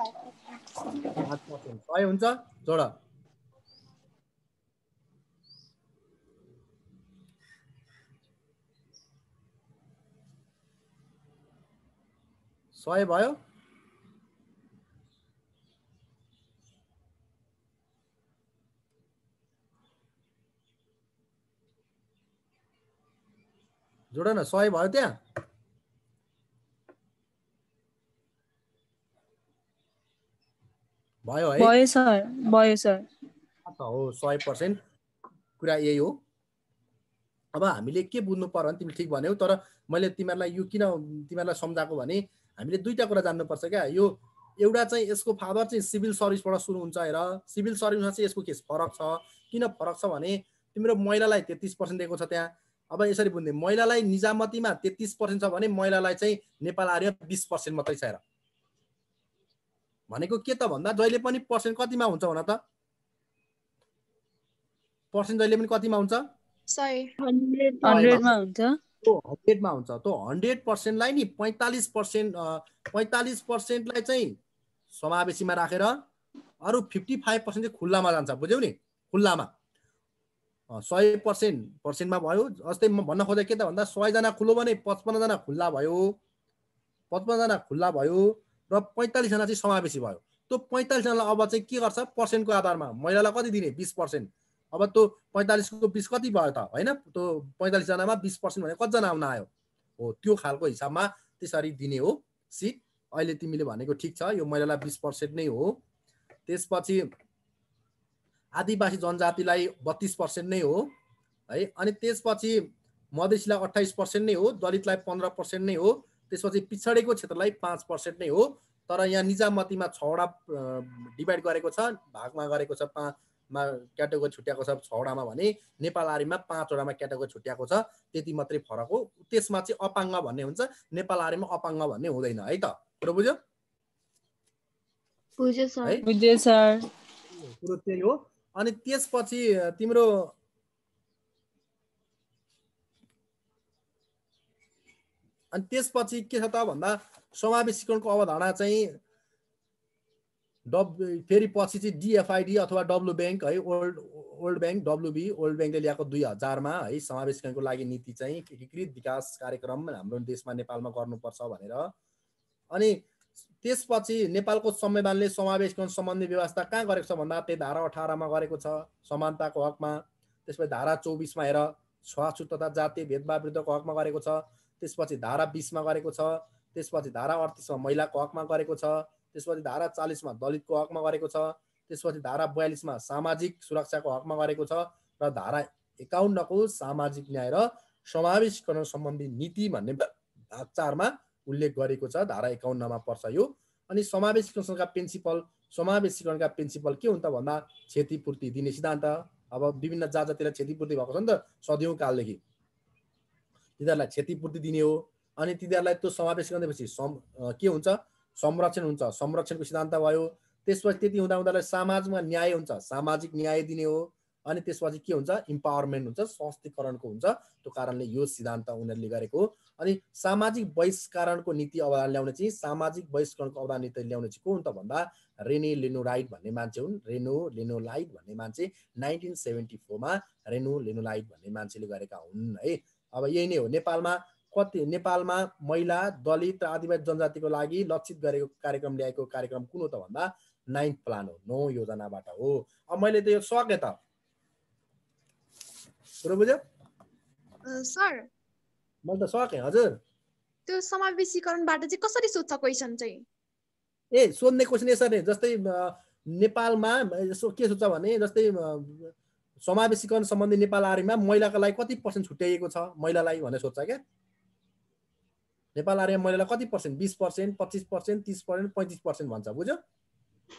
सय हुन्छ जोड सय भयो। जोड न सय भयो त्यहाँ। भयो है। भयो सर भयो सर। हो सय पर्सेन्ट कुरा यही हो। अब हामीले के बुझ्नु पर्यो भने तिमीले ठिक भन्यौ तर मैले तिमीहरूलाई यो किन तिमीहरूलाई सम्झाएको भने हामीले दुईवटा कुरा जान्नुपर्छ क्या। यो एउटा चाहिँ यसको फादर चाहिँ सिभिल सर्भिसबाट सुरु हुन्छ हेर। सिभिल सर्भिसमा चाहिँ यसको के फरक छ। किन फरक छ भने तिम्रो महिलालाई तेत्तिस पर्सेन्ट दिएको छ त्यहाँ। अब यसरी बुझ्ने महिलालाई निजामतीमा तेत्तिस पर्सेन्ट छ भने महिलालाई चाहिँ नेपाल आर्य बिस पर्सेन्ट मात्रै छ हेर। भनेको के त भन्दा जहिले पनि पर्सेन्ट कतिमा हुन्छ भन त? पर्सेन्ट जहिले पनि कतिमा हुन्छ? हन्ड्रेडमा हुन्छ। त्यो हन्ड्रेडमा हुन्छ। त्यो हन्ड्रेड पर्सेन्टलाई नि पैँतालिस पर्सेन्ट पैँतालिस पर्सेन्टलाई चाहिँ समावेशीमा राखेर अरू फिफ्टी फाइभ पर्सेन्ट चाहिँ खुल्लामा जान्छ बुझ्यौ नि? खुल्लामा। सय पर्सेन्ट पर्सेन्टमा भयो। जस्तै म भन्न खोजेँ के त भन्दा सयजना खुल्लो भने पचपन्नजना खुल्ला भयो। पचपन्नजना खुल्ला भयो। र पैँतालिसजना चाहिँ समावेशी भयो। त्यो पैँतालिसजनालाई अब चाहिँ के गर्छ? पर्सेन्टको आधारमा। महिलालाई कति दिने? बिस पर्सेन्ट। अब त्यो पैँतालिसको बिस कति भयो त? होइन? त्यो पैँतालिसजनामा बिस पर्सेन्ट भने कतिजना आउन आयो? हो त्यो खालको हिसाबमा त्यसरी दिने हो सिट। अहिले तिमीले भनेको ठिक छ। यो महिलालाई बिस पर्सेन्ट नै हो। त्यसपछि आदिवासी जनजातिलाई बत्तिस पर्सेन्ट नै हो। है अनि त्यसपछि मधेसीलाई अठाइस पर्सेन्ट नै हो। दलितलाई पन्ध्र पर्सेन्ट नै हो। त्यसपछि पिछडेको क्षेत्रलाई पाँच पर्सेन्ट नै हो तर यहाँ निजामतीमा छवटा डिभाइड गरेको छ भागमा गरेको छ पाँचमा क्याटेगोरी छुट्याएको छ छवटामा भने नेपाल आर्मीमा पाँचवटामा क्याटेगोरी छुट्याएको छ त्यति मात्रै फरक हो। त्यसमा चाहिँ अपाङ्ग भन्ने हुन्छ नेपाल आर्मीमा अपाङ्ग भन्ने हुँदैन है त? कुरो बुझ्यो? है? सर। कुरो त्यही हो। अनि त्यसपछि तिम्रो अनि त्यसपछि के छ त भन्दा समावेशीकरणको अवधारणा चाहिँ डब फेरि पछि चाहिँ डिएफआइडी अथवा डब्लु ब्याङ्क है world world bank WB world ब्याङ्कले ल्याएको दुई हजारमा है समावेशीकरणको लागि नीति चाहिँ एकीकृत विकास कार्यक्रम हाम्रो देशमा नेपालमा गर्नुपर्छ भनेर। अनि त्यसपछि नेपालको संविधानले समावेशीकरण सम्बन्धी व्यवस्था कहाँ गरेको छ भन्दा त्यही धारा अठारमा गरेको छ समानताको हकमा। त्यसपछि धारा चौबिसमा हेर छुवाछुत तथा जातीय भेदभाव विरुद्धको हकमा गरेको छ। त्यसपछि धारा बिसमा गरेको छ त्यसपछि धारा अडतिसमा महिलाको हकमा गरेको छ त्यसपछि धारा चालिसमा दलितको हकमा गरेको छ त्यसपछि धारा बयालिसमा सामाजिक सुरक्षाको हकमा गरेको छ र धारा एकाउन्नको सामाजिक न्याय र समावेशीकरण सम्बन्धी नीति भन्ने भाग चारमा उल्लेख गरेको छ धारा एकाउन्नमा पर्छ यो। अनि समावेशीकरणका प्रिन्सिपल समावेशीकरणका प्रिन्सिपल के हुन् त भन्दा क्षतिपूर्ति दिने सिद्धान्त। अब विभिन्न जात जातिलाई क्षतिपूर्ति भएको छ नि त सदियौँ कालदेखि। तिनीहरूलाई क्षतिपूर्ति दिने हो अनि तिनीहरूलाई त्यो समावेश गरेपछि सम के हुन्छ? संरक्षण हुन्छ। संरक्षणको सिद्धान्त भयो। त्यसपछि त्यति हुँदा उनीहरूलाई समाजमा न्याय हुन्छ। सामाजिक न्याय दिने हो। अनि त्यसपछि के हुन्छ? इम्पावरमेन्ट हुन्छ सशक्तिकरणको हुन्छ। त्यो कारणले यो सिद्धान्त उनीहरूले गरेको अनि सामाजिक बहिष्करणको नीति अवधान ल्याउने चाहिँ सामाजिक बहिष्करणको अवधान नीति ल्याउने चाहिँ को हुन् त भन्दा रेने लेनोराइट भन्ने मान्छे हुन्। रेनो लेनोलाइट भन्ने मान्छे नाइन्टिन सेभेन्टी फोरमा रेनो लेनोलाइट भन्ने मान्छेले गरेका हुन् है। अब यही नै हो। नेपालमा कति नेपालमा महिला दलित र आदिवासी जनजातिको लागि लक्षित गरेको कार्यक्रम ल्याएको कार्यक्रम कुन हो त भन्दा नाइन्थ प्लान हो नौ योजनाबाट हो। अब मैले त यो सकेँ त। कुरो बुझ्यो? सर। मैले त सकेँ हजुर। त्यो समावेशीकरणबाट चाहिँ कसरी सोध्छ क्वेसन चाहिँ? ए सोध्ने क्वेसन यसरी जस्तै नेपालमा यसो के सोध्छ भने जस्तै समावेशीकरण सम्बन्धी नेपाल आर्मीमा महिलाको लागि कति पर्सेन्ट छुट्याइएको छ? महिलालाई भनेर सोध्छ क्या। नेपाल आर्मीमा महिलालाई कति पर्सेन्ट? बिस पर्सेन्ट पच्चिस पर्सेन्ट तिस पर्सेन्ट पैँतिस पर्सेन्ट भन्छ बुझ्यो?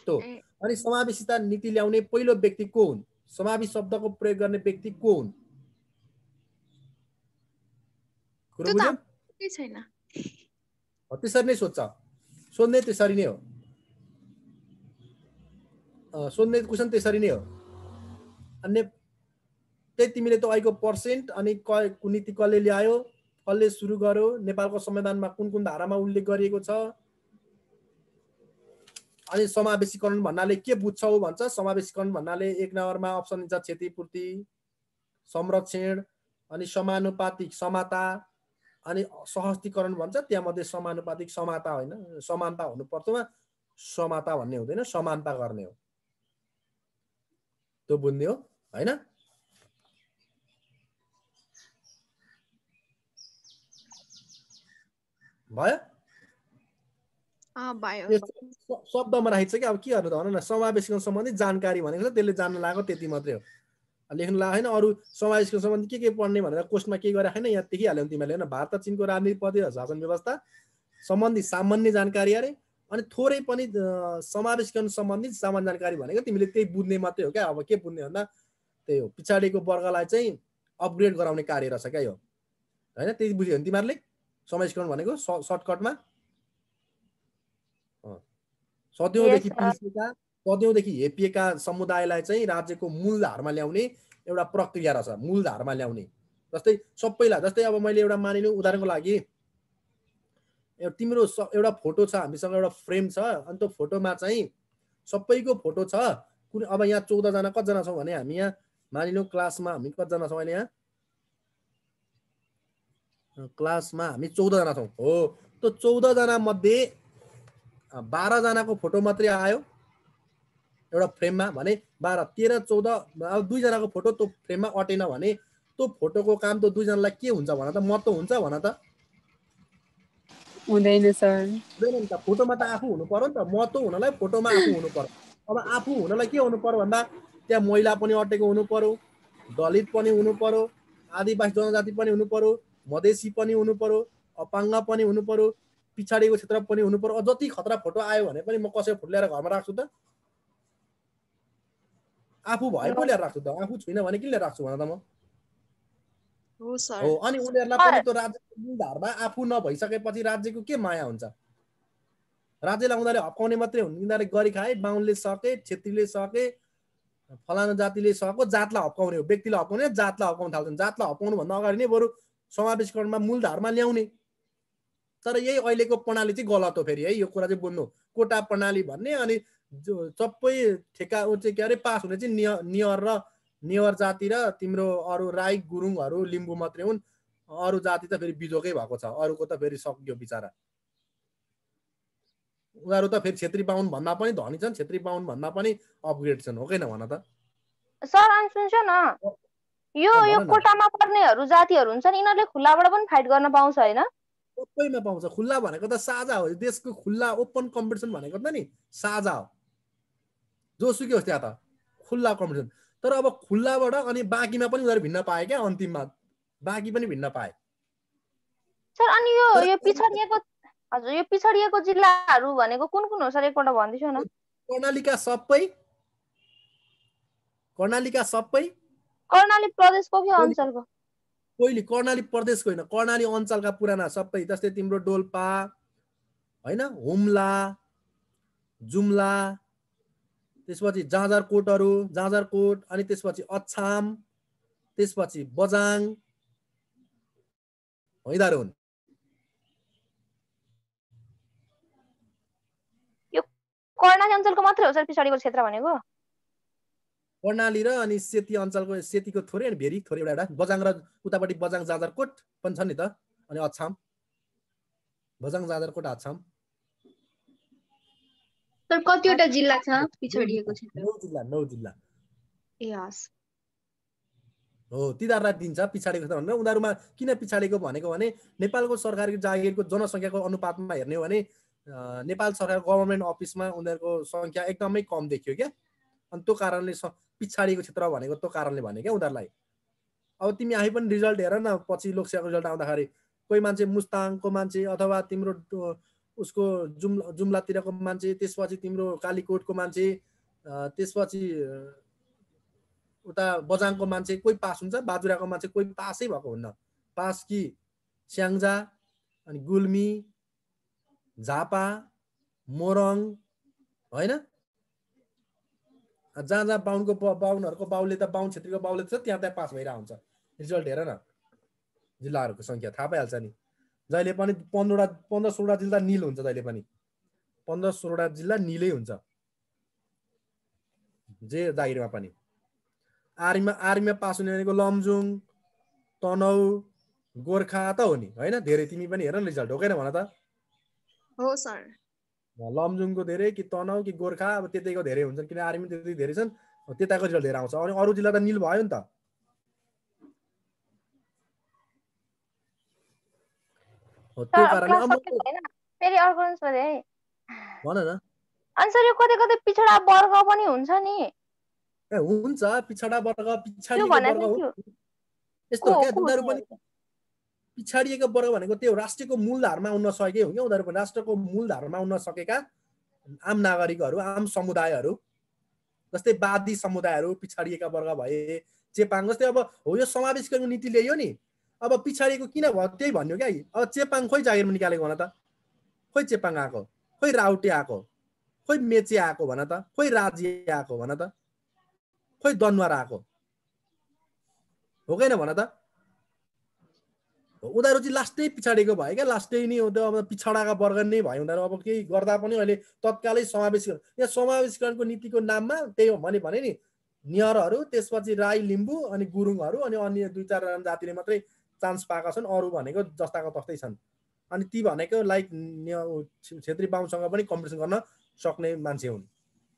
त्यो अनि समावेशिता नीति ल्याउने पहिलो व्यक्ति को हुन् समावेश शब्दको प्रयोग गर्ने व्यक्ति को हुन् त्यसरी नै सोध्छ। सोध्ने त्यसरी नै हो। सोध्ने क्वेसन त्यसरी नै हो। अनि त्यही तिमीले त अहिलेको पर्सेन्ट अनि क नीति कसले ल्यायो कसले सुरु गर्यो नेपालको संविधानमा कुन कुन धारामा उल्लेख गरिएको छ? अनि समावेशीकरण भन्नाले के बुझ्छौ भन्छ? समावेशीकरण भन्नाले एक नम्बरमा अप्सन दिन्छ क्षतिपूर्ति संरक्षण अनि समानुपातिक समाता अनि सहस्तीकरण भन्छ। त्यहाँमध्ये समानुपातिक समाता होइन समानता हुनुपर्छमा समाता भन्ने हुँदैन समानता गर्ने हो। त्यो बुझ्ने हो? होइन? भयो? शब्दमा राखेको छ कि अब के गर्नु त भन न समावेशीकरण सम्बन्धी जानकारी भनेको छ त्यसले जान्न लागेको त्यति मात्रै हो। लेख्नु लागेको होइन अरू समावेशीकरण सम्बन्धी के के पढ्ने भनेर कोर्समा के गरेको छैन यहाँ देखिहाल्यो नि तिमीहरूले होइन भारत चिनको राजनीति पद्धति र शासन व्यवस्था सम्बन्धी सामान्य जानकारी अरे अनि थोरै पनि समावेशीकरण सम्बन्धी सामान्य जानकारी भनेको तिमीले त्यही बुझ्ने मात्रै हो क्या अब के बुझ्ने भन्दा त्यही हो। पछाडिको वर्गलाई चाहिँ अपग्रेड गराउने कार्य रहेछ क्या यो। होइन? त्यही बुझ्यो भने तिमीहरूले? समावेशीकरण भनेको सर्टकटमा. पिल्सेका सदियौँदेखि हेपिएका समुदायलाई चाहिँ राज्यको मूल धारमा ल्याउने एउटा प्रक्रिया रहेछ। मूल धारमा ल्याउने। जस्तै सबैलाई जस्तै अब मैले एउटा मानिलिउँ उदाहरणको लागि। तिम्रो स- एउटा फोटो छ हामीसँग एउटा फ्रेम छ अनि त्यो फोटोमा चाहिँ सबैको फोटो छ। कुन अब यहाँ चौधजना कतिजना छौँ भने हामी यहाँ मानिलिउँ क्लासमा हामी कतिजना छौँ अहिले यहाँ? क्लासमा हामी चौधजना छौँ। हो त्यो चौधजना मध्ये बाह्रजनाको फोटो मात्रै आयो। एउटा फ्रेममा भने बाह्र तेह्र चौध अब दुईजनाको फोटो त्यो फ्रेममा अटेन भने त्यो फोटोको काम त दुईजनालाई के हुन्छ भन त महत्त्व हुन्छ भन त। हुँदैन सर। हुँदैन नि त फोटोमा त आफू हुनु पर्यो नि त महत्त्व हुनलाई फोटोमा आफू हुनु पर्यो। अब आफू हुनलाई के हुनु पर्यो भन्दा त्यहाँ महिला पनि अटेको हुनु पर्यो दलित पनि हुनु पर्यो आदिवासी जनजाति पनि हुनु पर्यो मधेसी पनि हुनु पर्यो अपाङ्ग पनि हुनु पर्यो पछाडिको क्षेत्र पनि हुनु पर्यो जति खतरा फोटो आयो भने पनि म कसैको फोटो ल्याएर घरमा राख्छु त आफू भए पो ल्याएर राख्छु त आफू छुइनँ भने किन ल्याएर राख्छु भन त म हो अनि उनीहरूलाई पनि त्यो राज्यको मूलधारमा आफू नभइसकेपछि राज्यको के माया हुन्छ राज्यलाई उनीहरूले हप्काउने मात्रै हुन् उनीहरूले गरी खाए बाहुनले सके छेत्रीले सके फलानु जातिले सको जातलाई हप्काउने हो व्यक्तिलाई हप्काउने जातलाई हप्काउन थाल्छन् जातलाई हप्काउनु भन्दा अगाडि नै बरु समावेशकरणमा मूलधारमा ल्याउने। तर यही अहिलेको प्रणाली चाहिँ गलत हो फेरि है? यो कुरा चाहिँ बुझ्नु कोटा प्रणाली भन्ने अनि सबै ठेका चाहिँ के अरे पास हुने चाहिँ निय नियर र नेवर जाति र तिम्रो अरू राई गुरुङहरू लिम्बू मात्रै हुन्। अरू जाति त फेरि बिजोकै भएको छ। अरूको त फेरि सक्यो बिचरा। उनीहरू त फेरि छेत्री बाहुन भन्दा पनि धनी छन् छेत्री बाहुन भन्दा पनि अपग्रेड छन् हो किन भन त? सर अनि सुन्छ न। यो यो। कोटामा पर्नेहरू जातिहरू हुन्छ नि यिनीहरूले खुल्लाबाट पनि फाइट गर्न पाउँछ होइन? सबैमा पाउँछ। खुल्ला भनेको त साझा हो। देशको खुल्ला ओपन कम्पिटिसन भनेको त नि साझा हो। जोसुकै होस् त्यहाँ त। खुल्ला कम्पिटिसन तर अब खुल्लाबाट अनि बाँकीमा पनि उनीहरू भिन्न पाए क्या अन्तिममा। बाँकी पनि भिन्न पाए। सर अनि यो यो पिछडिएको हजुर यो पिछडिएको जिल्लाहरू भनेको कुन कुन हो सर? एकपल्ट भनिदिन्छु न। कर्णालीका सबै? कर्णालीका सबै? कर्णाली प्रदेशको कि अञ्चलको? पहिले कर्णाली प्रदेशको होइन। कर्णाली अञ्चलका पुराना सबै। जस्तै तिम्रो डोल्पा होइन? हुम्ला जुम्ला त्यसपछि जाजरकोटहरू जाजरकोट अनि त्यसपछि अछाम त्यसपछि बजाङ यिनीहरू हुन्। कर्णाली अञ्चलको मात्रै हो सर पिछडिको क्षेत्र भनेको? कर्णाली र अनि सेती अञ्चलको सेतीको थोरै अनि भेरी थोरै एउटा एउटा बजाङ र उतापट्टि बजाङ जाजरकोट पनि छ नि त अनि अछाम। बजाङ जाजरकोट अछाम। सर कतिवटा जिल्ला छ पिछडिएको क्षेत्र? नौ जिल्ला नौ जिल्ला। ए हस्। हो तिनीहरूलाई दिन्छ पछाडिको छ भनेर। उनीहरूमा किन पछाडिको भनेको भने नेपालको सरकारी जागिरको जनसङ्ख्याको अनुपातमा हेर्ने हो भने नेपाल सरकार गभर्मेन्ट अफिसमा उनीहरूको सङ्ख्या एकदमै कम देखियो क्या। अनि त्यो कारणले पछाडिको क्षेत्र भनेको त्यो कारणले भने क्या उनीहरूलाई। अब तिमी आफै पनि रिजल्ट हेर न पछि लोकसेवाको रिजल्ट आउँदाखेरि। कोही मान्छे मुस्ताङको मान्छे अथवा तिम्रो उसको जुम्ला जुम्लातिरको मान्छे त्यसपछि तिम्रो कालीकोटको मान्छे त्यसपछि उता बजाङको मान्छे कोही पास हुन्छ। बाजुराको मान्छे कोही पासै भएको हुन्न। पास कि स्याङ्जा अनि गुल्मी झापा मोरङ होइन? जहाँ जहाँ बाहुनको बाहुनहरूको बाहुले त बाहुन छेत्रीको बाहुले छ त्यहाँ त्यहाँ पास भइरहेको हुन्छ रिजल्ट हेर न। जिल्लाहरूको सङ्ख्या थाहा पाइहाल्छ नि। जहिले पनि पन्ध्रवटा पन्ध्र सोह्रवटा जिल्ला निल हुन्छ जहिले पनि। पन्ध्र सोह्रवटा जिल्ला निलै हुन्छ। जे जागिरमा पनि। आर्मीमा आर्मीमा पास हुने भनेको लमजुङ तनहु गोर्खा त हो नि। होइन? धेरै तिमी पनि हेर न रिजल्ट। हो किन भन त? हो सर। लमजुङको धेरै कि तनहु कि गोर्खा अब त्यतैको धेरै हुन्छन् किन आर्मी त्यति धेरै छन् त्यताको रिजल्ट धेरै आउँछ। अनि अरू जिल्ला त निल भयो नि त। हो त्यो सर कारणले क्लास अब सकियो होइन फेरि अर्को पनि सोधेँ है। भन न। अनि सर यो कतै कतै पिछडा वर्ग पनि हुन्छ नि। ए, हुन्छ। पिछडा वर्ग त्यो पिछाडिएको भने वर्ग चाहिँ हो। के हो? यस्तो को- पनि पिछाडिएको वर्ग भनेको त्यो राष्ट्रको मूलधारमा उन्न सकेकै हो क्या उनीहरू राष्ट्रको मूलधारमा उन्न सकेका आम नागरिकहरू आम समुदायहरू जस्तै वादी समुदायहरू पिछाडिएका वर्ग भए चेपाङ जस्तै अब हो यो समावेशीकरणको नीति ल्यायो नि। अब पिछाडिएको किन भयो त्यही भन्यो क्या। अब चेपाङ खोइ जागिरमा निकालेको भन त। खोइ चेपाङ आएको खोइ राउटे आएको खोइ मेचे आएको भन त। खोइ राजी आएको भन त। खोइ दनुवार आएको। हो कि भन त। उनीहरू चाहिँ लास्टै पछाडिको भयो क्या लास्टै नै हो अब पिछडाका वर्ग नै भयो। उनीहरू अब केही गर्दा पनि अहिले तत्कालै समावेशीकरण यहाँ समावेशीकरणको नीतिको नाममा त्यही हो भने भने नि नियरहरू त्यसपछि राई लिम्बू अनि गुरुङहरू अनि अन्य दुई चारजना जातिले मात्रै चान्स पाएका छन् अरू भनेको जस्ताको तस्तै छन्। अनि ती भनेको लाइक छेत्री बाहुनसँग पनि कम्पिटिसन गर्न सक्ने मान्छे हुन्।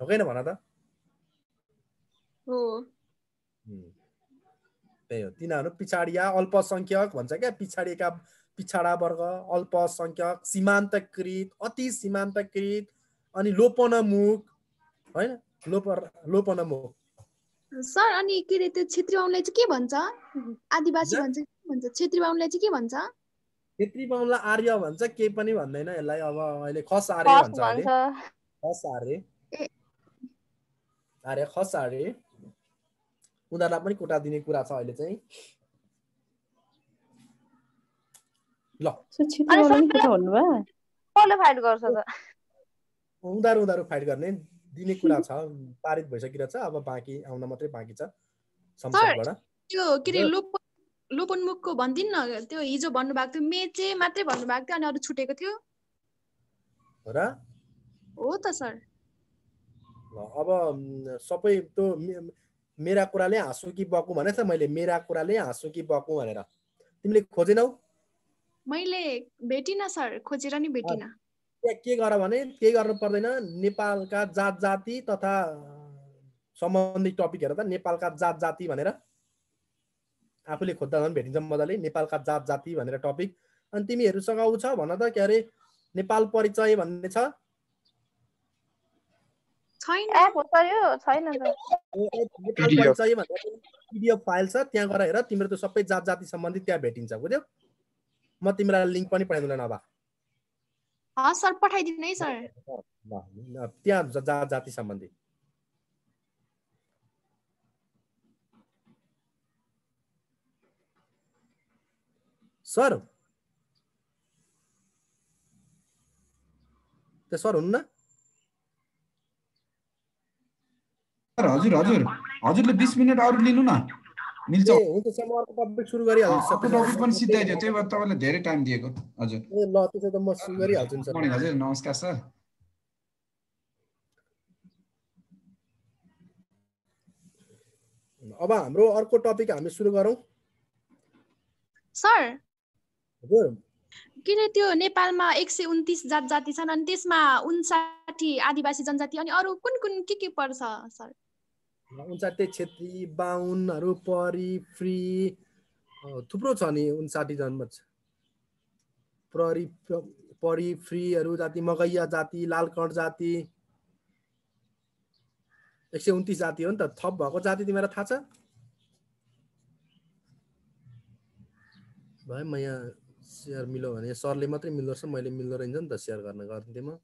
हो कि भन त। त्यही हो। तिनीहरू पिछाडिया अल्पसङ्ख्यक भन्छ क्या पिछाडिएका पिछाडा वर्ग अल्पसङ्ख्यक सीमान्तकृत अति सीमान्तकृत अनि लोपनमुख होइन? लोप लोपनमुख। सर अनि के अरे त्यो छेत्री बाहुनलाई चाहिँ के भन्छ? आदिवासी? भन्छ कि भन्छ? छेत्री बाहुनलाई चाहिँ के भन्छ? छेत्री बाहुनलाई आर्य भन्छ केही पनि भन्दैन यसलाई अब अहिले खस आर्य भन्छ अहिले। खस आर्य। आर्य खस आर्य। उनीहरूलाई पनि कोटा दिने कुरा छ अहिले चाहिँ। ल। त? उनीहरू उनीहरू फाइट गर्ने दिने कुरा छ पारित भइसकिरहेछ अब बाँकी आउन मात्रै बाँकी छ संसदबाट त्यो के अरे लोपन्मुखको भनिदिनु न त्यो हिजो भन्नुभएको थियो मेचे मात्रै भन्नुभएको थियो अनि अरू छुटेको थियो? र? हो त सर। अब सबै त्यो मेरा कुराले हाँसु कि बकु छ मैले मेरा कुराले हाँसु कि बकु भनेर तिमीले खोजेनौ मैले भेटिनँ सर खोजेर नि भेटिनँ के गर भने केही गर्नु पर्दैन नेपालका जात जाति तथा सम्बन्धित टपिक हेर त नेपालका जात जाति भनेर आफूले खोज्दा झन् भेटिन्छ मजाले नेपालका जात जाति भनेर टपिक अनि तिमीहरूसँग ऊ छ भन त के अरे नेपाल परिचय भन्ने छ छैन। एप हो सर यो छैन पिडिएफ फाइल छ त्यहाँ गएर हेर तिम्रो त्यो सबै जात जाति सम्बन्धित त्यहाँ भेटिन्छ बुझ्यौ? म तिमीलाई लिङ्क पनि पठाइदिउँला नभए। सर पठाइदिनु है सर। त्यहाँ जात जाति सम्बन्धी। सर? त्यो सर हुन्न सर हजुर हजुर हजुरले बिस मिनट अरू लिनु न मिल्छ ए हुन्छ सर म अर्को टपिक सुरु गरिहाल्छु अर्को टपिक पनि सिद्धाइदियो त्यही भएर तपाईँलाई धेरै टाइम दिएको हजुर ए ल त्यसो त म सुरु गरिहाल्छु नि हजुर नमस्कार सर अब हाम्रो अर्को टपिक हामी सुरु गरौँ सर हजुर के अरे त्यो नेपालमा एक सय उन्तिस जात जाति छन् अनि त्यसमा उन्साठी आदिवासी जनजाति अनि अरू कुन कुन के के पर्छ सर उन्साठी छेत्री बाहुनहरू परी फ्री थुप्रो छ नि उन्साठी जन्म छ परी फ्रीहरू जाति मगैया जाति लालकट जाति एक सय उन्तिस जाति हो नि त थप भएको जाति तिमीलाई थाहा छ? भाइ म यहाँ सेयर मिल्यो भने सरले मात्रै मिल्दो रहेछ मैले मिल्दो रहेछ नि त सेयर गर्न गर्थेँ म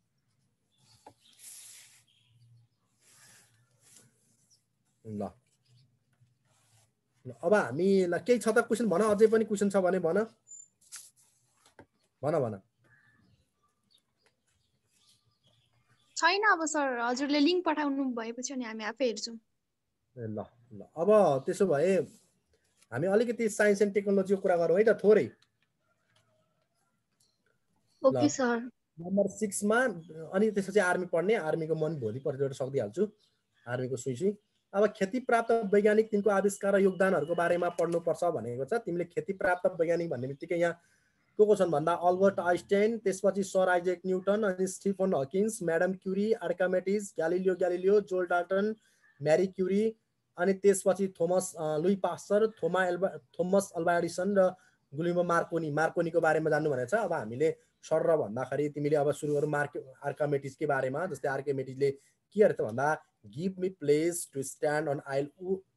ल। ल, अब हामीलाई केही छ त? क्वेसन भन अझै पनि क्वेसन छ भने भन। भन भन। छैन अब सर हजुरले लिङ्क पठाउनु भएपछि अनि हामी आफै हेर्छौँ। ए, ल ल। अब त्यसो भए हामी अलिकति साइन्स एन्ड टेक्नोलोजीको कुरा गरौँ है त थोरै। ओके सर नम्बर सिक्समा अनि त्यसपछि आर्मी पढ्ने। आर्मीको मन भोलि पर्सिबाट सकिदिइहाल्छु आर्मीको सुई सुई अब खेती प्राप्त वैज्ञानिक तिनको आविष्कार र योगदानहरूको बारेमा पढ्नुपर्छ भनेको छ। तिमीले खेती प्राप्त वैज्ञानिक भन्ने बित्तिकै यहाँ को को छन् भन्दा अल्बर्ट आइन्स्टाइन त्यसपछि सर आइजेक न्युटन अनि Stephen Hawking madam Curie Archimedes Galileo Galileo John Dalton Marie Curie अनि त्यसपछि Thomas Louis Pasteur Thomas Alva Thomas Alva Edison र गुलिमो मार्कोनी। मार्कोनीको बारेमा जान्नु भनेको छ। अब हामीले सर र भन्दाखेरि तिमीले अब सुरु गरौँ मार्के आर्कामेटिसकै बारेमा जस्तै आर्कामेटिसले के अरे त भन्दा give me place to stand on I'll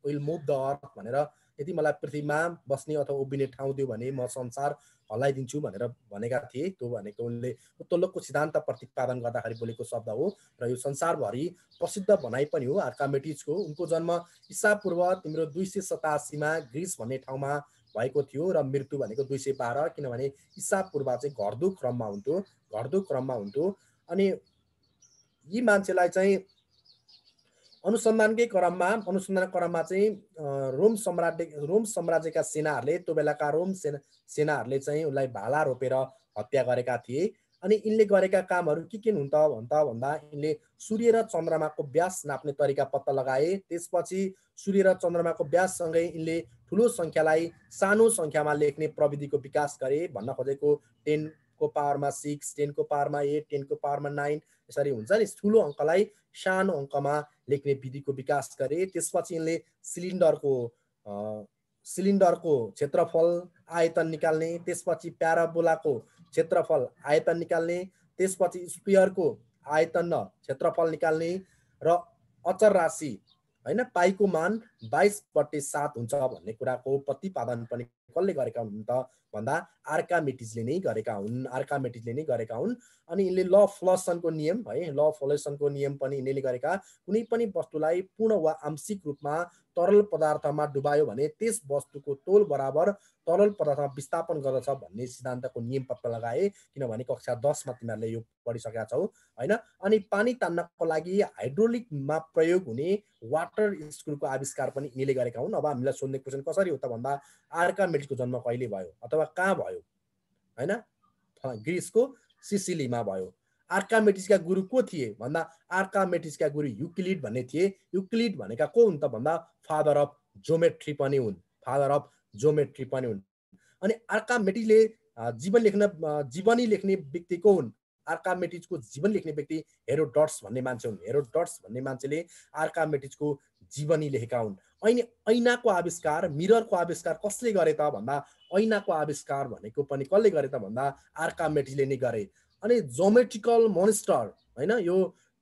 will move the earth भनेर यदि मलाई पृथ्वीमा बस्ने अथवा उभिने ठाउँ दियो भने म संसार हल्लाइदिन्छु भनेर भनेका थिए। त्यो भनेको उनले उत्तोलकको सिद्धान्त प्रतिपादन गर्दाखेरि बोलेको शब्द हो र यो संसारभरि प्रसिद्ध भनाइ पनि हो। आर्कामेटिसको उनको जन्म ईसा पूर्व तिम्रो दुई सय सतासीमा ग्रिस भन्ने ठाउँमा भएको थियो र मृत्यु भनेको दुई सय बाह्र किनभने ईसा पूर्व चाहिँ घट्दो क्रममा हुन्थ्यो घट्दो क्रममा हुन्थ्यो। अनि यी मान्छेलाई चाहिँ अनुसन्धानकै क्रममा अनुसन्धान क्रममा चाहिँ रोम सम्राज्य रोम साम्राज्यका सेनाहरूले त्यो बेलाका रोम सेना सेनाहरूले चाहिँ उसलाई भाला रोपेर हत्या गरेका थिए। अनि यिनले गरेका कामहरू के के हुन् त भन् त भन्दा यिनले सूर्य र चन्द्रमाको व्यास नाप्ने तरिका पत्ता लगाए। त्यसपछि सूर्य र चन्द्रमाको व्याससँगै यिनले ठुलो सङ्ख्यालाई सानो सङ्ख्यामा लेख्ने प्रविधिको विकास गरे भन्न खोजेको टेन फाइभको पावरमा सिक्स टेनको पावरमा एट टेनको पावरमा नाइन यसरी हुन्छ नि। ठुलो अङ्कलाई सानो अङ्कमा लेख्ने विधिको विकास गरे। त्यसपछि यिनले सिलिन्डरको सिलिन्डरको क्षेत्रफल आयतन निकाल्ने। त्यसपछि प्याराबोलाको क्षेत्रफल आयतन निकाल्ने। त्यसपछि स्पियरको आयतन क्षेत्रफल निकाल्ने र अचर राशि होइन पाइको मान बाइस बट्टे सात हुन्छ भन्ने कुराको प्रतिपादन पनि कसले गरेका हुन् त? भन्दा आर्कामेटिजले नै गरेका हुन् आर्कामेटिजले नै गरेका हुन्। अनि यिनले ल फ्लसनको नियम है ल फ्लसनको नियम पनि यिनले गरेका। कुनै पनि वस्तुलाई पूर्ण वा आंशिक रूपमा तरल पदार्थमा डुबायो भने त्यस वस्तुको तोल बराबर तरल पदार्थमा विस्थापन गर्दछ भन्ने सिद्धान्तको नियम पत्ता लगाए किनभने कक्षा दसमा तिमीहरूले यो पढिसकेका छौ होइन? अनि पानी तान्नको लागि हाइड्रोलिकमा प्रयोग हुने वाटर स्कुलको आविष्कार पनि यिनीले गरेका हुन्। अब हामीलाई सोध्ने क्वेसन कसरी हो त भन्दा आर्कामेटिसको जन्म कहिले भयो? अथवा कहाँ भयो? होइन? ग्रिसको सिसिलीमा भयो। आर्कामेटिसका गुरु को थिए? भन्दा आर्कामेटिसका गुरु युक्लिड भन्ने थिए। युक्लिड भनेका को हुन् त भन्दा फादर अफ जोमेट्री पनि हुन्। फादर अफ जोमेट्री पनि हुन्। अनि आर्कामेटिसले जीवन लेख्न जीवनी लेख्ने व्यक्ति को हुन्? आर्कामेटिजको जीवन लेख्ने व्यक्ति हेरोडट्स भन्ने मान्छे हुन्। हेरोडट्स भन्ने मान्छेले आर्कामेटिजको जीवनी लेखेका हुन्। ऐन ऐनाको आविष्कार मिररको आविष्कार कसले गरे त भन्दा ऐनाको आविष्कार भनेको पनि कसले गरे त भन्दा आर्कामेटिजले नै गरे। अनि जोमेट्रिकल मोनिस्टर होइन यो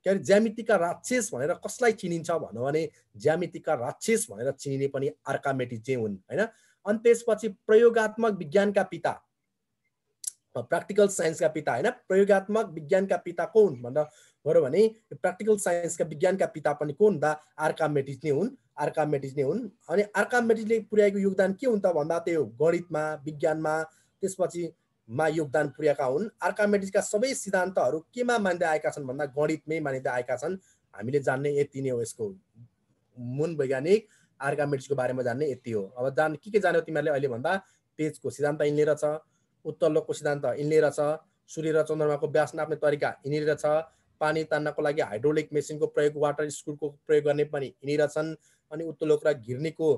के अरे ज्यामितिका राक्षस भनेर कसलाई चिनिन्छ भन्यो भने ज्यामितिका राक्षस भनेर चिनिने पनि आर्कामेटिज चाहिँ हुन् होइन। अनि त्यसपछि प्रयोगात्मक विज्ञानका पिता प्र्याक्टिकल साइन्सका पिता होइन प्रयोगात्मक विज्ञानका पिता को हुन् भन्दा गऱ्यो भने प्र्याक्टिकल साइन्सका विज्ञानका पिता पनि को हुन् त? आर्कामेटिज नै हुन्। आर्कामेटिज नै हुन्। अनि आर्कामेटिजले पुर्याएको योगदान के हुन्छ त भन्दा त्यो गणितमा विज्ञानमा त्यसपछि मा योगदान पुर्याएका हुन्। आर्कामेटिजका सबै सिद्धान्तहरू केमा मान्दै आएका छन् भन्दा गणितमै मानिँदै आएका छन्। हामीले जान्ने यति नै हो यसको मूल वैज्ञानिक। आर्कामेटिजको बारेमा जान्ने यति हो। अब जान के के जान्यो तिमीहरूले अहिले भन्दा? पेजको सिद्धान्त यिनले रहेछ उत्तरलोकको सिद्धान्त यिनले रहेछ सूर्य र चन्द्रमाको व्यास नाप्ने तरिका यिनीहरू रहेछ पानी तान्नको लागि हाइड्रोलिक मेसिनको प्रयोग वाटर स्कुलको प्रयोग गर्ने पनि यिनी रहेछन् अनि उत्तरलोक र घिर्नीको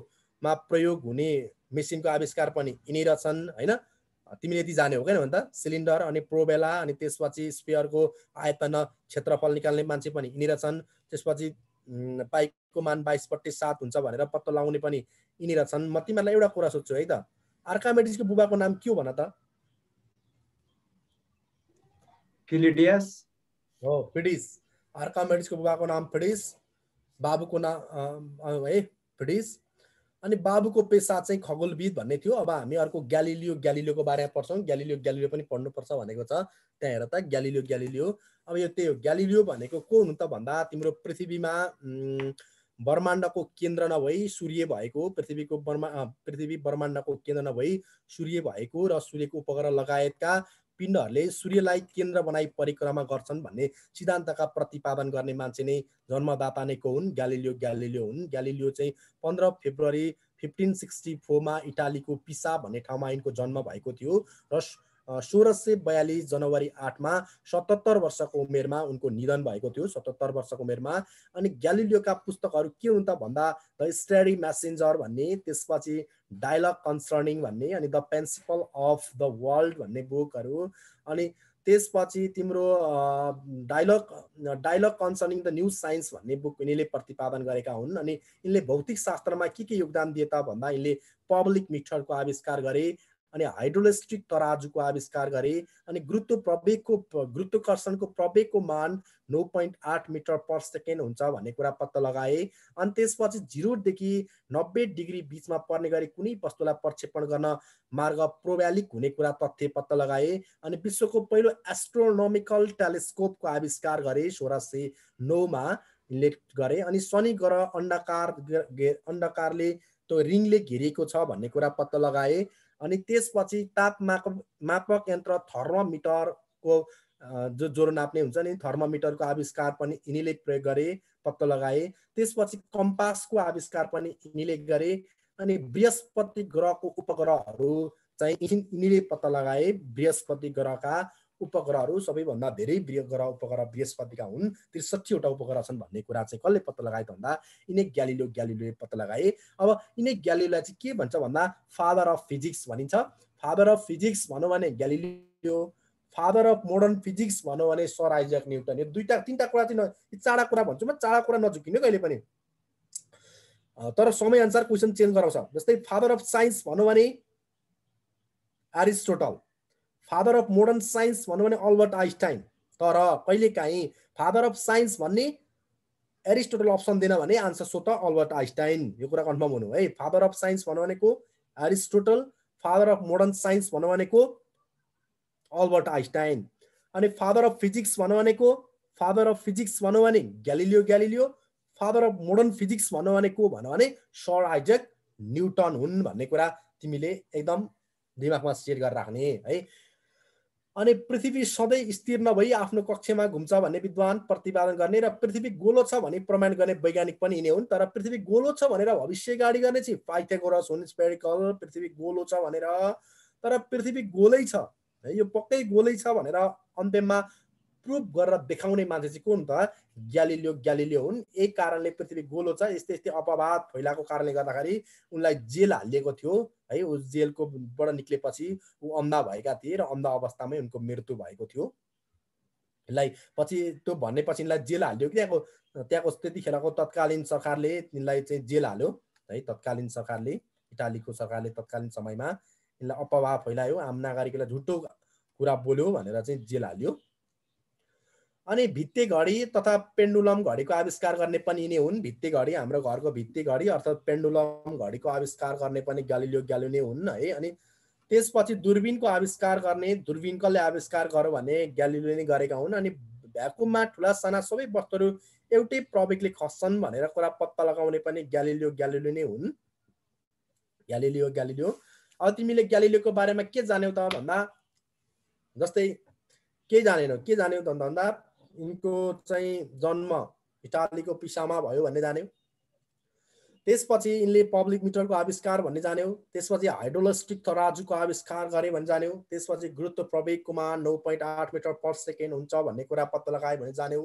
मा प्रयोग हुने मेसिनको आविष्कार पनि यिनी रहेछन् होइन? तिमीले यति जाने हो क्या भन्दा? सिलिन्डर अनि प्रोबेला अनि त्यसपछि स्पेयरको आयतन क्षेत्रफल निकाल्ने मान्छे पनि यिनी रहेछन् त्यसपछि पाइपको मान बाइस बट्टे सात हुन्छ भनेर पत्तो लगाउने पनि यिनी रहेछन् म तिमीहरूलाई एउटा कुरा सोध्छु है त? आर्कामेटिसको बुबाको नाम के हो भन त? फिलिडियस हो फिडिस आर्कामेटिसको बुबाको नाम फिडिस बाबुको नाम है फिडिस अनि बाबुको पेसा चाहिँ खगोलविद भन्ने थियो। अब हामी अर्को ग्यालिलियो ग्यालिलियोको बारेमा पढ्छौँ। ग्यालिलियो ग्यालिलियो पनि पढ्नुपर्छ भनेको छ। त्यहाँ हेर त ग्यालिलियो ग्यालिलियो। अब यो त्यही हो ग्यालिलियो भनेको को हुनु त भन्दा तिम्रो पृथ्वीमा ब्रह्माण्डको केन्द्र नभई सूर्य भएको पृथ्वीको ब्रह्मा पृथ्वी ब्रह्माण्डको केन्द्र नभई सूर्य भएको र सूर्यको उपग्रह लगायतका पिण्डहरूले सूर्यलाई केन्द्र बनाई परिक्रमा गर्छन् भन्ने सिद्धान्तका प्रतिपादन गर्ने मान्छे नै जन्मदाता नै को हुन्? ग्यालिलियो ग्यालिलियो हुन्। ग्यालिलियो चाहिँ पन्ध्र फेब्रुअरी फिफ्टिन सिक्सटी फोरमा इटालीको पिसा भन्ने ठाउँमा यिनको जन्म भएको थियो र सोह्र सय बयालिस जनवरी आठमा सतहत्तर वर्षको उमेरमा उनको निधन भएको थियो। सतहत्तर वर्षको उमेरमा। अनि ग्यालिलियोका पुस्तकहरू के हुन् त भन्दा द स्टडी म्यासेन्जर भन्ने त्यसपछि डायलग कन्सर्निङ भन्ने अनि the principle of the world भन्ने बुकहरू। अनि त्यसपछि तिम्रो dialogue dialogue concerning the news science भन्ने बुक यिनीले प्रतिपादन गरेका हुन्। अनि यिनले भौतिक शास्त्रमा के के योगदान दिए त भन्दा यिनले पब्लिक मिटरको आविष्कार गरे अनि हाइड्रोलिस्टिक तराजुको आविष्कार गरे अनि गुरुत्व प्रवेगको गुरुत्वाकर्षणको प्रवेगको मान नौ पोइन्ट आठ मिटर पर सेकेन्ड हुन्छ भन्ने कुरा पत्ता लगाए। अनि त्यसपछि जिरोदेखि नब्बे डिग्री बिचमा पर्ने गरी कुनै वस्तुलाई प्रक्षेपण गर्न मार्ग प्रोब्यालिक हुने कुरा तथ्य पत्ता लगाए। अनि विश्वको पहिलो एस्ट्रोनोमिकल टेलिस्कोपको आविष्कार गरे सोह्र सय नौमा यिनले गरे। अनि शनि ग्रह अन्डाकार अन्डाकारले त्यो रिङले घेरिएको छ भन्ने कुरा पत्ता लगाए। अनि त्यसपछि ताप माप मापक यन्त्र थर्मोमिटरको जो ज्वरो नाप्ने हुन्छ नि थर्मोमिटरको आविष्कार पनि यिनीले प्रयोग गरे पत्ता लगाए। त्यसपछि कम्पासको आविष्कार पनि यिनीले गरे। अनि बृहस्पति ग्रहको उपग्रहहरू चाहिँ यिन- यिनीले पत्ता लगाए बृहस्पति ग्रहका उपग्रहहरू सबैभन्दा धेरै ग्रह उपग्रह बृहस्पतिका हुन्। त्रिसठीवटा उपग्रह छन् भन्ने कुरा चाहिँ कसले पत्ता लगाए त भन्दा यिनै ग्यालिलो ग्यालिलोले पत्ता लगाए। अब यिनै ग्यालिलोलाई चाहिँ के भन्छ भन्दा फादर अफ फिजिक्स भनिन्छ। फादर अफ फिजिक्स भनौँ भने Galileo father of modern physics भनौँ भने सर आइजक न्युटन। यो दुईवटा तिनवटा कुरा चाहिँ यी चाँडा कुरा भन्छु म चाँडा कुरा नझुकिने कहिले पनि। तर समयअनुसार क्वेसन चेन्ज गराउँछ। जस्तै फादर अफ साइन्स भनौँ भने Aristotle. Father of modern science भनौँ भने अल्बर्ट आइन्स्टाइन तर कहिलेकाहीँ फादर अफ साइन्स भन्ने एरिस्टोटल अप्सन दिएन भने आन्सर स्वत अल्बर्ट आइन्स्टाइन यो कुरा कन्फर्म हुनु है। फादर अफ साइन्स भन्नु भनेको Aristotle father of modern science भन्नु भनेको अल्बर्ट आइन्स्टाइन अनि फादर अफ फिजिक्स भन्नु भनेको फादर अफ फिजिक्स भनौँ भने Galileo Galileo father of modern physics भन्नु भनेको भनौँ भने सर आइजक न्युटन हुन् भन्ने कुरा तिमीले एकदम दिमागमा सेट गरेर राख्ने है। अनि पृथ्वी सधैँ स्थिर नभई आफ्नो कक्षमा घुम्छ भन्ने विद्वान प्रतिपादन गर्ने र पृथ्वी गोलो छ भनी प्रमाण गर्ने वैज्ञानिक पनि यिनै हुन्। तर पृथ्वी गोलो छ भनेर भविष्य गाडी गर्ने चाहिँ पाइथागोरस हुन् स्पेरिकल पृथ्वी गोलो छ भनेर। तर पृथ्वी गोलै छ। है यो पक्कै गोलै छ भनेर अन्त्यमा प्रुभ गरेर देखाउने मान्छे चाहिँ कुन त ग्यालिलियो ग्यालिलियो हुन्। यही कारणले पृथ्वी गोलो छ यस्तै यस्तै अपवाद फैलाएको कारणले गर्दाखेरि उनलाई जेल हालिएको थियो। है ऊ जेलको बाट निक्लेपछि ऊ अन्धा भएका थिए र अन्धा अवस्थामै उनको मृत्यु भएको थियो। यसलाई पछि त्यो भनेपछि यिनलाई जेल हालियो कि त्यहाँको त्यहाँको त्यतिखेरको तत्कालीन सरकारले तिनलाई चाहिँ जेल हाल्यो। है तत्कालीन सरकारले इटालीको सरकारले तत्कालीन समयमा यिनलाई अपवाह फैलायो। आम नागरिकलाई झुटो कुरा बोल्यो भनेर चाहिँ जेल हाल्यो। अनि भित्ते घडी तथा पेन्डुलम घडीको आविष्कार गर्ने पनि यिनै हुन्। भित्ते घडी हाम्रो घरको भित्ते घडी अर्थात् पेन्डुलम घडीको आविष्कार गर्ने पनि ग्यालिलियो ग्यालिलियो हुन् है। अनि त्यसपछि दूरबिनको आविष्कार गर्ने दूरबिन कसले आविष्कार गर्यो भने ग्यालिलियो नै गरेका हुन्। अनि भ्याकुममा ठुला साना सबै वस्तुहरू एउटै प्रवेगले खस्छन् भनेर कुरा पत्ता लगाउने पनि ग्यालिलियो ग्यालिलियो नै हुन्। Galileo Galileo. अब तिमीले ग्यालिलियोको बारेमा के जान्यौ त भन्दा जस्तै के जानेनौ के जान्यौ त भन्दा यिनको चाहिँ जन्म इटालीको पिसामा भयो भन्ने जान्यौ। त्यसपछि यिनले पब्लिक मिटरको आविष्कार भन्ने जान्यौ। त्यसपछि हाइड्रोलस्टिक तराजुको आविष्कार गरे भन्ने जान्यौ। त्यसपछि गुरुत्व प्रवेगकोमा नौ पोइन्ट आठ मिटर पर सेकेन्ड हुन्छ भन्ने कुरा पत्ता लगायो भने जान्यौ।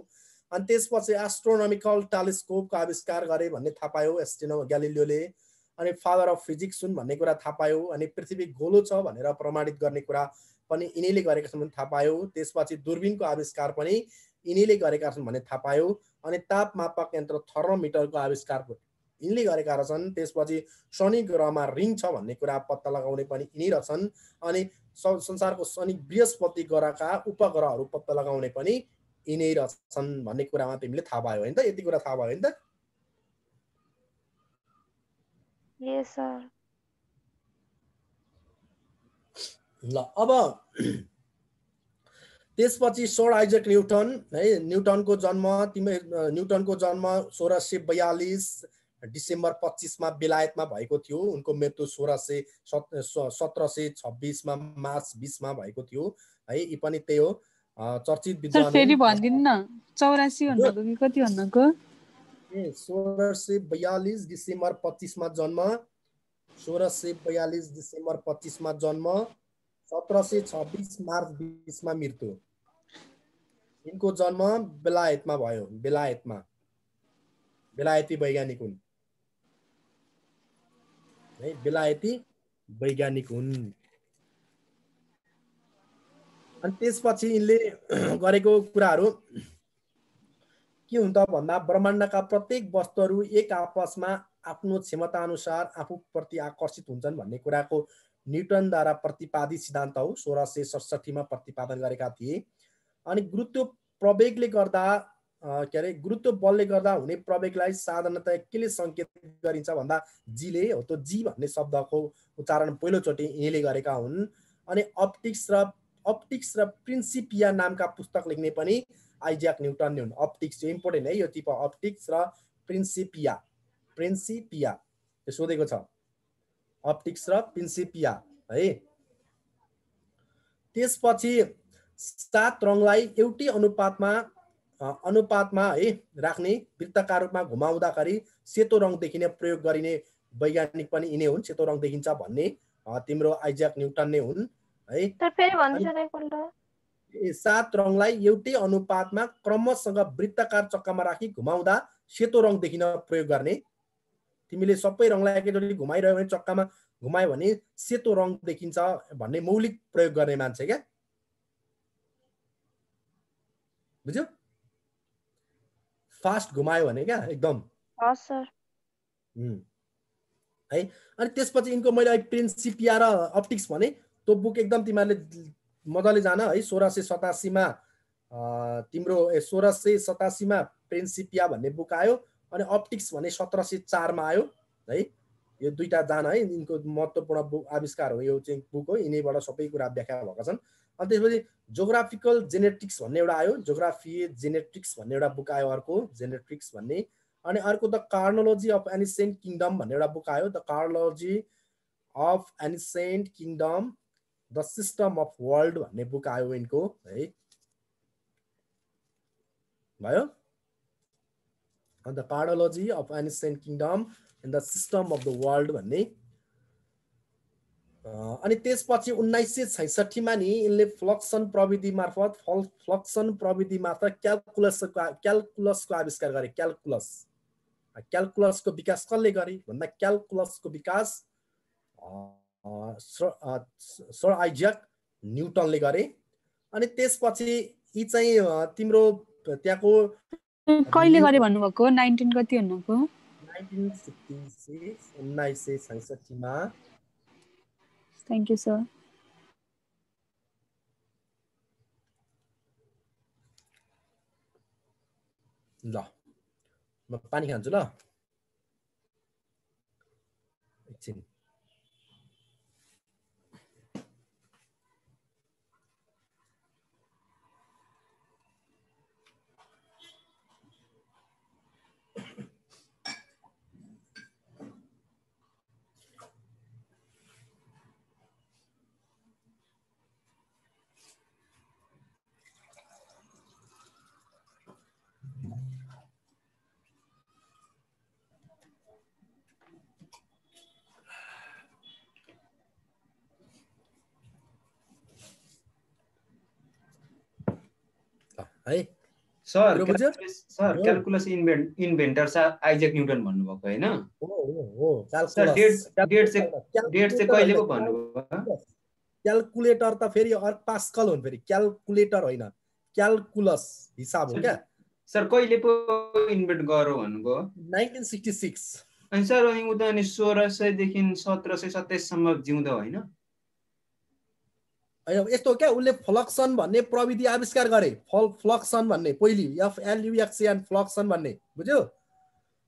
अनि त्यसपछि एस्ट्रोनोमिकल टेलिस्कोपको आविष्कार गरे भन्ने थाहा पायो एस्टिनो ग्यालिलियोले। अनि फादर अफ फिजिक्स हुन् भन्ने कुरा थाहा पायो। अनि पृथ्वी गोलो छ भनेर प्रमाणित गर्ने कुरा पनि यिनीले गरेका छन् थाहा पायो। त्यसपछि दूरबिनको आविष्कार पनि यिनीले गरेका छन् भन्ने थाहा पायो अनि तापमापक यन्त्र थर्मोमिटरको आविष्कार यिनले गरेका रहेछन् त्यसपछि शनि ग्रहमा रिङ छ भन्ने कुरा पत्ता लगाउने पनि यिनी रहेछन् अनि संसारको शनि बृहस्पति ग्रहका उपग्रहहरू पत्ता लगाउने पनि यिनै रहेछन् भन्ने कुरामा तिमीले थाहा पायो होइन त? यति कुरा थाहा भयो नि त? ल अब त्यसपछि सर आइजक न्युटन है न्युटनको जन्म तिमी न्युटनको जन्म सोह्र सय बयालिस डिसेम्बर पच्चिसमा बेलायतमा भएको थियो। उनको मृत्यु सोह्र सय सत्र सय छब्बिसमा मार्च बिसमा भएको थियो। है यी पनि त्यही हो। चर्चित विद्वान फेरि। भनिदिनु न चौरासी भन्नुको कि कति भन्नुको ए सोह्र सय बयालिस डिसेम्बर पच्चिसमा जन्म सोह्र सय बयालिस डिसेम्बर पच्चिसमा जन्म सत्र सय छब्बिस मार्च बिसमा मृत्यु। यिनको जन्म बेलायतमा भयो बेलायतमा। बेलायती वैज्ञानिक हुन्। है बेलायती वैज्ञानिक हुन्। अनि त्यसपछि यिनले गरेको कुराहरू के हुन्छ भन्दा ब्रह्माण्डका प्रत्येक वस्तुहरू एक आपसमा आफ्नो क्षमता अनुसार आफूप्रति आकर्षित हुन्छन् भन्ने कुराको न्युटनद्वारा प्रतिपादित सिद्धान्त हो। सोह्र सय सडसठीमा प्रतिपादन गरेका थिए। अनि गुरुत्व प्रवेगले गर्दा के अरे गुरुत्व बलले गर्दा हुने प्रवेगलाई साधारणतया केले सङ्केत गरिन्छ भन्दा जीले हो त्यो जी भन्ने शब्दको उच्चारण पहिलोचोटि यिनले गरेका हुन्। अनि अप्टिक्स र अप्टिक्स र प्रिन्सिपिया नामका पुस्तक लेख्ने पनि आइज्याक न्युटन नै हुन्। अप्टिक्स चाहिँ इम्पोर्टेन्ट है यो टिप अप्टिक्स र प्रिन्सिपिया। प्रिन्सिपिया यो सोधेको छ। अप्टिक्स र प्रिन्सिपिया है। त्यसपछि सात रङलाई एउटै अनुपातमा अनुपातमा है राख्ने वृत्तका रूपमा घुमाउँदाखेरि सेतो रङ देखिने प्रयोग गरिने वैज्ञानिक पनि यिनै हुन् सेतो रङ देखिन्छ भन्ने तिम्रो आइज्याक न्युटन नै हुन् है। सात रङलाई एउटै अनुपातमा क्रमसँग वृत्ताकार चक्कामा राखी घुमाउँदा सेतो रङ देखिन प्रयोग गर्ने। तिमीले सबै रङलाई एकैचोटि घुमाइरह्यो भने चक्कामा घुमायो भने सेतो रङ देखिन्छ भन्ने मौलिक प्रयोग गर्ने मान्छे क्या। बुझ्यो? फास्ट घुमायो भने क्या एकदम। हुँ। अनि त्यसपछि यिनको मैले अहिले प्रिन्सिपिया र अप्टिक्स भने त्यो बुक एकदम तिमीहरूले मजाले जान है सोह्र सय सतासीमा तिम्रो ए सोह्र सय सतासीमा प्रिन्सिपिया भन्ने बुक आयो अनि अप्टिक्स भने सत्र सय चारमा आयो है। यो दुईवटा जान है यिनको महत्त्वपूर्ण बुक आविष्कार हो यो चाहिँ बुक हो यिनीबाट सबै कुरा व्याख्या भएका छन्। अनि त्यसपछि जोग्राफिकल जेनेटिक्स भन्ने एउटा आयो। जोग्राफी जेनेटिक्स भन्ने एउटा बुक आयो अर्को जेनेटिक्स भन्ने। अनि अर्को the chronology of ancient kingdom भन्ने एउटा बुक आयो। The chronology of ancient kingdom the system of world भन्ने बुक आयो यिनको है। भयो। अन्त chronology of ancient kingdom and the system of the world भन्ने। अनि त्यसपछि उन्नाइस सय छैसठीमा नि यिनले फ्लक्सन प्रविधि मार्फत फल फ्लक्सन प्रविधि मार्फत क्यालकुलसको क्यालकुलसको आविष्कार गरे। क्यालकुलस। क्यालकुलसको विकास कसले गरे? भन्दा क्यालकुलसको विकास सर आइज्याक न्युटनले गरे। अनि त्यसपछि यी चाहिँ तिम्रो त्यहाँको कहिले गरे भन्नुभएको? नाइन्टिन कति भन्नुभएको नाइन्टिन सिक्सटी सिक्स उन्नाइस सय छैसठीमा थ्याङ्क यू सर ल म पानी खान्छु ल एकछिन ल, है? Sir sir. Calculus invent inventor sir Isaac Newton भन्नुभएको होइन? भन्नुभयो? क्यालकुलेटर त फेरि पास्कल हो नि फेरि। क्यालकुलेटर होइन। क्यालकुलस हिसाब हो क्या? सर कहिले पो इन्भेन्ट गरौँ भन्नुभयो? Nineteen sixty six. अनि सर अनि उता अनि सोह्र सयदेखि सत्र सय सत्ताइससम्म जिउँदो होइन? होइन यस्तो हो क्या? उसले फ्लक्सन भन्ने प्रविधि आविष्कार गरे। फल फ्लक्सन भन्ने पहिली एफएलयुएक्सिएन फ्लक्सन भन्ने बुझ्यो?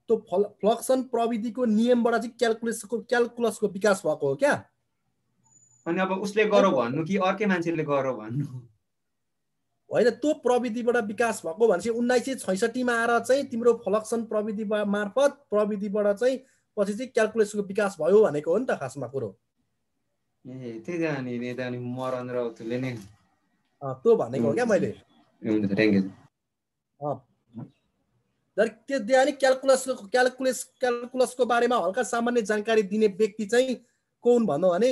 त्यो फल फ्लक्सन प्रविधिको नियमबाट चाहिँ क्यालकुलेसको क्यालकुलसको विकास भएको हो क्या? अनि अब उसले गरौँ भन्नु कि अर्कै मान्छेले गरौँ भन्नु? होइन त्यो प्रविधिबाट विकास भएको भनेपछि उन्नाइस सय छैसठीमा आएर चाहिँ तिम्रो फ्लक्सन प्रविधि मार्फत प्रविधिबाट चाहिँ पछि चाहिँ क्यालकुलेसनको विकास भयो भनेको हो नि त खासमा कुरो। ए त्यही त अनि यता अनि मरन र उसले नै। त्यो भनेको हो क्या मैले। हुन्छ थ्याङ्क यू त्यो अनि क्यालकुलसको क्यालकुलेस क्यालकुलसको बारेमा हल्का सामान्य जानकारी दिने व्यक्ति चाहिँ को हुन् भन्नु भने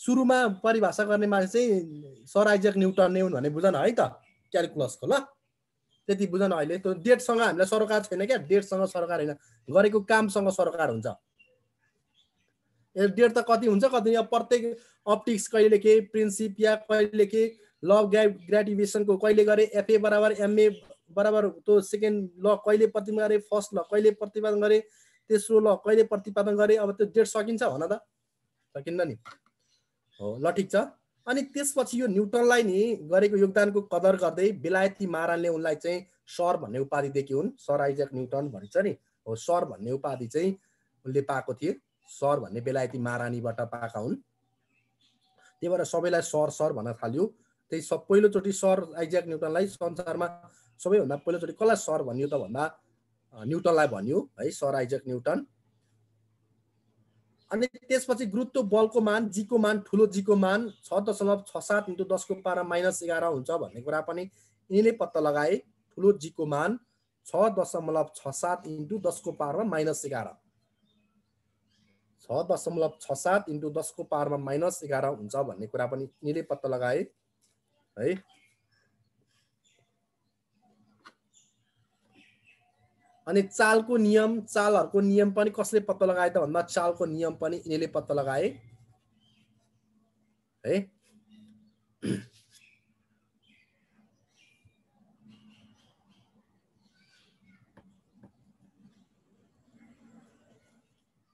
सुरुमा परिभाषा गर्ने मान्छे चाहिँ सर आइजक न्युटन नै हुन् भने बुझ न है त क्यालकुलसको ल। त्यति बुझ न अहिले। त्यो डेटसँग हामीलाई सरोकार छैन क्या? डेटसँग सरोकार होइन। गरेको कामसँग सरोकार हुन्छ। डेट त कति हुन्छ कति अब प्रत्येक अप्टिक्स कहिले लेखे प्रिन्सिप या कहिले लेखे ल ग्रा ग्रेटिभेसनको कहिले गरे एफए बराबर एमए बराबर त्यो सेकेन्ड ल कहिले प्रतिपादन गरे फर्स्ट ल कहिले प्रतिपादन गरे तेस्रो ल कहिले प्रतिपादन गरे अब त्यो डेट सकिन्छ भन त। सकिन्न नि। हो ल ठिक छ। अनि त्यसपछि यो न्युटनलाई नि गरेको योगदानको कदर गर्दै बेलायती महारानले उनलाई चाहिँ सर भन्ने उपाधि दिएकी हुन्। सर आइजक न्युटन भन्छ नि। हो सर भन्ने उपाधि चाहिँ उनले पाएको थिए। सर भन्ने बेलायती महारानीबाट पाएका हुन्। त्यही भएर सबैलाई सर सर भन्न थाल्यो। त्यही सब पहिलोचोटि सर आइज्याक न्युटनलाई संसारमा सबैभन्दा पहिलोचोटि कसलाई सर भनियो त भन्दा न्युटनलाई भनियो है सर आइज्याक न्युटन। अनि त्यसपछि गुरुत्व बलको मान जीको मान ठुलो जीको मान छ दशमलव छ सात इन्टु दसको पारा माइनस एघार हुन्छ भन्ने कुरा पनि यिनले पत्ता लगाए। ठुलो जीको मान छ दशमलव छ सात इन्टु दसको पावरमा माइनस एघार। छ दशमलव छ सात इन्टु दसको पारमा माइनस एघार हुन्छ भन्ने कुरा पनि यिनीले पत्ता लगाए है? अनि चालको नियम चालहरूको नियम पनि कसले पत्ता लगाए त भन्दा चालको नियम पनि यिनीले पत्ता लगाए है?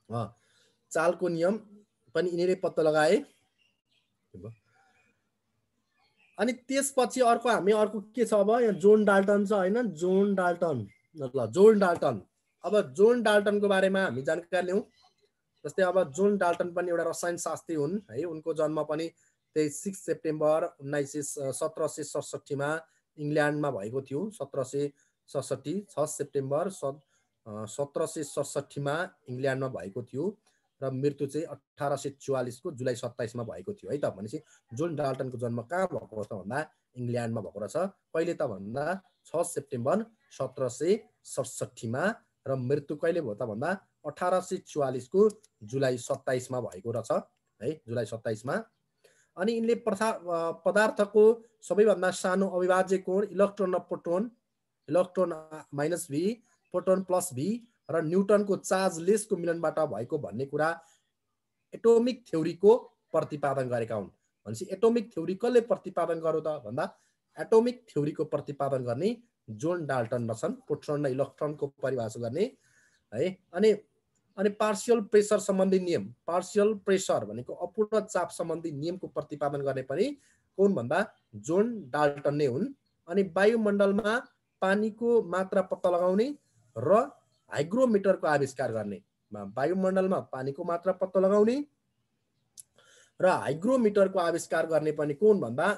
अँ। चालको नियम पनि यिनीहरूले पत्ता लगाए। अनि त्यसपछि अर्को हामी अर्को के छ अब यहाँ जोन डाल्टन छ होइन जोन डाल्टन। ल जोन डाल्टन। अब जोन डाल्टनको बारेमा हामी जानकारी लिउँ। जस्तै अब जोन डाल्टन पनि एउटा रसायन शास्त्री हुन् है उनको जन्म पनि त्यही सिक्स सेप्टेम्बर उन्नाइस सय सत्र सय सडसठीमा इङ्ल्यान्डमा भएको थियो। सत्र सय सडसठी छ सेप्टेम्बर सत्र सय सडसठीमा इङ्ल्यान्डमा भएको थियो। र मृत्यु चाहिँ अठार सय चौवालिसको जुलाई सत्ताइसमा भएको थियो है त भनेपछि जोन डाल्टनको जन्म कहाँ भएको त भन्दा इङ्ल्यान्डमा भएको रहेछ। कहिले त भन्दा छ सेप्टेम्बर सत्र सय सडसठीमा र मृत्यु कहिले भयो त भन्दा अठार सय चौवालिसको जुलाई सत्ताइसमा भएको रहेछ है जुलाई सत्ताइसमा। अनि यिनले प्रथा पदार्थको सबैभन्दा सानो अविभाज्य कोण? इलेक्ट्रोन र प्रोटोन। इलेक्ट्रोन माइनस भी प्रोटोन प्लस भी र न्युटनको चार्ज लेसको मिलनबाट भएको भन्ने कुरा एटोमिक थ्योरीको प्रतिपादन गरेका हुन्। भनेपछि एटोमिक थ्योरी कसले प्रतिपादन गर्यो त? भन्दा एटोमिक थ्योरीको प्रतिपादन गर्ने जोन डाल्टन रहेछन् प्रोटोन र इलेक्ट्रोनको परिभाषा गर्ने है? अनि अनि पार्सियल प्रेसर सम्बन्धी नियम पार्सियल प्रेसर भनेको अपूर्ण चाप सम्बन्धी नियमको प्रतिपादन गर्ने पनि कोन भन्दा जोन डाल्टन नै हुन्। अनि वायुमण्डलमा पानीको मात्रा पत्ता लगाउने र हाइग्रोमिटरको आविष्कार गर्ने वायुमण्डलमा पानीको मात्रा पत्ता लगाउने र हाइग्रोमिटरको आविष्कार गर्ने पनि कोन भन्दा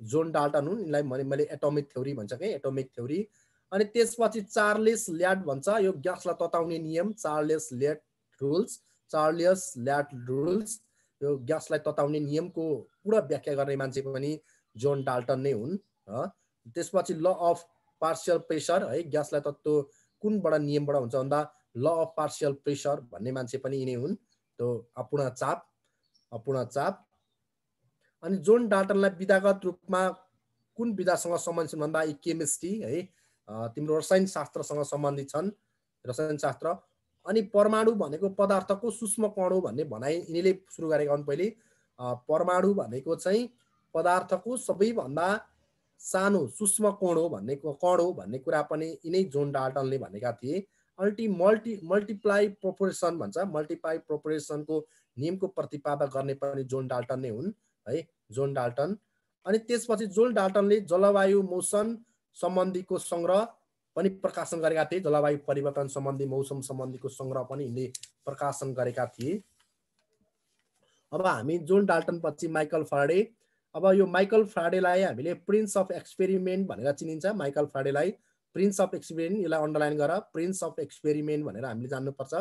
जोन डाल्टन हुन् यिनलाई मैले मैले एटोमिक थ्योरी भन्छ कि एटोमिक थ्योरी अनि त्यसपछि चार्लेस ल्याट भन्छ यो ग्यासलाई तताउने नियम चार्लेस ल्याट रुल्स चार्लियस ल्याट रुल्स यो ग्यासलाई तताउने नियमको पुरा व्याख्या गर्ने मान्छे पनि जोन डाल्टन नै हुन्। त्यसपछि ल अफ पार्सियल प्रेसर है ग्यासलाई तत्तो कुनबाट नियमबाट हुन्छ भन्दा ल अफ पार्सियल प्रेसर भन्ने मान्छे पनि यिनै हुन्। त्यो अपूर्ण चाप अपूर्ण चाप। अनि जोन डाल्टनलाई विधागत रूपमा कुन विधासँग सम्बन्धित छन् भन्दा यी केमिस्ट्री है तिम्रो रसायन शास्त्रसँग सम्बन्धित छन् रसायन शास्त्र। अनि परमाणु भनेको पदार्थको सूक्ष्म कण भन्ने भनाइ यिनीले सुरु गरेका हुन् पहिले। परमाणु भनेको चाहिँ पदार्थको सबैभन्दा सानो सूक्ष्म कोण हो भन्ने कण हो भन्ने कुरा पनि यिनै जोन डाल्टनले भनेका थिए। अल्टी मल्टी मल्टिप्लाई प्रोपोरेसन भन्छ। मल्टिप्लाई प्रोपोरेसनको नियमको प्रतिपादक गर्ने पनि जोन डाल्टन नै हुन् है जोन डाल्टन। अनि त्यसपछि जोन डाल्टनले जलवायु मौसम सम्बन्धीको सङ्ग्रह पनि प्रकाशन गरेका थिए। जलवायु परिवर्तन सम्बन्धी मौसम सम्बन्धीको सङ्ग्रह पनि यिनले प्रकाशन गरेका थिए। अब हामी जोन डाल्टन पछि माइकल फाडे अब यो माइकल फ्राडेलाई हामीले प्रिन्स अफ एक्सपेरिमेन्ट भनेर चिनिन्छ। माइकल फ्राडेलाई प्रिन्स अफ एक्सपेरिमेन्ट यसलाई अन्डरलाइन गर। प्रिन्स अफ एक्सपेरिमेन्ट भनेर हामीले जान्नुपर्छ।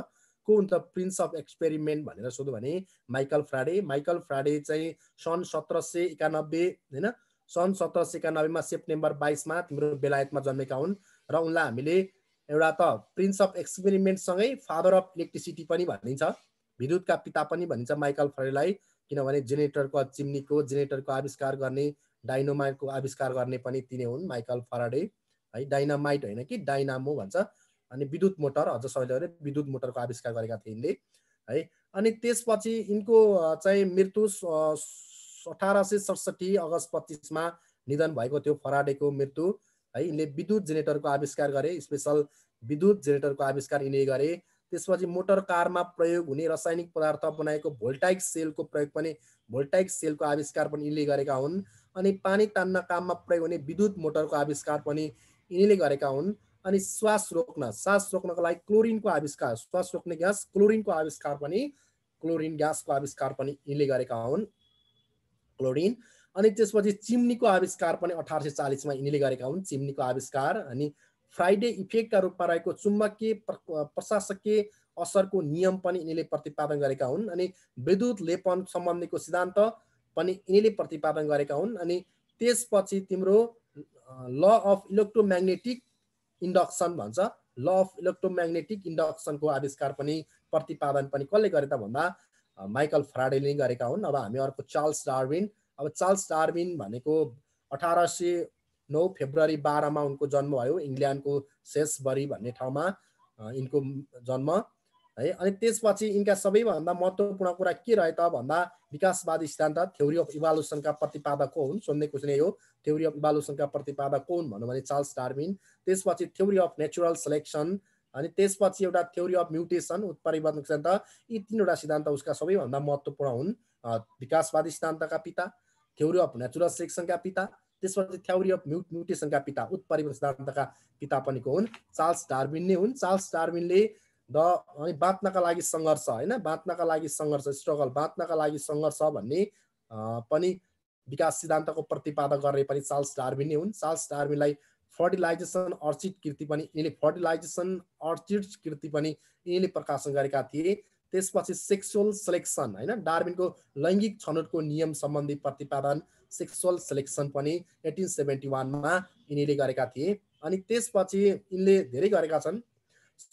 को हुन् त प्रिन्स अफ एक्सपेरिमेन्ट भनेर सोध्यो भने माइकल फ्राडे माइकल फ्राडे चाहिँ सन् सत्र सय एकानब्बे होइन? सन् सत्र सय एकानब्बेमा सेप्टेम्बर बाइसमा तिम्रो बेलायतमा जन्मेका हुन् र उनलाई हामीले एउटा त प्रिन्स अफ एक्सपेरिमेन्टसँगै फादर अफ इलेक्ट्रिसिटी पनि भनिन्छ। विद्युतका पिता पनि भनिन्छ माइकल फ्राडेलाई किनभने जेनेरेटरको चिम्नीको जेनेरेटरको आविष्कार गर्ने डाइनोमाइटको आविष्कार गर्ने पनि तिनै हुन् माइकल फराडे है डाइनामाइट होइन कि डाइनामो भन्छ। अनि विद्युत मोटर अझ गरे विद्युत मोटरको आविष्कार गरेका थिए यिनले। है अनि त्यसपछि यिनको चाहिँ मृत्यु अठार सय सडसठी अगस्त पच्चिसमा निधन भएको थियो फराडेको मृत्यु। है यिनले विद्युत जेनेरेटरको आविष्कार गरे स्पेसल विद्युत जेनेरेटरको आविष्कार यिनले गरे। त्यसपछि मोटर कारमा प्रयोग हुने रासायनिक पदार्थ बनाएको भोल्टाइक सेलको प्रयोग पनि भोल्टाइक सेलको आविष्कार पनि यिनले गरेका हुन्। अनि पानी तान्न काममा प्रयोग हुने विद्युत मोटरको आविष्कार पनि यिनीले गरेका हुन्। अनि श्वास रोक्न श्वास रोक्नको लागि क्लोरिनको आविष्कार श्वास रोक्ने ग्यास क्लोरिनको आविष्कार पनि क्लोरिन ग्यासको आविष्कार पनि यिनले गरेका हुन्। क्लोरिन। अनि त्यसपछि चिम्नीको आविष्कार पनि अठार सय चालिसमा यिनीले गरेका हुन् चिम्नीको आविष्कार। अनि फ्राइडे इफेक्टका रूपमा रहेको चुम्बकीय प्र- प्रशासकीय असरको नियम पनि यिनीले प्रतिपादन गरेका हुन् अनि विद्युत लेपन सम्बन्धीको सिद्धान्त पनि यिनीले प्रतिपादन गरेका हुन् अनि त्यसपछि तिम्रो ल अफ इलेक्ट्रोम्याग्नेटिक इन्डक्सन भन्छ। ल अफ इलेक्ट्रोम्याग्नेटिक इन्डक्सनको आविष्कार पनि प्रतिपादन पनि कसले गरे त भन्दा माइकल फ्राडेले गरेका हुन्। अब हामी अर्को चार्ल्स डार्विन अब चार्ल्स डार्विन भनेको अठार सय नौ फेब्रुअरी बाह्रमा उनको जन्म भयो इङ्ल्यान्डको सेसबरी भन्ने ठाउँमा यिनको जन्म है। अनि त्यसपछि यिनका सबैभन्दा महत्त्वपूर्ण कुरा के रहे त भन्दा विकासवादी सिद्धान्त थ्योरी अफ इभालुसनका प्रतिपादक को हुन् सोध्ने क्वेसन यही हो। थ्योरी अफ इभालुसनका प्रतिपादक को हुन् भन्नु भने चार्ल्स डार्विन। त्यसपछि थ्योरी अफ नेचुरल सेलेक्सन अनि त्यसपछि एउटा थ्योरी अफ म्युटेसन उत्परिवर्तन सिद्धान्त यी तिनवटा सिद्धान्त उसका सबैभन्दा महत्त्वपूर्ण हुन् विकासवादी सिद्धान्तका पिता थ्योरी अफ नेचुरल सेलेक्सनका पिता त्यसपछि थ्योरी अफ म्यु म्युटेसनका पिता उत्परिवर्तन सिद्धान्तका पिता पनि को हुन्? चार्ल्स डार्विन नै हुन्। चार्ल्स डार्विनले द अनि बाँच्नका लागि सङ्घर्ष होइन? बाँच्नका लागि सङ्घर्ष स्ट्रगल बाँच्नका लागि सङ्घर्ष भन्ने पनि विकास सिद्धान्तको प्रतिपादक गर्ने पनि चार्ल्स डार्विन नै हुन्। चार्ल्स डार्विनलाई फर्टिलाइजेसन अर्चिड कृति पनि यिनले फर्टिलाइजेसन अर्चिड कृति पनि यिनले प्रकाशन गरेका थिए। त्यसपछि सेक्सुअल सेलेक्सन होइन? डार्विनको लैङ्गिक छनौटको नियम सम्बन्धी प्रतिपादन सेक्सुअल सेलेक्सन पनि एटिन सेभेन्टी वानमा यिनीले गरेका थिए। अनि त्यसपछि यिनले धेरै गरेका छन्।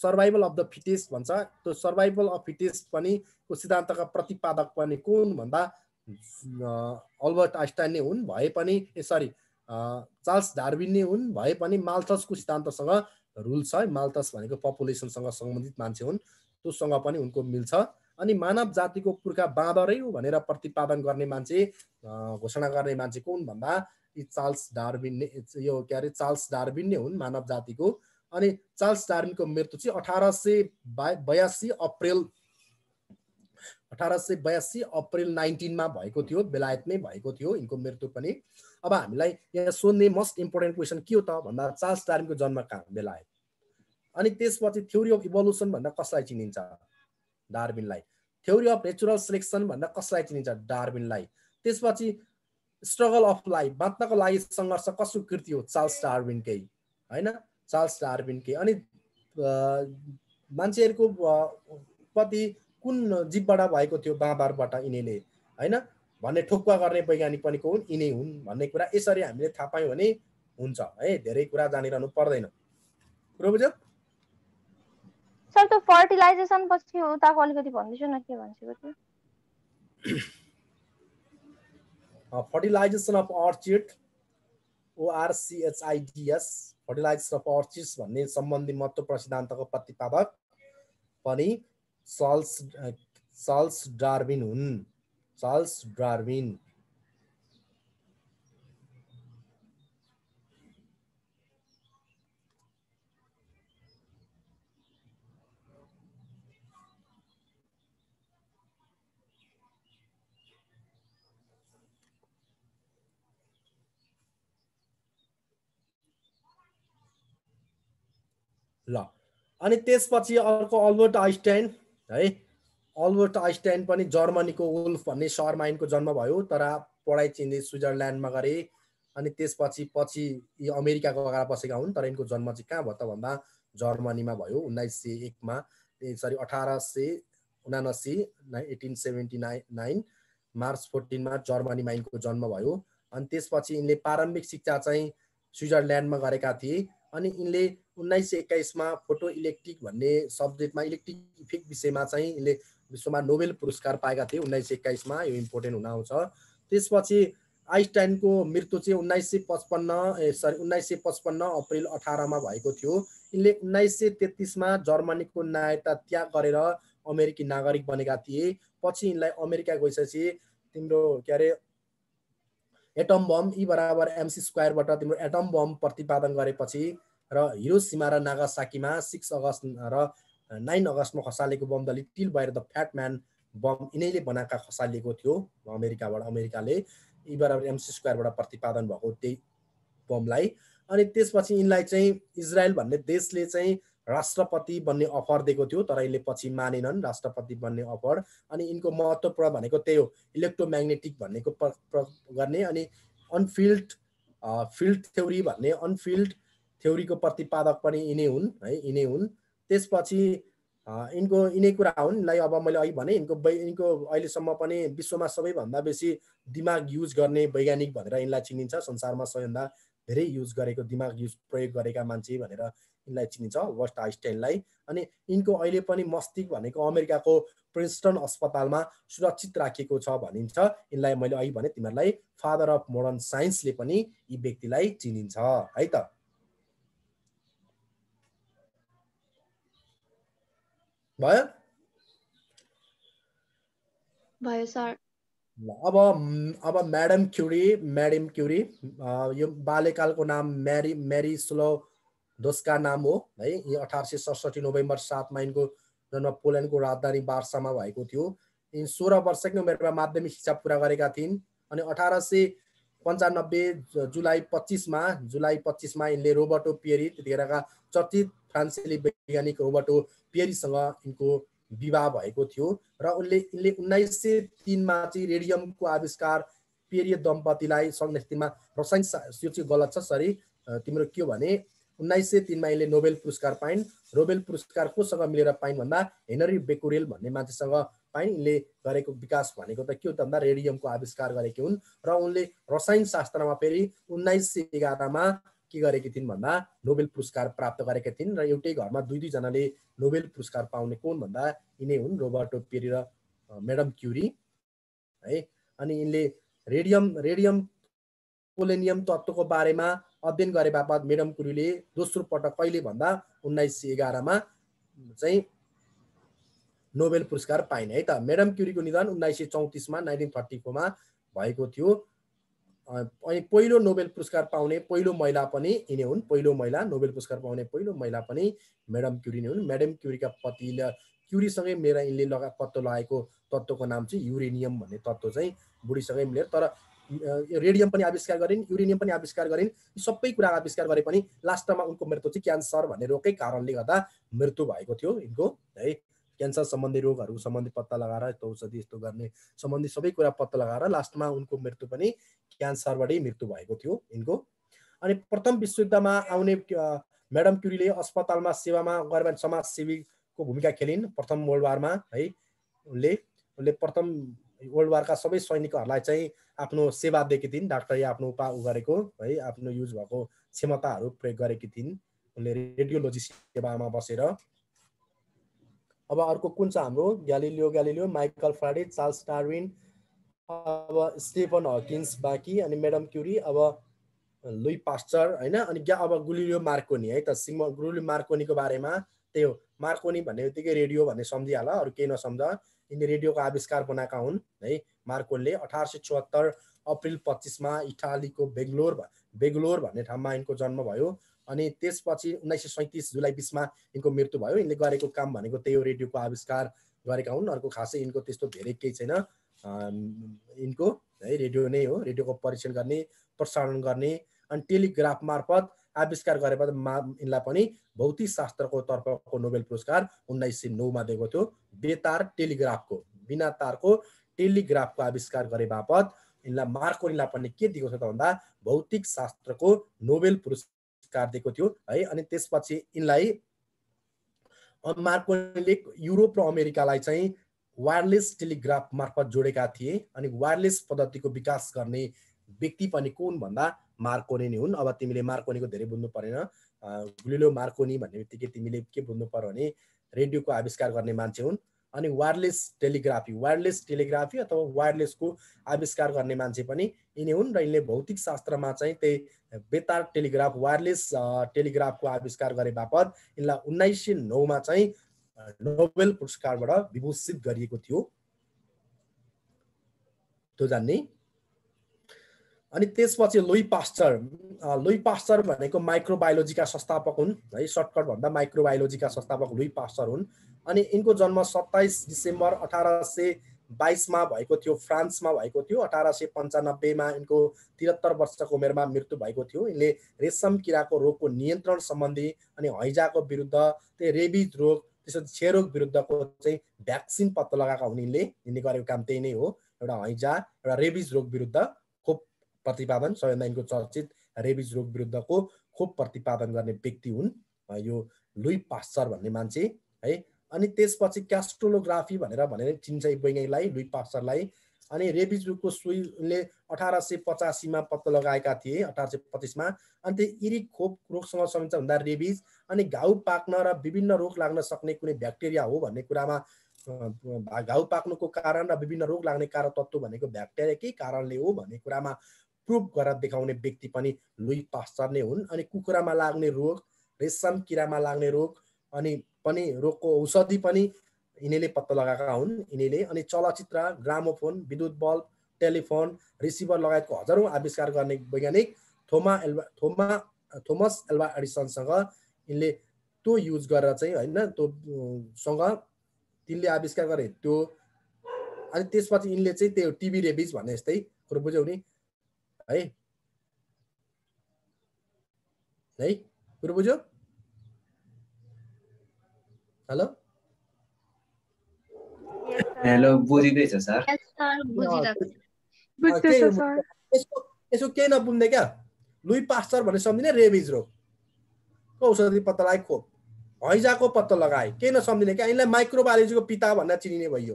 सर्भाइभल अफ द फिटेस्ट भन्छ। त्यो सर्भाइभल अफ फिटेस्ट पनि को सिद्धान्तका प्रतिपादक पनि को हुन् भन्दा अल्बर्ट आइन्स्टाइन नै हुन्। भए पनि ए सरी चार्ल्स डार्विन नै हुन्। भए पनि माल्थसको सिद्धान्तसँग रुल छ। माल्थस भनेको पपुलेसनसँग सम्बन्धित मान्छे हुन्। त्योसँग पनि उनको मिल्छ अनि मानव जातिको पुर्खा बाँदरै हो भनेर प्रतिपादन गर्ने मान्छे घोषणा गर्ने मान्छे को हुन् भन्दा यी चार्ल्स डार्विन नै यो के अरे चार्ल्स डार्विन नै हुन् मानव जातिको। अनि चार्ल्स डार्विनको मृत्यु चाहिँ अठार सय बा बयासी अप्रेल अठार सय बयासी अप्रेल नाइन्टिनमा भएको थियो बेलायतमै भएको थियो यिनको मृत्यु पनि। अब हामीलाई यहाँ सोध्ने मोस्ट इम्पोर्टेन्ट क्वेसन के हो त भन्दा चार्ल्स डार्विनको जन्म कहाँ बेलायत? अनि त्यसपछि थ्योरी अफ इभोल्युसन भन्दा कसलाई चिनिन्छ? डार्विनलाई। थ्योरी अफ नेचुरल सेलेक्सन भन्दा कसलाई चिनिन्छ डार्विनलाई? त्यसपछि स्ट्रगल अफ लाइफ बाँच्नको लागि सङ्घर्ष कसको कृति हो? चार्ल्स डार्विनकै होइन? चार्ल्स डार्विनकै अनि मान्छेहरूको उत्पत्ति कुन जीवबाट भएको थियो? बाँदरबाट यिनीले होइन? भन्ने ठोक्वा गर्ने वैज्ञानिक पनि को हुन् यिनै हुन् भन्ने कुरा यसरी हामीले थाहा पायौँ भने हुन्छ। है धेरै कुरा जानिरहनु पर्दैन। कुरो बुझ्यो? सर त्यो फर्टिलाइजेसन पछि उताको अलिकति भनिदिन्छु न के भन्छ त्यो? Fertilisation of orchid ओआरसिएचआइडिएस fertilisation of अर्चिड्स भन्ने सम्बन्धी महत्त्वपूर्ण सिद्धान्तको प्रतिपादक पनि चार्ल्स चार्ल्स डार्विन हुन्। चार्ल्स डार्विन ल। अनि त्यसपछि अर्को अल्बर्ट आइन्स्टाइन है? अल्बर्ट आइन्स्टाइन पनि जर्मनीको वुल्फ भन्ने सहरमा यिनको जन्म भयो तर पढाइ चिन्दै स्विजरल्यान्डमा गरे। अनि त्यसपछि पछि यी अमेरिकाको अगाडि बसेका हुन् तर यिनको जन्म चाहिँ कहाँ भयो त भन्दा जर्मनीमा भयो उन्नाइस सय एकमा सरी अठार सय उनासी eighteen seventy nine nine March फोर्टिनमा जर्मनीमा यिनको जन्म भयो। अनि त्यसपछि यिनले प्रारम्भिक शिक्षा चाहिँ स्विजरल्यान्डमा गरेका थिए। अनि यिनले उन्नाइस सय एक्काइसमा फोटो इलेक्ट्रिक भन्ने सब्जेक्टमा इलेक्ट्रिक इफेक्ट विषयमा चाहिँ यिनले विश्वमा नोबेल पुरस्कार पाएका थिए उन्नाइस सय एक्काइसमा यो इम्पोर्टेन्ट हुन आउँछ। त्यसपछि आइन्स्टाइनको मृत्यु चाहिँ उन्नाइस सय पचपन्न ए सरी उन्नाइस सय पचपन्न अप्रेल अठारमा भएको थियो। यिनले उन्नाइस सय तेत्तिसमा जर्मनीको नायकता त्याग गरेर अमेरिकी नागरिक बनेका थिए। पछि यिनलाई अमेरिका गइसकेपछि तिम्रो के अरे एटम बम ई बराबर एमसी स्क्वायरबाट तिम्रो एटम बम प्रतिपादन गरेपछि र हिरोसिमा र नागासाकीमा सिक्स अगस्त र नाइन अगस्तमा खसालेको bomb the little boy the fat man bomb यिनैले बनाएका खसालिएको थियो अमेरिकाबाट अमेरिकाले ई बराबर एमसी स्क्वायरबाट प्रतिपादन भएको त्यही बमलाई अनि त्यसपछि यिनलाई चाहिँ इजरायल भन्ने देशले चाहिँ राष्ट्रपति बन्ने अफर दिएको थियो तर यसले पछि मानेनन् राष्ट्रपति बन्ने अफर। अनि यिनको महत्त्वपूर्ण भनेको त्यही हो इलेक्ट्रोम्याग्नेटिक भन्नेको गर्ने अनि अनफिल्ड फिल्ड थ्योरी भन्ने अनफिल्ड थ्योरीको प्रतिपादक पनि यिनै हुन् है यिनै हुन्। त्यसपछि यिनको यिनै कुरा हुन् यिनलाई अब मैले अघि भने यिनको वै यिनको अहिलेसम्म पनि विश्वमा सबैभन्दा बेसी दिमाग युज गर्ने वैज्ञानिक भनेर यिनलाई चिनिन्छ संसारमा सबैभन्दा धेरै युज गरेको दिमाग युज प्रयोग गरेका मान्छे भनेर यिनलाई चिनिन्छ वर्स्ट आइन्स्टाइनलाई अनि यिनको अहिले पनि मस्तिष्क भनेको अमेरिकाको प्रिन्सटन अस्पतालमा सुरक्षित राखिएको छ भनिन्छ। यिनलाई मैले अघि भने तिमीहरूलाई फादर अफ मोडर्न साइन्सले पनि यी व्यक्तिलाई चिनिन्छ है त? भयो? भयो सर। अब अब म्याडम क्युरी म्याडम क्युरी यो बाल्यकालको नाम म्यारी म्यारी स्लो दोस्का नाम हो? है यी अठार सय सडसठी नोभेम्बर सातमा यिनको जन्म पोल्यान्डको राजधानी बार्सामा भएको थियो। यिनी सोह्र वर्षकै उमेरमा माध्यमिक शिक्षा पुरा गरेका थिइन् अनि अठार सय पन्चानब्बे जुलाई पच्चिसमा जुलाई पच्चिसमा यिनले रोबर्टो पियरी त्यतिखेरका चर्चित फ्रान्सेली वैज्ञानिक रोबर्टो पियरीसँग यिनको विवाह भएको थियो र उनले यिनले उन्नाइस सय तिनमा चाहिँ रेडियमको आविष्कार पेरिय दम्पतिलाई तिनमा रसायन यो चाहिँ गलत छ सरी। तिम्रो के हो भने उन्नाइस सय तिनमा यिनले नोबेल पुरस्कार पाइन्। नोबेल पुरस्कार कोसँग मिलेर पाइन् भन्दा हेनरी बेकुरेल भन्ने मान्छेसँग पाइन्। यिनले गरेको विकास भनेको त के हो त भन्दा रेडियमको आविष्कार गरेकी हुन् र उनले रसायन शास्त्रमा फेरि उन्नाइस सय एघारमा के गरेकी थिइन् भन्दा नोबेल पुरस्कार प्राप्त गरेका थिइन् र एउटै घरमा दुई दुईजनाले नोबेल पुरस्कार पाउने कोन भन्दा यिनै हुन् रोबर्टो पेरी र अ, म्याडम क्युरी है। अनि यिनले रेडियम रेडियम पोलेनियम तत्त्वको बारेमा अध्ययन गरे बापत म्याडम क्युरीले दोस्रो पटक कहिले भन्दा उन्नाइस सय एघारमा चाहिँ नोबेल पुरस्कार पाइन् है त? म्याडम क्युरीको निधन उन्नाइस सय चौतिसमा नाइन्टिन थर्टीकोमा भएको थियो। अनि पहिलो नोबेल पुरस्कार पाउने पहिलो महिला पनि यिनै हुन्। पहिलो महिला नोबेल पुरस्कार पाउने पहिलो महिला पनि म्याडम क्युरी नै हुन्। म्याडम क्युरीका पतिले क्युरीसँगै मिलेर यिनले लगा पत्तो लगाएको तत्त्वको नाम चाहिँ युरेनियम भन्ने तत्त्व चाहिँ बुढीसँगै मिलेर तर रेडियम पनि आविष्कार गरिन् युरेनियम पनि आविष्कार गरिन् सबै कुरा आविष्कार गरे पनि लास्टमा उनको मृत्यु चाहिँ क्यान्सर भन्ने रोगकै कारणले गर्दा मृत्यु भएको थियो यिनको है। क्यान्सर सम्बन्धी रोगहरू सम्बन्धी पत्ता लगाएर यस्तो औषधि यस्तो गर्ने सम्बन्धी सबै कुरा पत्ता लगाएर लास्टमा उनको मृत्यु पनि क्यान्सरबाटै मृत्यु भएको थियो यिनको। अनि प्रथम विश्वयुद्धमा आउने म्याडम क्युरीले अस्पतालमा सेवामा गरेर समाजसेवीको भूमिका खेलिन् प्रथम वर्ल्ड वारमा है। उनले उनले प्रथम वर्ल्ड वारका सबै सैनिकहरूलाई चाहिँ आफ्नो सेवा दिएकी थिइन्। डाक्टरले आफ्नो उपा गरेको है आफ्नो युज भएको क्षमताहरू प्रयोग गरेकी थिइन्। उनले रेडियोलोजी सेवामा बसेर। अब अर्को कुन छ हाम्रो? Galileo Galileo Michael Faraday Charles Darwin अब स्टेफन हकिन्स बाँकी अनि म्याडम क्युरी अब लुई पास्चर होइन अनि अब गुलिलियो मार्कोनी है त सिङ गुलिलियो मार्कोनीको बारेमा त्यही हो। मार्कोनी भन्ने बित्तिकै रेडियो भन्ने सम्झिहाल अरू केही नसम्झ। यिनले रेडियोको आविष्कार बनाएका हुन् है? मार्कोनले अठार सय चौहत्तर अप्रिल पच्चिसमा इटालीको बेङ्गलोर बेङ्गलोर भन्ने ठाउँमा यिनको जन्म भयो अनि त्यसपछि उन्नाइस सय सैँतिस जुलाई बिसमा यिनको मृत्यु भयो। यिनले गरेको काम भनेको त्यही हो रेडियोको आविष्कार गरेका हुन्। अर्को खासै यिनको त्यस्तो धेरै केही छैन। यिनको है रेडियो नै हो। रेडियोको परीक्षण गर्ने प्रसारण गर्ने अनि टेलिग्राफ मार्फत आविष्कार गरेपछि मा यिनलाई पनि भौतिक शास्त्रको तर्फको नोबेल पुरस्कार उन्नाइस सय नौमा दिएको थियो। बेतार टेलिग्राफको बिना तारको टेलिग्राफको आविष्कार गरे बापत यिनलाई मार्कोनीलाई पनि के दिएको छ त भन्दा भौतिक शास्त्रको नोबेल पुरस्कार दिएको थियो है। अनि त्यसपछि यिनलाई मार्कोनीले युरोप र अमेरिकालाई चाहिँ वायरलेस टेलिग्राफ मार्फत जोडेका थिए। अनि वायरलेस पद्धतिको विकास गर्ने व्यक्ति पनि कुन भन्दा मार्कोनी नै हुन्। अब तिमीले मार्कोनीको धेरै बुझ्नु परेन। गुलिलो मार्कोनी भन्ने बित्तिकै तिमीले के बुझ्नु पर्यो भने रेडियोको आविष्कार गर्ने मान्छे हुन्। अनि वायरलेस टेलिग्राफी वायरलेस टेलिग्राफी अथवा वायरलेसको आविष्कार गर्ने मान्छे पनि यिनी हुन् र यिनले भौतिक शास्त्रमा चाहिँ त्यही बेतार टेलिग्राफ वायरलेस टेलिग्राफको आविष्कार गरे बापत यिनलाई उन्नाइस सय नौमा चाहिँ नोबेल पुरस्कारबाट विभूषित गरिएको थियो। त्यो जान्ने? अनि त्यसपछि लुई पास्चर लुई पास्चर भनेको माइक्रोबायोलोजीका संस्थापक हुन् है सर्टकट भन्दा माइक्रोबायोलोजीका संस्थापक लुई पास्चर हुन्। अनि यिनको जन्म सत्ताइस डिसेम्बर अठार सय बाइसमा भएको थियो फ्रान्समा भएको थियो। अठार सय पन्चानब्बेमा यिनको त्रिहत्तर वर्षको उमेरमा मृत्यु भएको थियो। यिनले रेशम किराको रोगको नियन्त्रण सम्बन्धी अनि हैजाको विरुद्ध त्यही रेबिज रोग त्यसपछि क्षयरोग विरुद्धको चाहिँ भ्याक्सिन पत्ता लगाएका हुन् यिनले। यिनले गरेको काम त्यही नै हो एउटा हैजा एउटा रेबिज रोग विरुद्ध। प्रतिपादन यिनको चर्चित रेबिज रोग विरुद्धको खोप प्रतिपादन गर्ने व्यक्ति हुन् यो लुई पास्चर भन्ने मान्छे है। अनि त्यसपछि क्यास्ट्रोलोग्राफी भनेर भनेर चिन्छ वैज्ञानिकलाई लुई पास्चरलाई। अनि रेबिज रोगको सुईले अठार सय पचासीमा पत्ता लगाएका थिए अठार सय पच्चिसमा अनि त्यो इरिक खोप रोगसँग समिन्छ भन्दा रेबिज अनि घाउ पाक्न र विभिन्न रोग लाग्न सक्ने कुनै ब्याक्टेरिया हो भन्ने कुरामा घाउ पाक्नुको कारण र विभिन्न रोग लाग्ने कारण तत्त्व भनेको ब्याक्टेरियाकै कारणले हो भन्ने कुरामा प्रुभ गरेर देखाउने व्यक्ति पनि लुई पास्चर नै हुन् अनि कुखुरामा लाग्ने रोग रेशम किरामा लाग्ने रोग अनि पनि रोगको औषधि पनि यिनीले पत्ता लगाएका हुन्। यिनीले अनि चलचित्र ग्रामोफोन विद्युत बल्ब टेलिफोन रिसिभर लगायतको हजारौँ आविष्कार गर्ने वैज्ञानिक Thomas Alva Thomas Thomas Alva एडिसनसँग यिनले त्यो युज गरेर चाहिँ होइन त्यो सँग तिनले आविष्कार गरे। त्यो अनि त्यसपछि यिनले चाहिँ त्यो टिबी रेबिज भन्ने जस्तै कुरो बुझ्यौ नि। है है कुरो बुझ्यो हेलो हेलो बुझिँदैछ सर यसो केही नबुझ्ने क्या लुई पास्टर भन्ने सम्झिने रेबिज रोग औषधि पत्ता लगाए खोप हैजाको पत्ता लगाए केही नसम्झिने क्या यिनलाई माइक्रोबायोलोजीको पिता भनेर चिनिने भइयो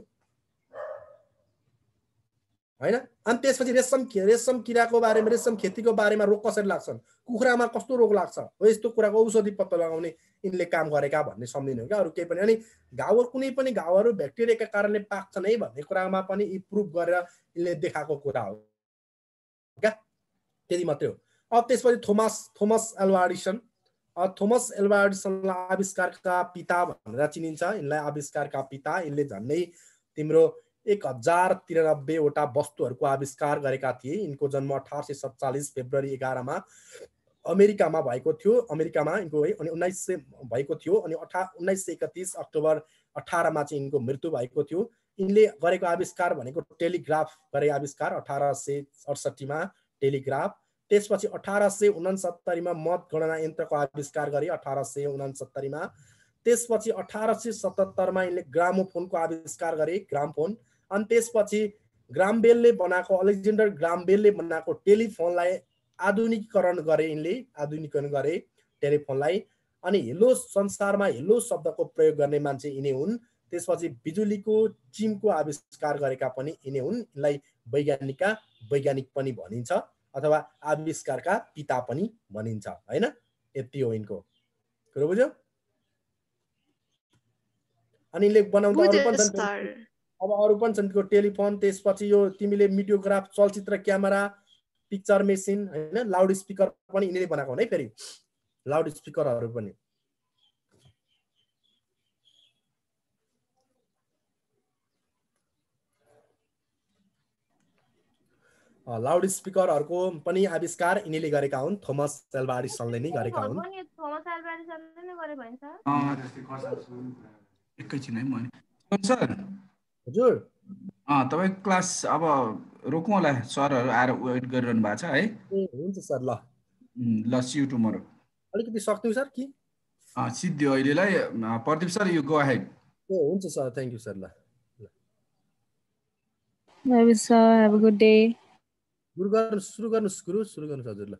होइन? अनि त्यसपछि रेशम रेशम किराको बारेमा रेशम खेतीको बारेमा रोग कसरी लाग्छन् कुखुरामा कस्तो रोग लाग्छ? हो यस्तो कुराको औषधि पत्ता लगाउने यिनले काम गरेका भन्ने सम्झिने हो क्या अरू केही पनि। अनि घाउ कुनै पनि घाउहरू ब्याक्टेरियाका कारणले पाक्छन् है भन्ने कुरामा पनि यी प्रुभ गरेर यिनले देखाएको कुरा हो। क्या? त्यति मात्रै हो। अब त्यसपछि Thomas Thomas Alva Edison Thomas एल्वाडिसनलाई आविष्कारका पिता भनेर चिनिन्छ। यिनलाई आविष्कारका पिता। यिनले झन्डै तिम्रो एक हजार तिरानब्बेवटा वस्तुहरूको आविष्कार गरेका थिए। यिनको जन्म अठार सय सत्तालिस फेब्रुअरी एघारमा अमेरिकामा भएको थियो। अमेरिकामा यिनको है अनि उन्नाइस सय भएको थियो अनि अठा उन्नाइस सय एकतिस अक्टोबर अठारमा चाहिँ यिनको मृत्यु भएको थियो। यिनले गरेको आविष्कार भनेको टेलिग्राफ गरे आविष्कार अठार सय अडसट्ठीमा टेलिग्राफ। त्यसपछि अठार सय उनसत्तरीमा मतगणना यन्त्रको आविष्कार गरे अठार सय उनसत्तरीमा। त्यसपछि अठार सय सतहत्तरमा यिनले ग्रामोफोनको आविष्कार गरे ग्रामफोन। अनि त्यसपछि ग्रामबेलले बनाएको अलेक्जेन्डर ग्रामबेलले बनाएको टेलिफोनलाई आधुनिकीकरण गरे यिनले आधुनिकीकरण गरे टेलिफोनलाई। अनि हेलो संसारमा हेलो शब्दको प्रयोग गर्ने मान्छे यिनै हुन्। त्यसपछि बिजुलीको चिमको आविष्कार गरेका पनि यिनै हुन्। यिनलाई वैज्ञानिकका वैज्ञानिक पनि भनिन्छ अथवा आविष्कारका पिता पनि भनिन्छ होइन? यति हो यिनको कुरो बुझ्यो? अनि यिनले बनाउँदा अब अरू पनि छन् त्यो टेलिफोन त्यसपछि यो तिमीले मिडियोग्राफ चलचित्र क्यामेरा पिक्चर मेसिन होइन लाउड स्पिकर पनि यिनीहरूले बनाएको हुन् है फेरि। लाउड स्पिकरहरू पनि। लाउड स्पिकरहरूको पनि आविष्कार यिनीले गरेका हुन्। थोमस एल्वा एडिसनले नै गरेका हुन्। एकैछिन है म सर हजुर। अँ तपाईँको क्लास अब रोकौँ होला सरहरू आएर वेट गरिरहनु भएको छ है? हुन्छ सर ल। ल सियु टुमोरो अलिकति सक्नु सर कि? सिद्धि अहिलेलाई Pradeep sir you go ahead uh हुन्छ सर थ्याङ्क यू सर ल a good day. सुरु गर्नु सुरु गर्नुहोस् गुरु सुरु गर्नुहोस् हजुर ल।